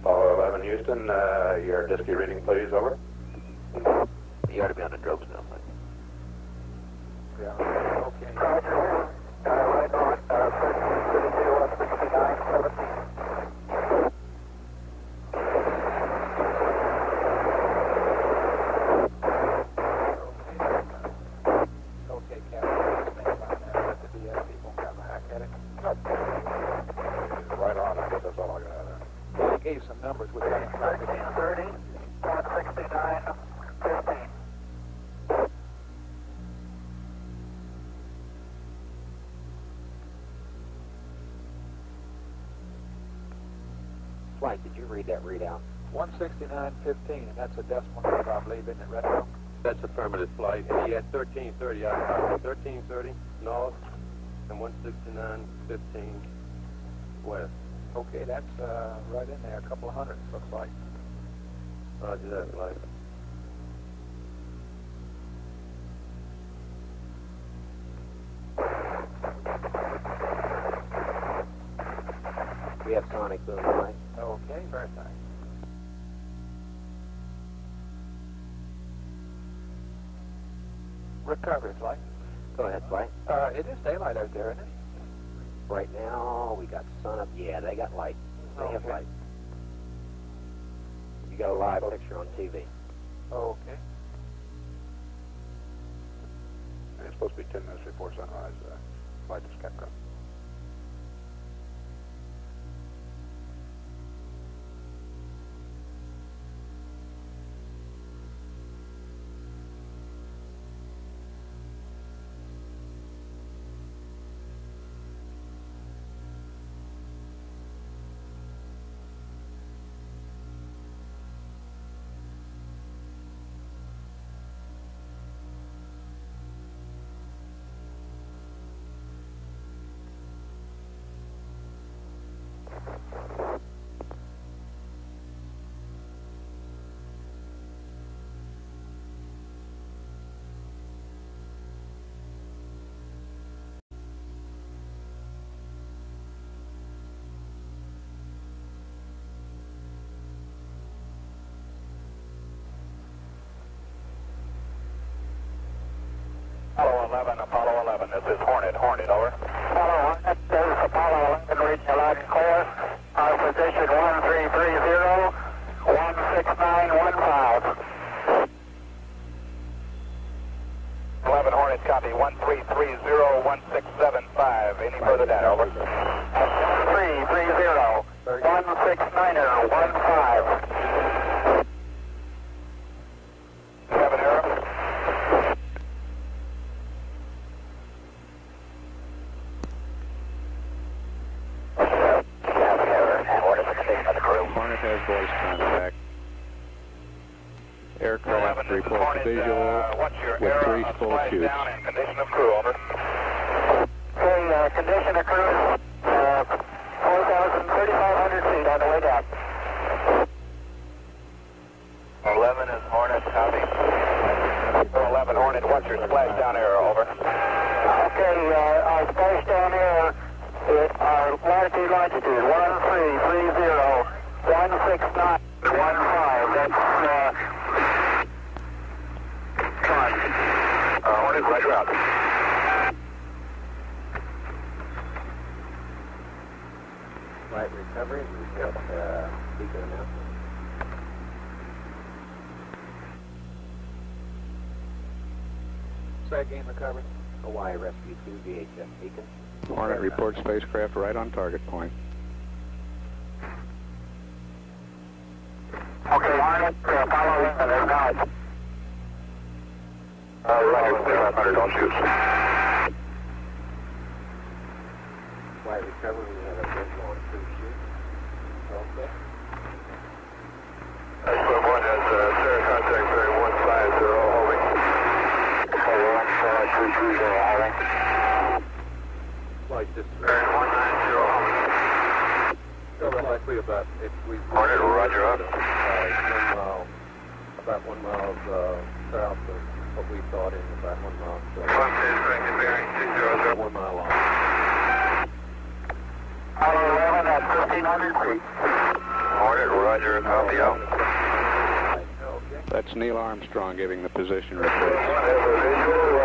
Apollo 11 Houston, uh, your disc reading, please. Over. You ought to be on the drops now, flight. Yeah, Mike, did you read that readout? 169.15, and that's a decimal number, I believe, isn't it, Redstone? That's affirmative flight. And he had 1330 outside. 1330 north and 169.15 west. Okay, that's uh, right in there, a couple of hundreds, looks like. Roger that, flight. Recovery flight. Go ahead, Flight. Uh, it is daylight out there, isn't it? Right now, we got sun up. Yeah, they got light. They have light. You got a live picture on TV. Oh, Okay. And it's supposed to be 10 minutes before sunrise. Uh, flight just kept going. Apollo 11, Apollo 11, this is Hornet, Hornet, over. Apollo 11, this is Apollo 11, reading your logic course. Our position 1330, 16915. 11 Hornet, copy, 1330, 1675. Any further data, over. 1330, 1690, Hornet spacecraft right on target point. Okay, Hornet, uh, follow in and acknowledge. Uh, roger, clear up, Hunter, don't shoot. Flight recovery. We have a visual on two chutes. Okay. Expert one has uh, Sarah contact bearing 150 holding. Okay, one, uh, two, two, zero, holding. Flight just Bearing 190 holding. Likely about if we. Hornet, roger up. Uh, one mile, about one mile uh, south of what we thought in about one mile. south. One stage corrected bearing 200. One mile long. Apollo 11 at 1,500 feet. Hornet, roger, copy out. That's Neil Armstrong giving the position report.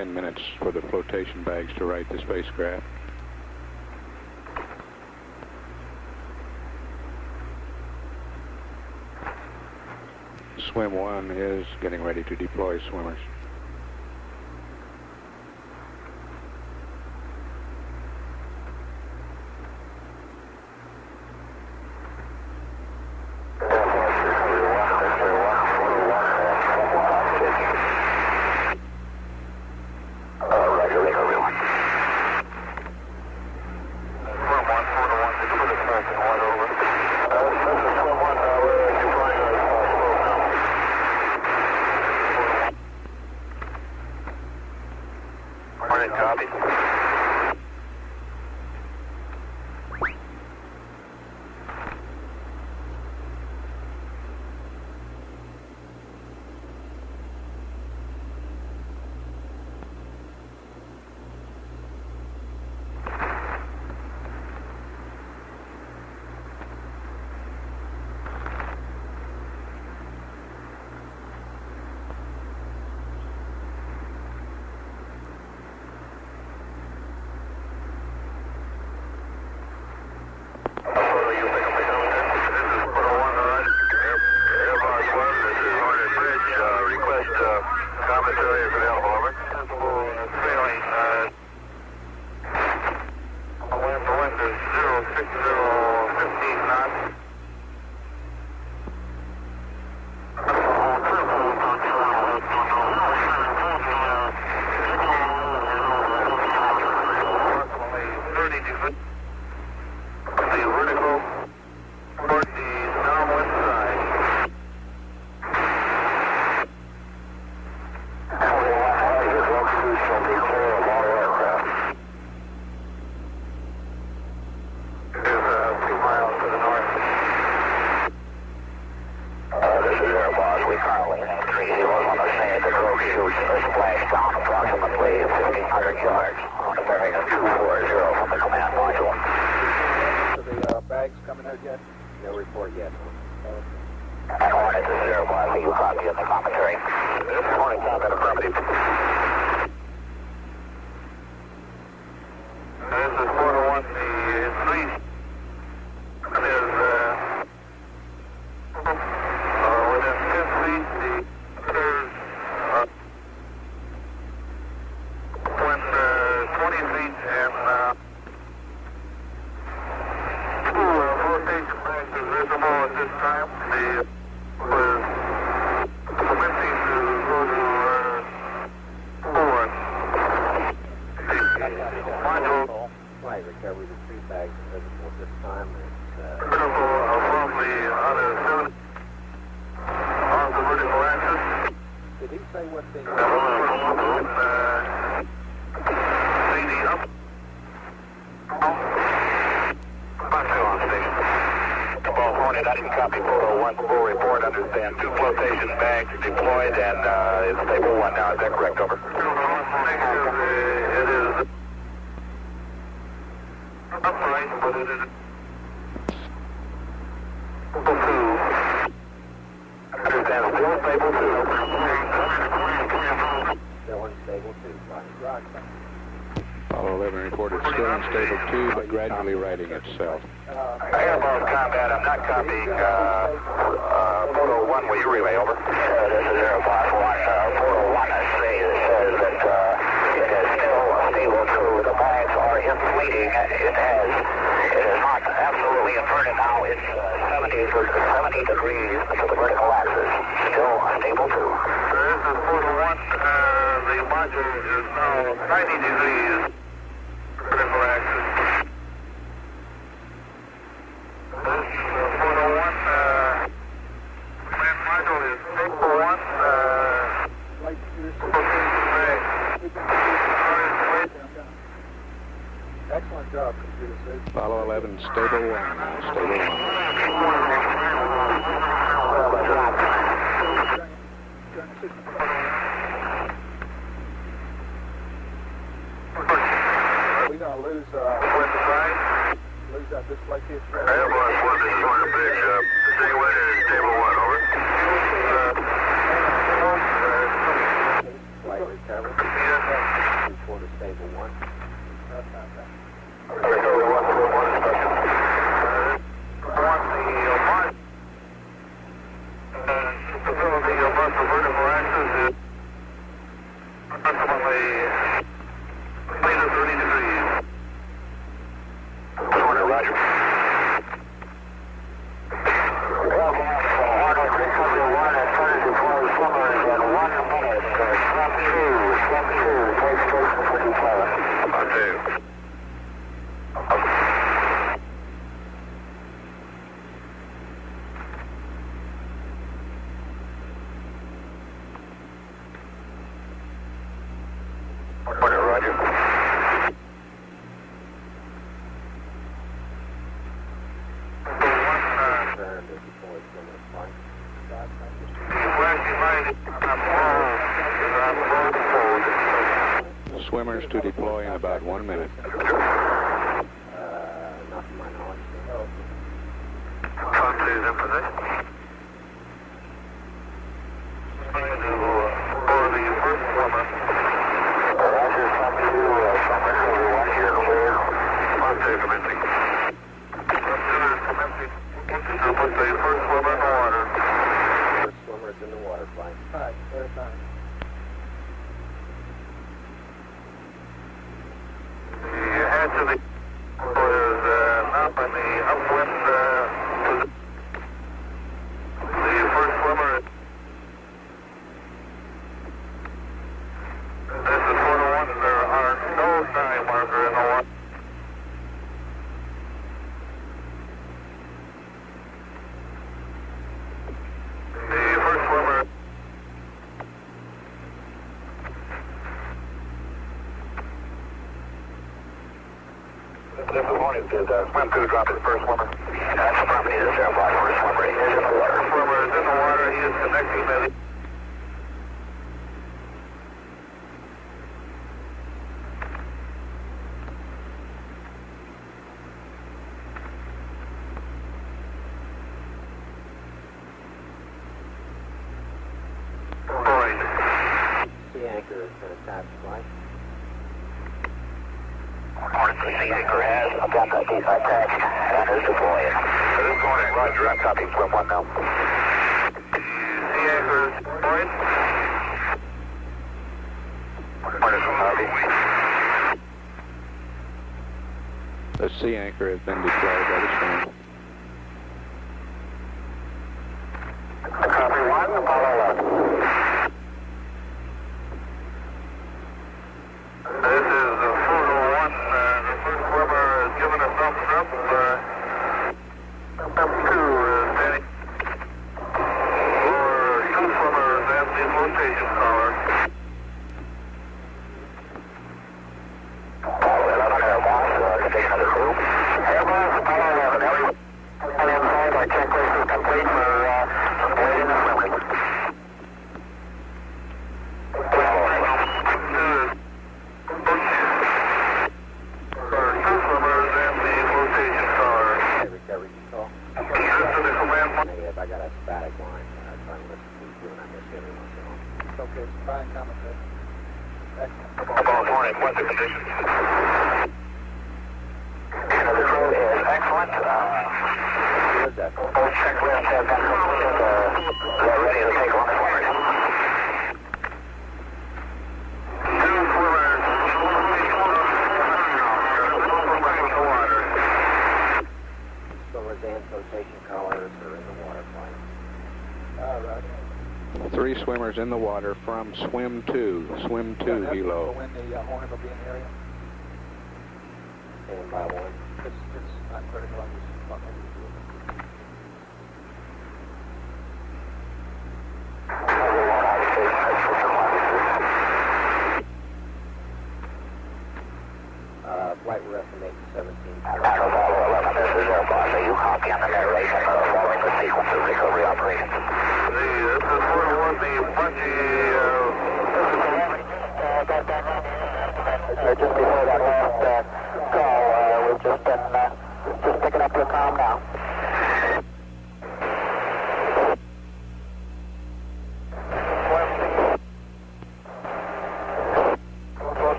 10 minutes for the flotation bags to right the spacecraft. Swim 1 is getting ready to deploy swimmers. Apollo 11, stable one, stable one. We gonna lose, uh, lose that just like this. Right? One, this is one, big, uh, stay with stable one, over. Uh, slightly covered. Yeah. Three stable one. This morning, one. It says uh, swim through, dropped his first woman. for attending. swimmers in the water from swim two, swim two below.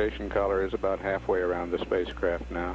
rotation collar is about halfway around the spacecraft now.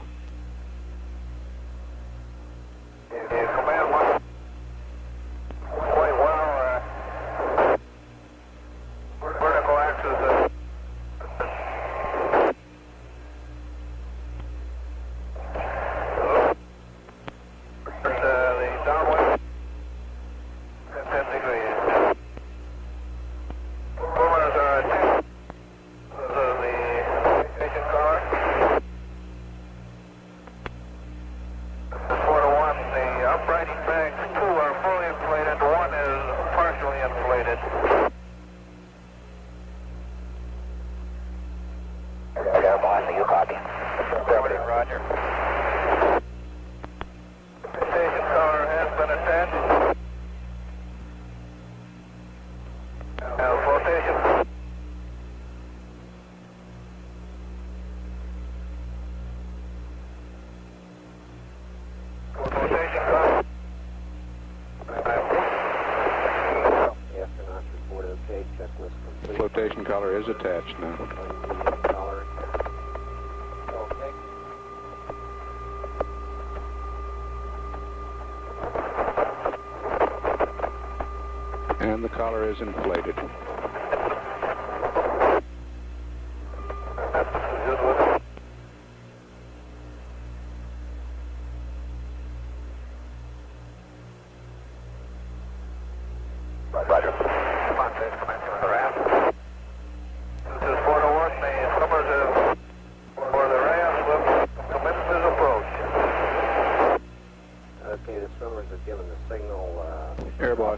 propeller is attached now. and the collar is inflated.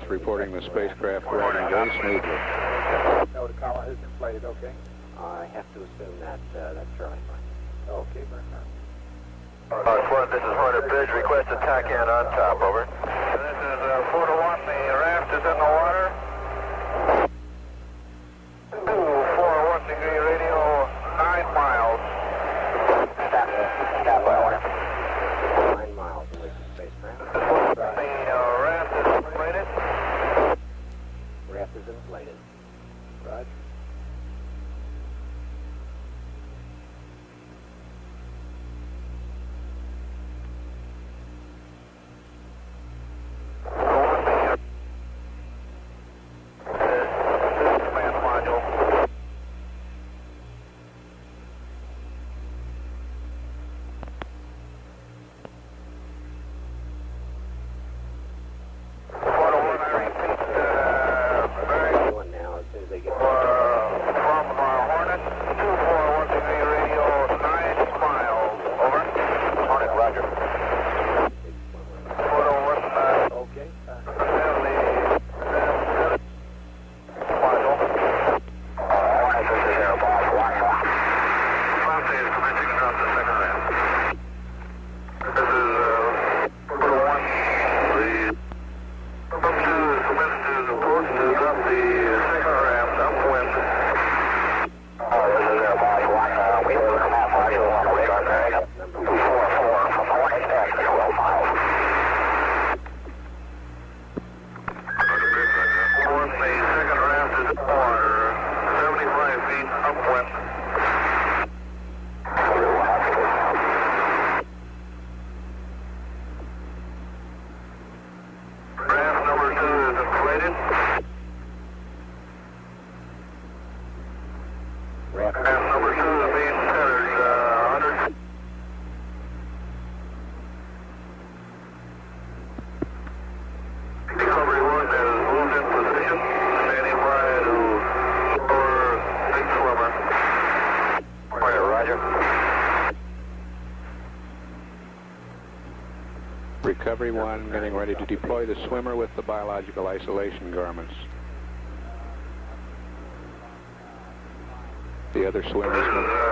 reporting the spacecraft riding very smoothly. No would collar has been okay? I have to assume that uh, that's Charlie. Okay, Bernard. Uh, this is Hunter Bridge. Request attack and on top. Over. Recovery one getting ready to deploy the swimmer with the biological isolation garments. The other swimmers.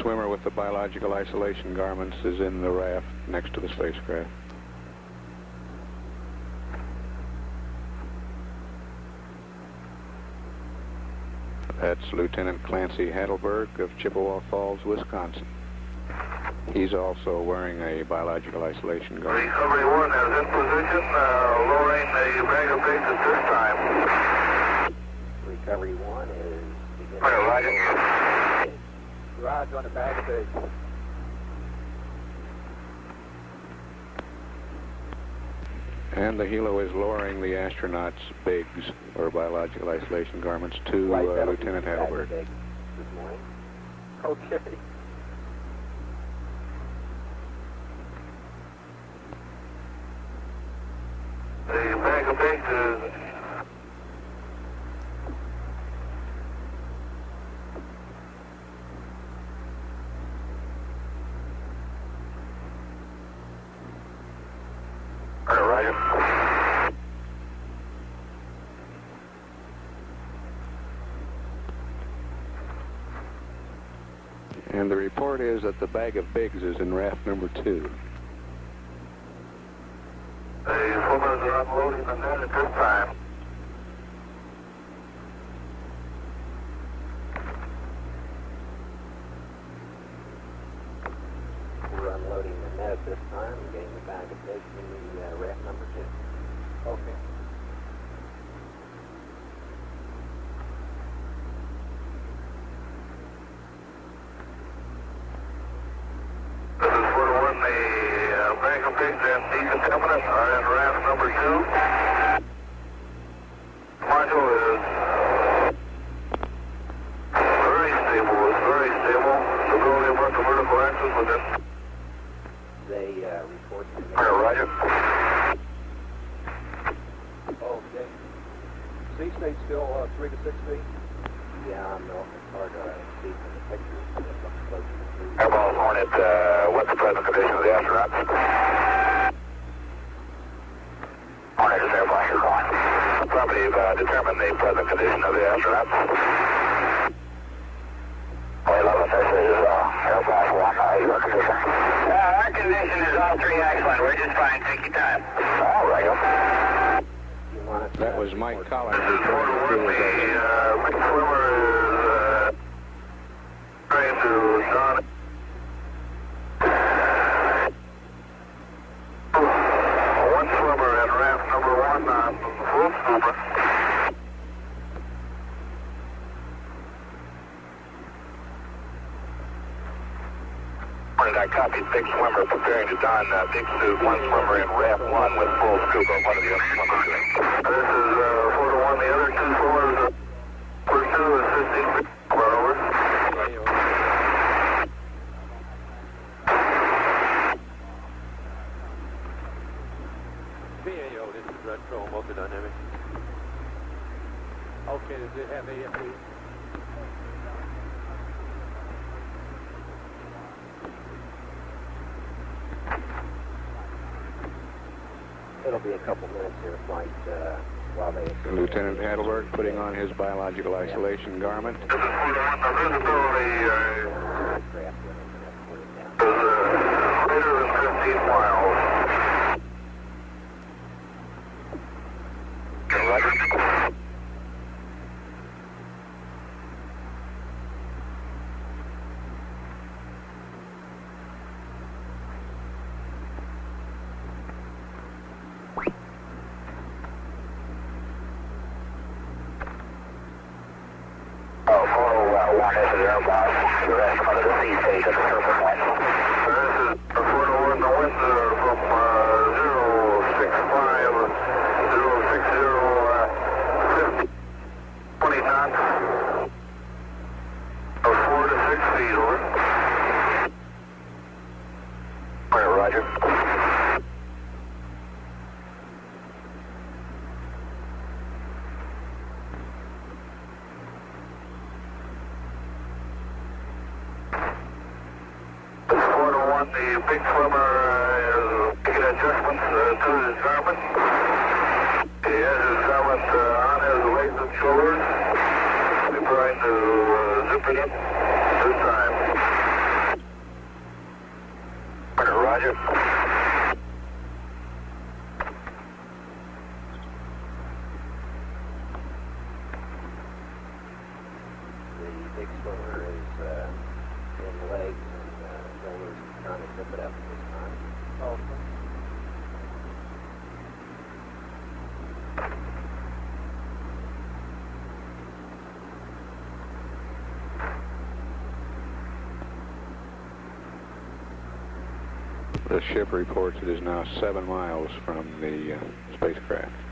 swimmer with the biological isolation garments is in the raft next to the spacecraft. That's Lieutenant Clancy Hatleberg of Chippewa Falls, Wisconsin. He's also wearing a biological isolation garment. Recovery 1 is in position, uh, lowering the bag of bigs at this time. Recovery 1. On the bag. And the helo is lowering the astronauts' bigs, or biological isolation garments, to uh, Lieutenant the bag of Hatleberg. pigs This morning. Okay. The bag of bigs is Right, Roger. The report is that the bag of bigs is in raft number two. The swimmers are unloading the net at this time. big swimmer preparing to don uh, big suit, once more. biological isolation garment. Contact with the robot. Direct onto the sea stage at the surface. ship reports it is now seven miles from the uh, spacecraft.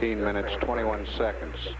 15 minutes, 21 seconds.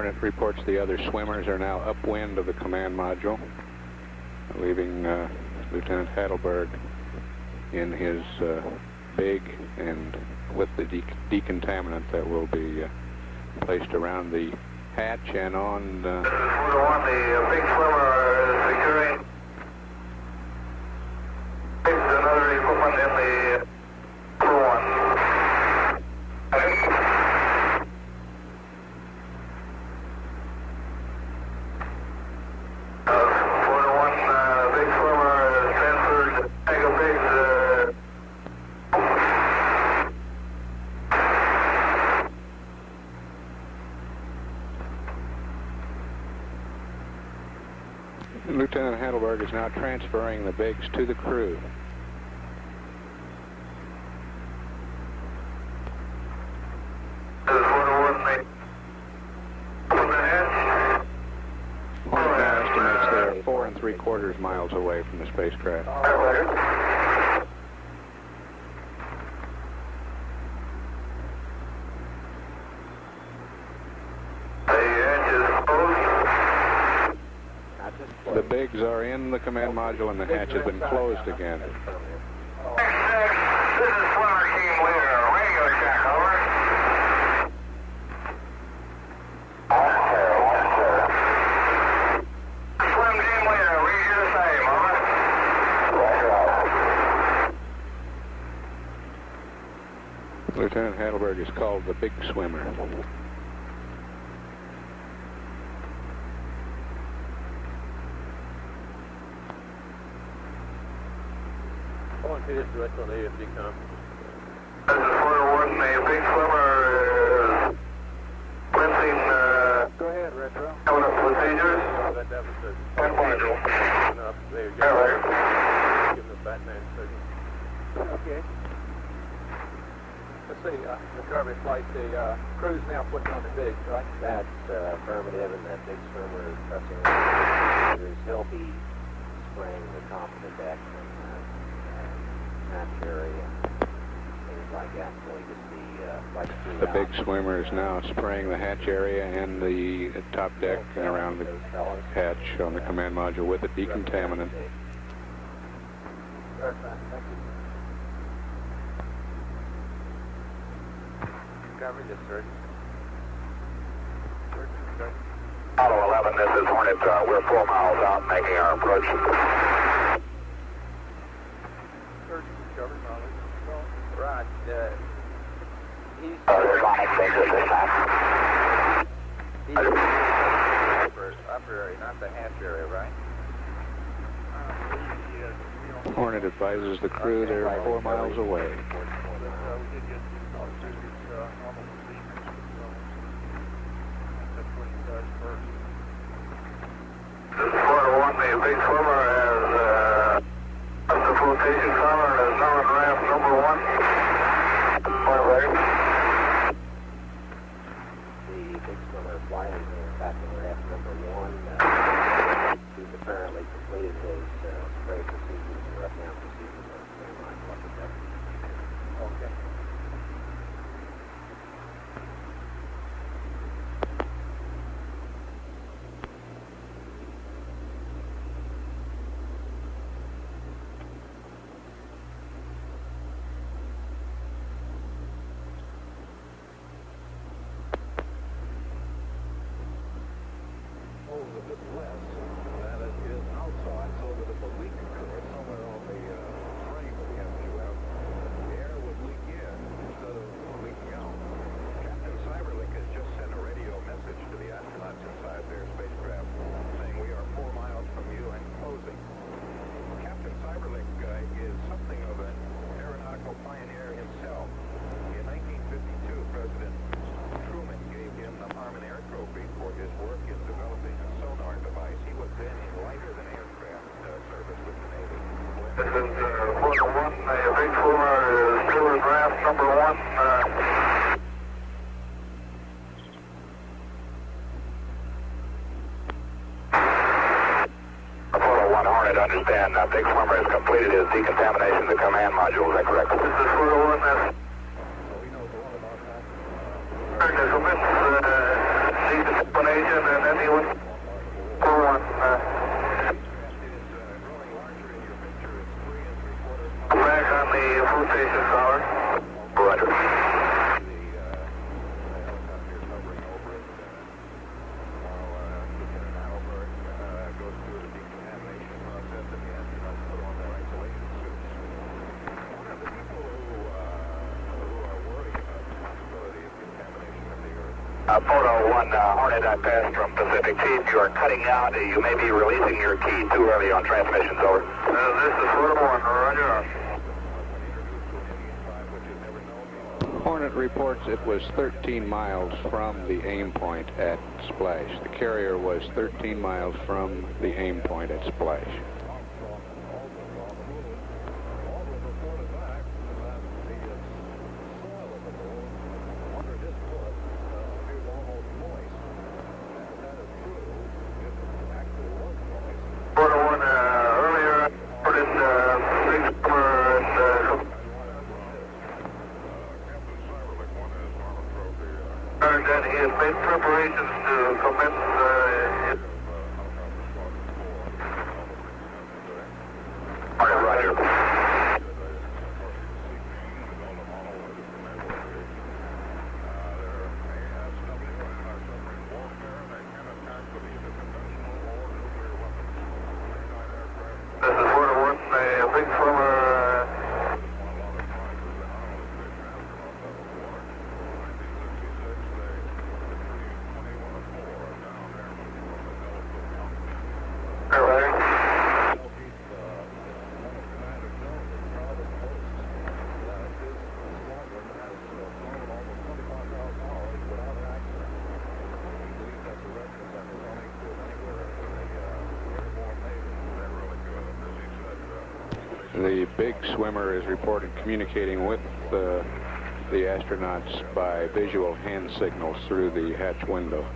Hornet reports the other swimmers are now upwind of the command module, leaving uh, Lieutenant Hatleberg in his uh, big and with the decontaminant that will be uh, placed around the hatch and on. Uh, on the uh, big swimmer securing. is now transferring the bigs to the crew. And three quarters miles away from the spacecraft. Are in the command module, and the hatch has been closed again. This is swimmer team leader. Radio team leader, read. Lieutenant Hatleberg is called the big swimmer. Direct on AFD com. This is Florida 1, a big swimmer is cleansing, uh, Go ahead, Retro. coming up procedures. That deficit. Ten module. Up. There you go. Right. Give him the Batman signal. Okay. Let's see, uh, recovery flight, the uh, crew's now putting on the big, right? That's uh, affirmative, and that big swimmer is pressing on the He'll be spraying the top of the deck and uh, uh, hatch area, things like that. So you just see uh, like The big swimmer is now spraying the hatch area and the top deck and around the hatch on the command module with a decontaminant. Very fine, thank yes, sir. Apollo 11, this is Hornet. Uh, we're four miles out making our approach. Surgeon recovery, knowledge. Right, uh, he's... Uh, there's Onyx Exit this time. He's upper, upper area, not the hatch area, right? Hornet advises the crew they're four miles away. Photo 1, uh, Hornet, I passed from Pacific Chief. You are cutting out. You may be releasing your key too early on transmissions. Over. Uh, this is Florida 1, roger. Hornet reports it was 13 miles from the aim point at Splash. The carrier was 13 miles from the aim point at Splash. Florida 1, uh, earlier, put in, uh, big swimmer and, uh, and then he has made preparations to commence, uh, Roger, roger. This is Florida 1, a big swimmer, uh, All right. The big swimmer is reported communicating with uh, the astronauts by visual hand signals through the hatch window.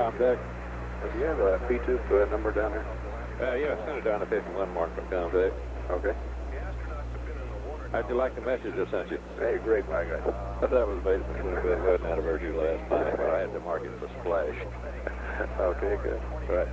Top deck. Do you have a P2 uh, number down there? Uh, yeah, send it down to 51 mark from com deck. Okay. How'd you like the message I sent you? Hey, great, my guy. It was basically a good good anniversary last night, but I had to mark it as a splash. okay, good. Right.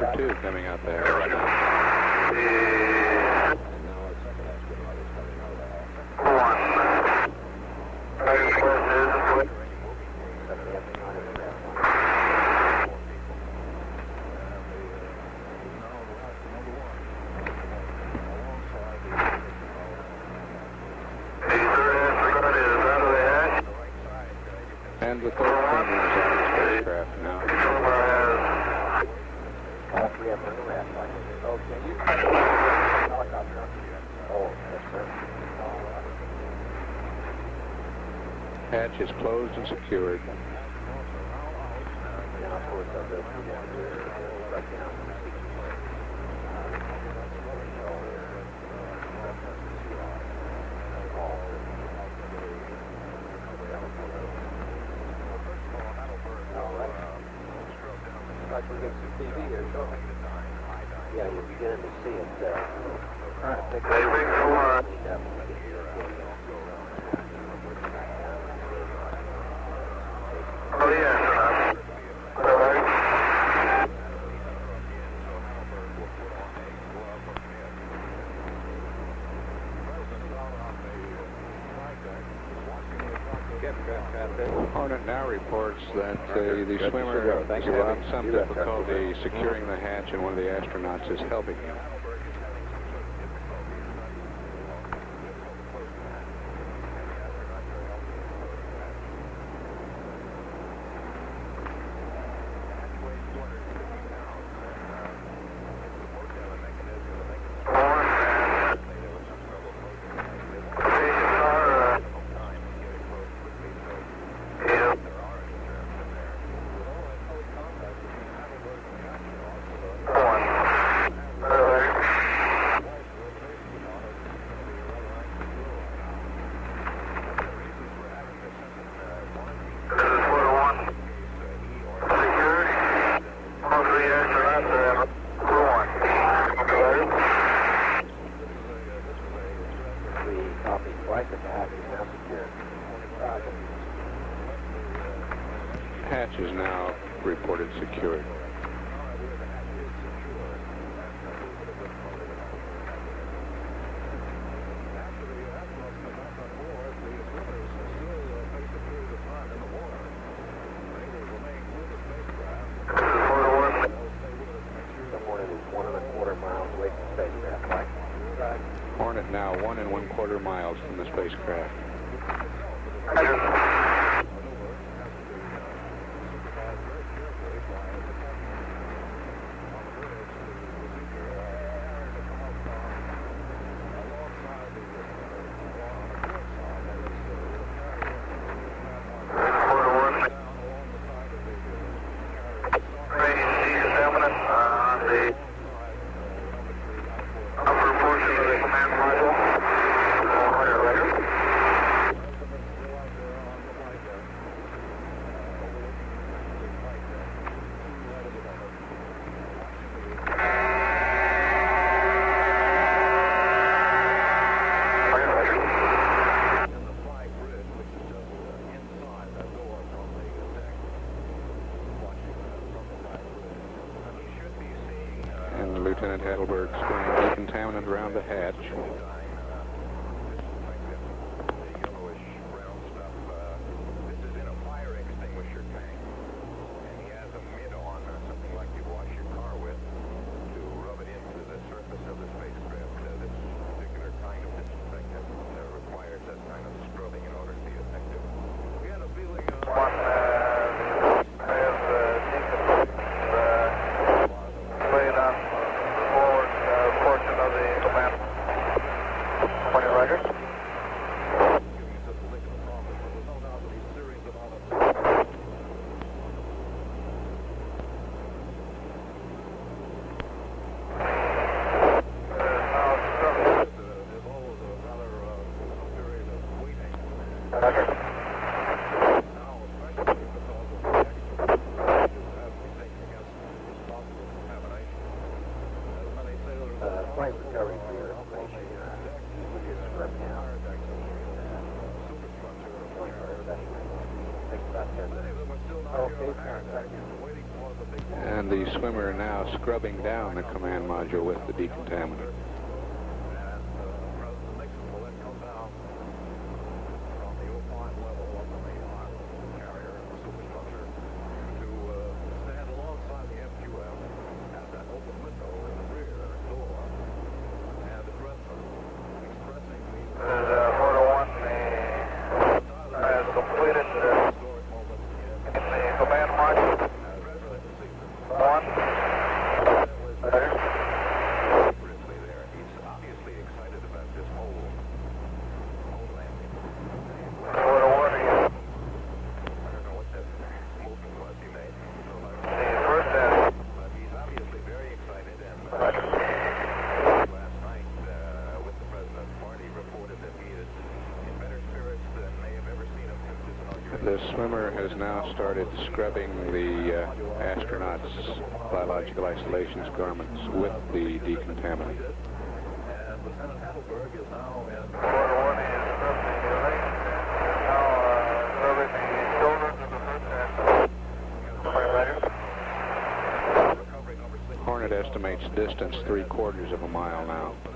Number two out there right now. And the third swimmer is on the spacecraft now. Hatch is closed and secured. Like we get some TV here shortly. Yeah, you're beginning to see it. Uh, trying to pick up. Oh, yeah. Hornet now reports uh, the swimmer is having some difficulty securing the hatch and one of the astronauts is helping him. Hey, is now reported secured. Hornet now one and one quarter miles from the spacecraft. Scrubbing down the command module with the decontaminant. Swimmer has now started scrubbing the uh, astronauts' biological isolations garments with the decontaminant. Hornet estimates distance three quarters of a mile now.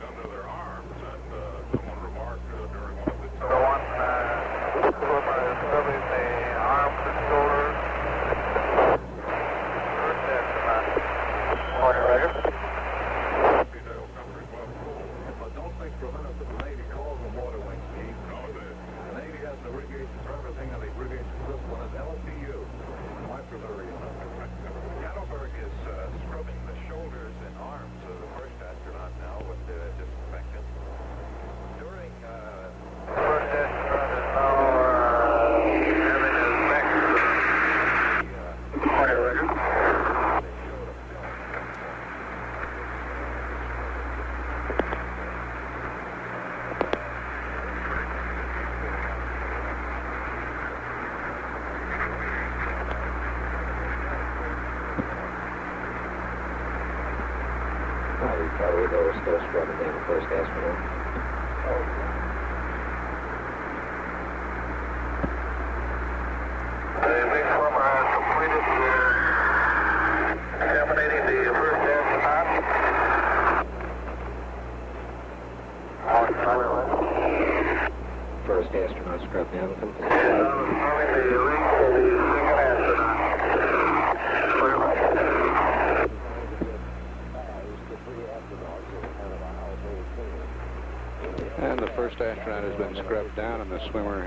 Governor.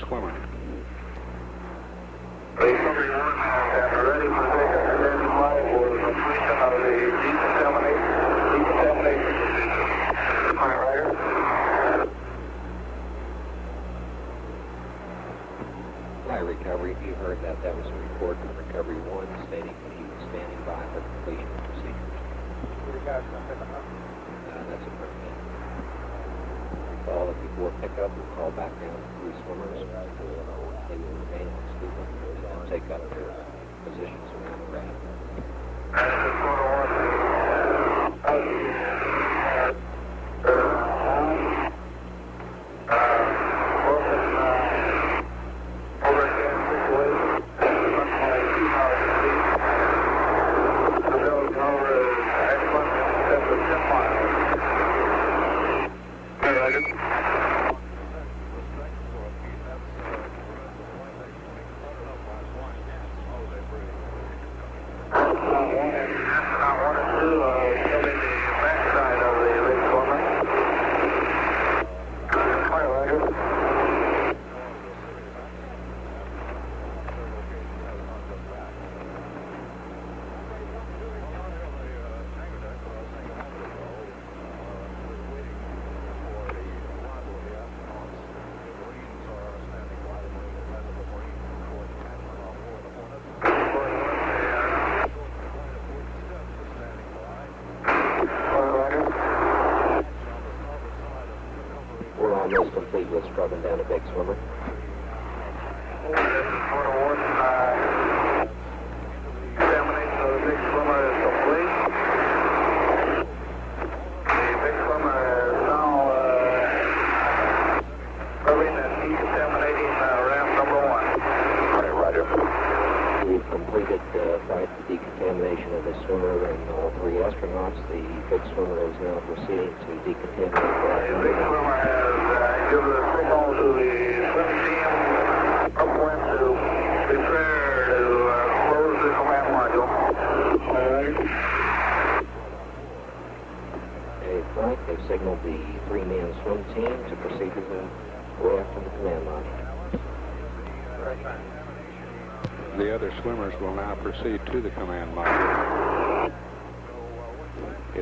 swimmer.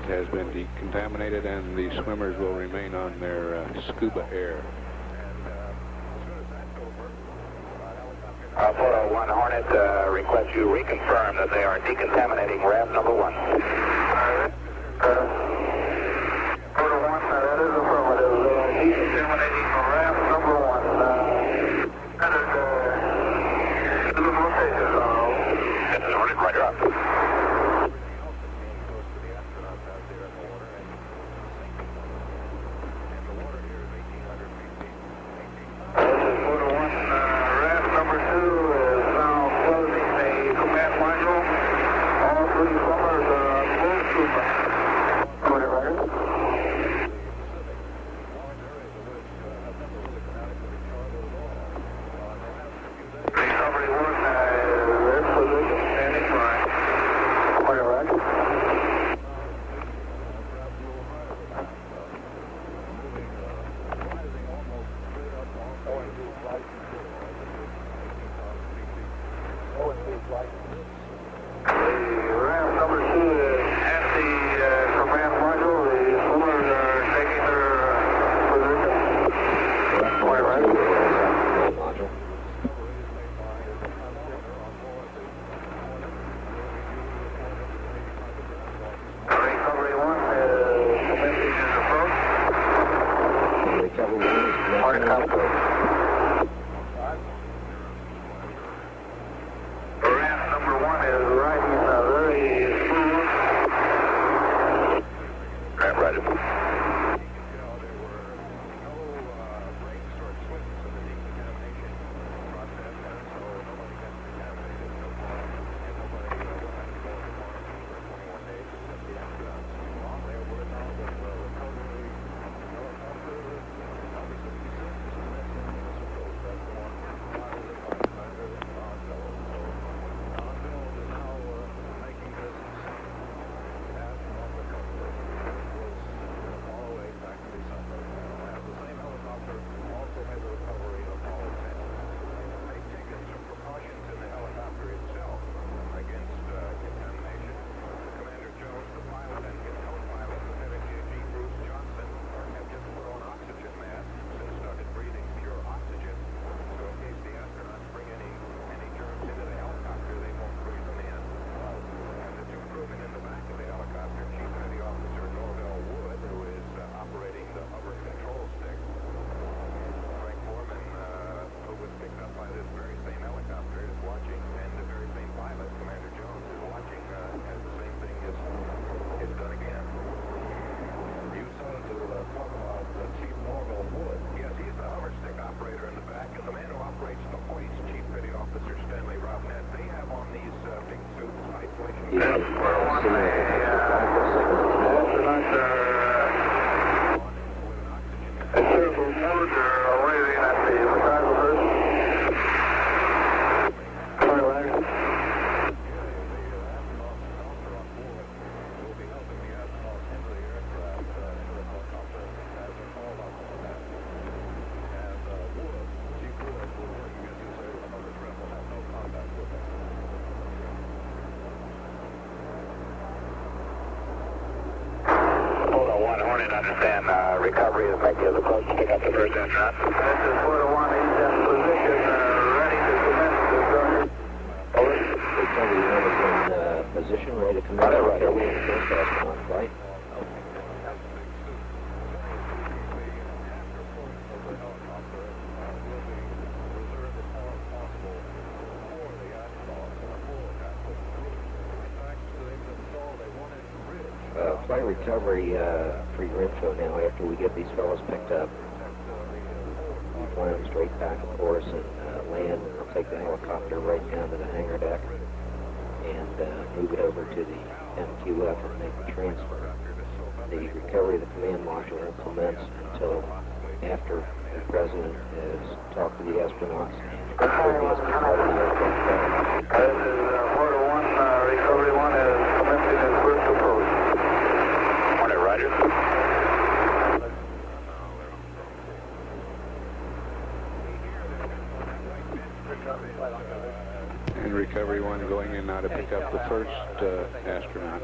It has been decontaminated and the swimmers will remain on their uh, scuba air. helicopter right down to the hangar deck and uh, move it over to the MQF and make the transfer. The recovery of the command module won't commence until after the president has talked to the astronauts. This is uh, Porter 1, uh, Recovery 1 is commencing its first uh, astronaut.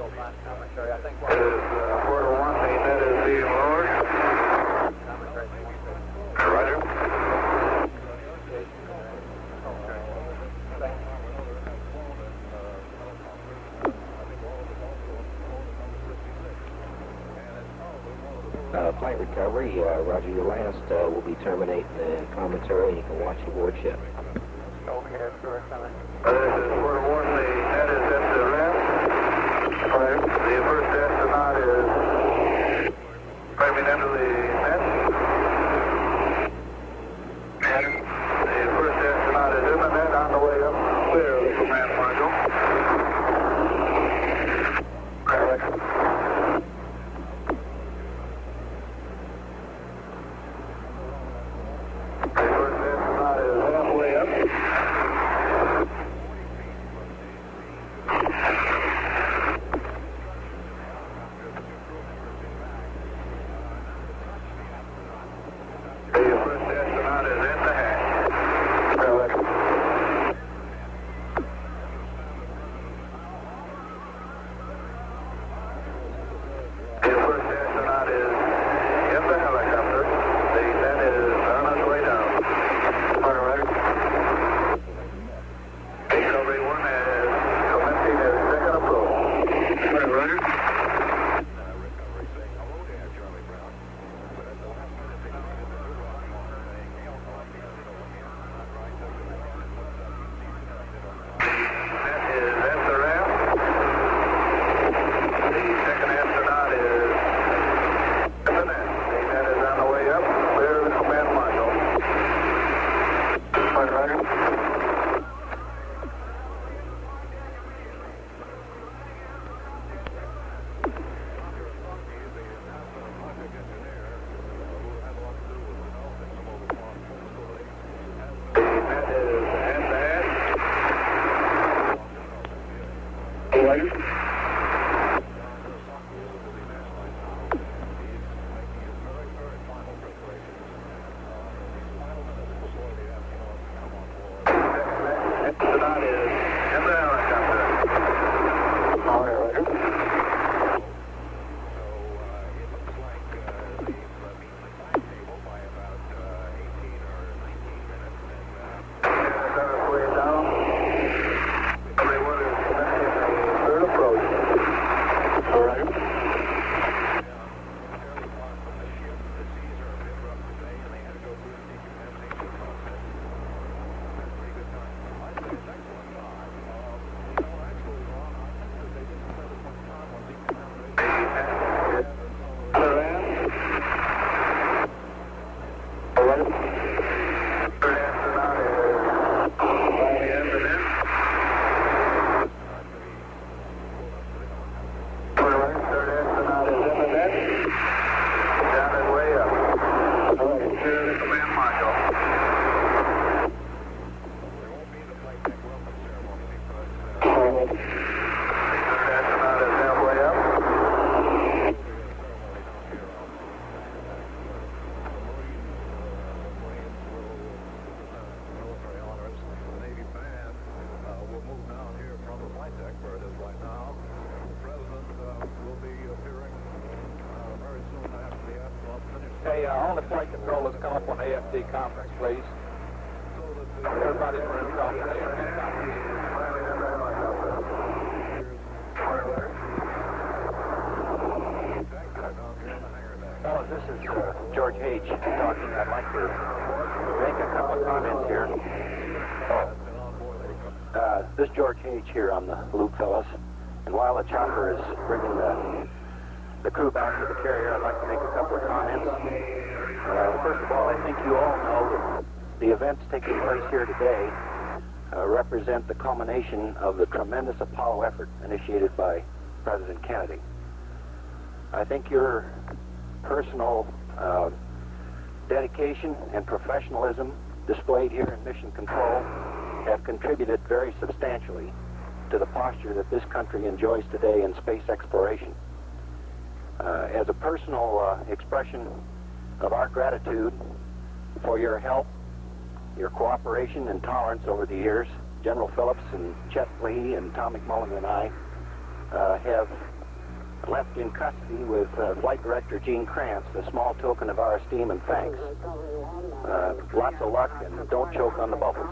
Uh, flight recovery, uh, Roger, your last uh, will be terminating the commentary. You can watch the board ship. Here on the loop, fellas. And while the chopper is bringing the, the crew back to the carrier, I'd like to make a couple of comments. Uh, first of all, I think you all know that the events taking place here today uh, represent the culmination of the tremendous Apollo effort initiated by President Kennedy. I think your personal uh, dedication and professionalism displayed here in Mission Control have contributed very substantially posture that this country enjoys today in space exploration. Uh, as a personal uh, expression of our gratitude for your help, your cooperation and tolerance over the years, General Phillips and Chet Lee and Tom McMullen and I uh, have left in custody with uh, Flight Director Gene Kranz, a small token of our esteem and thanks. Uh, lots of luck and don't choke on the bubbles.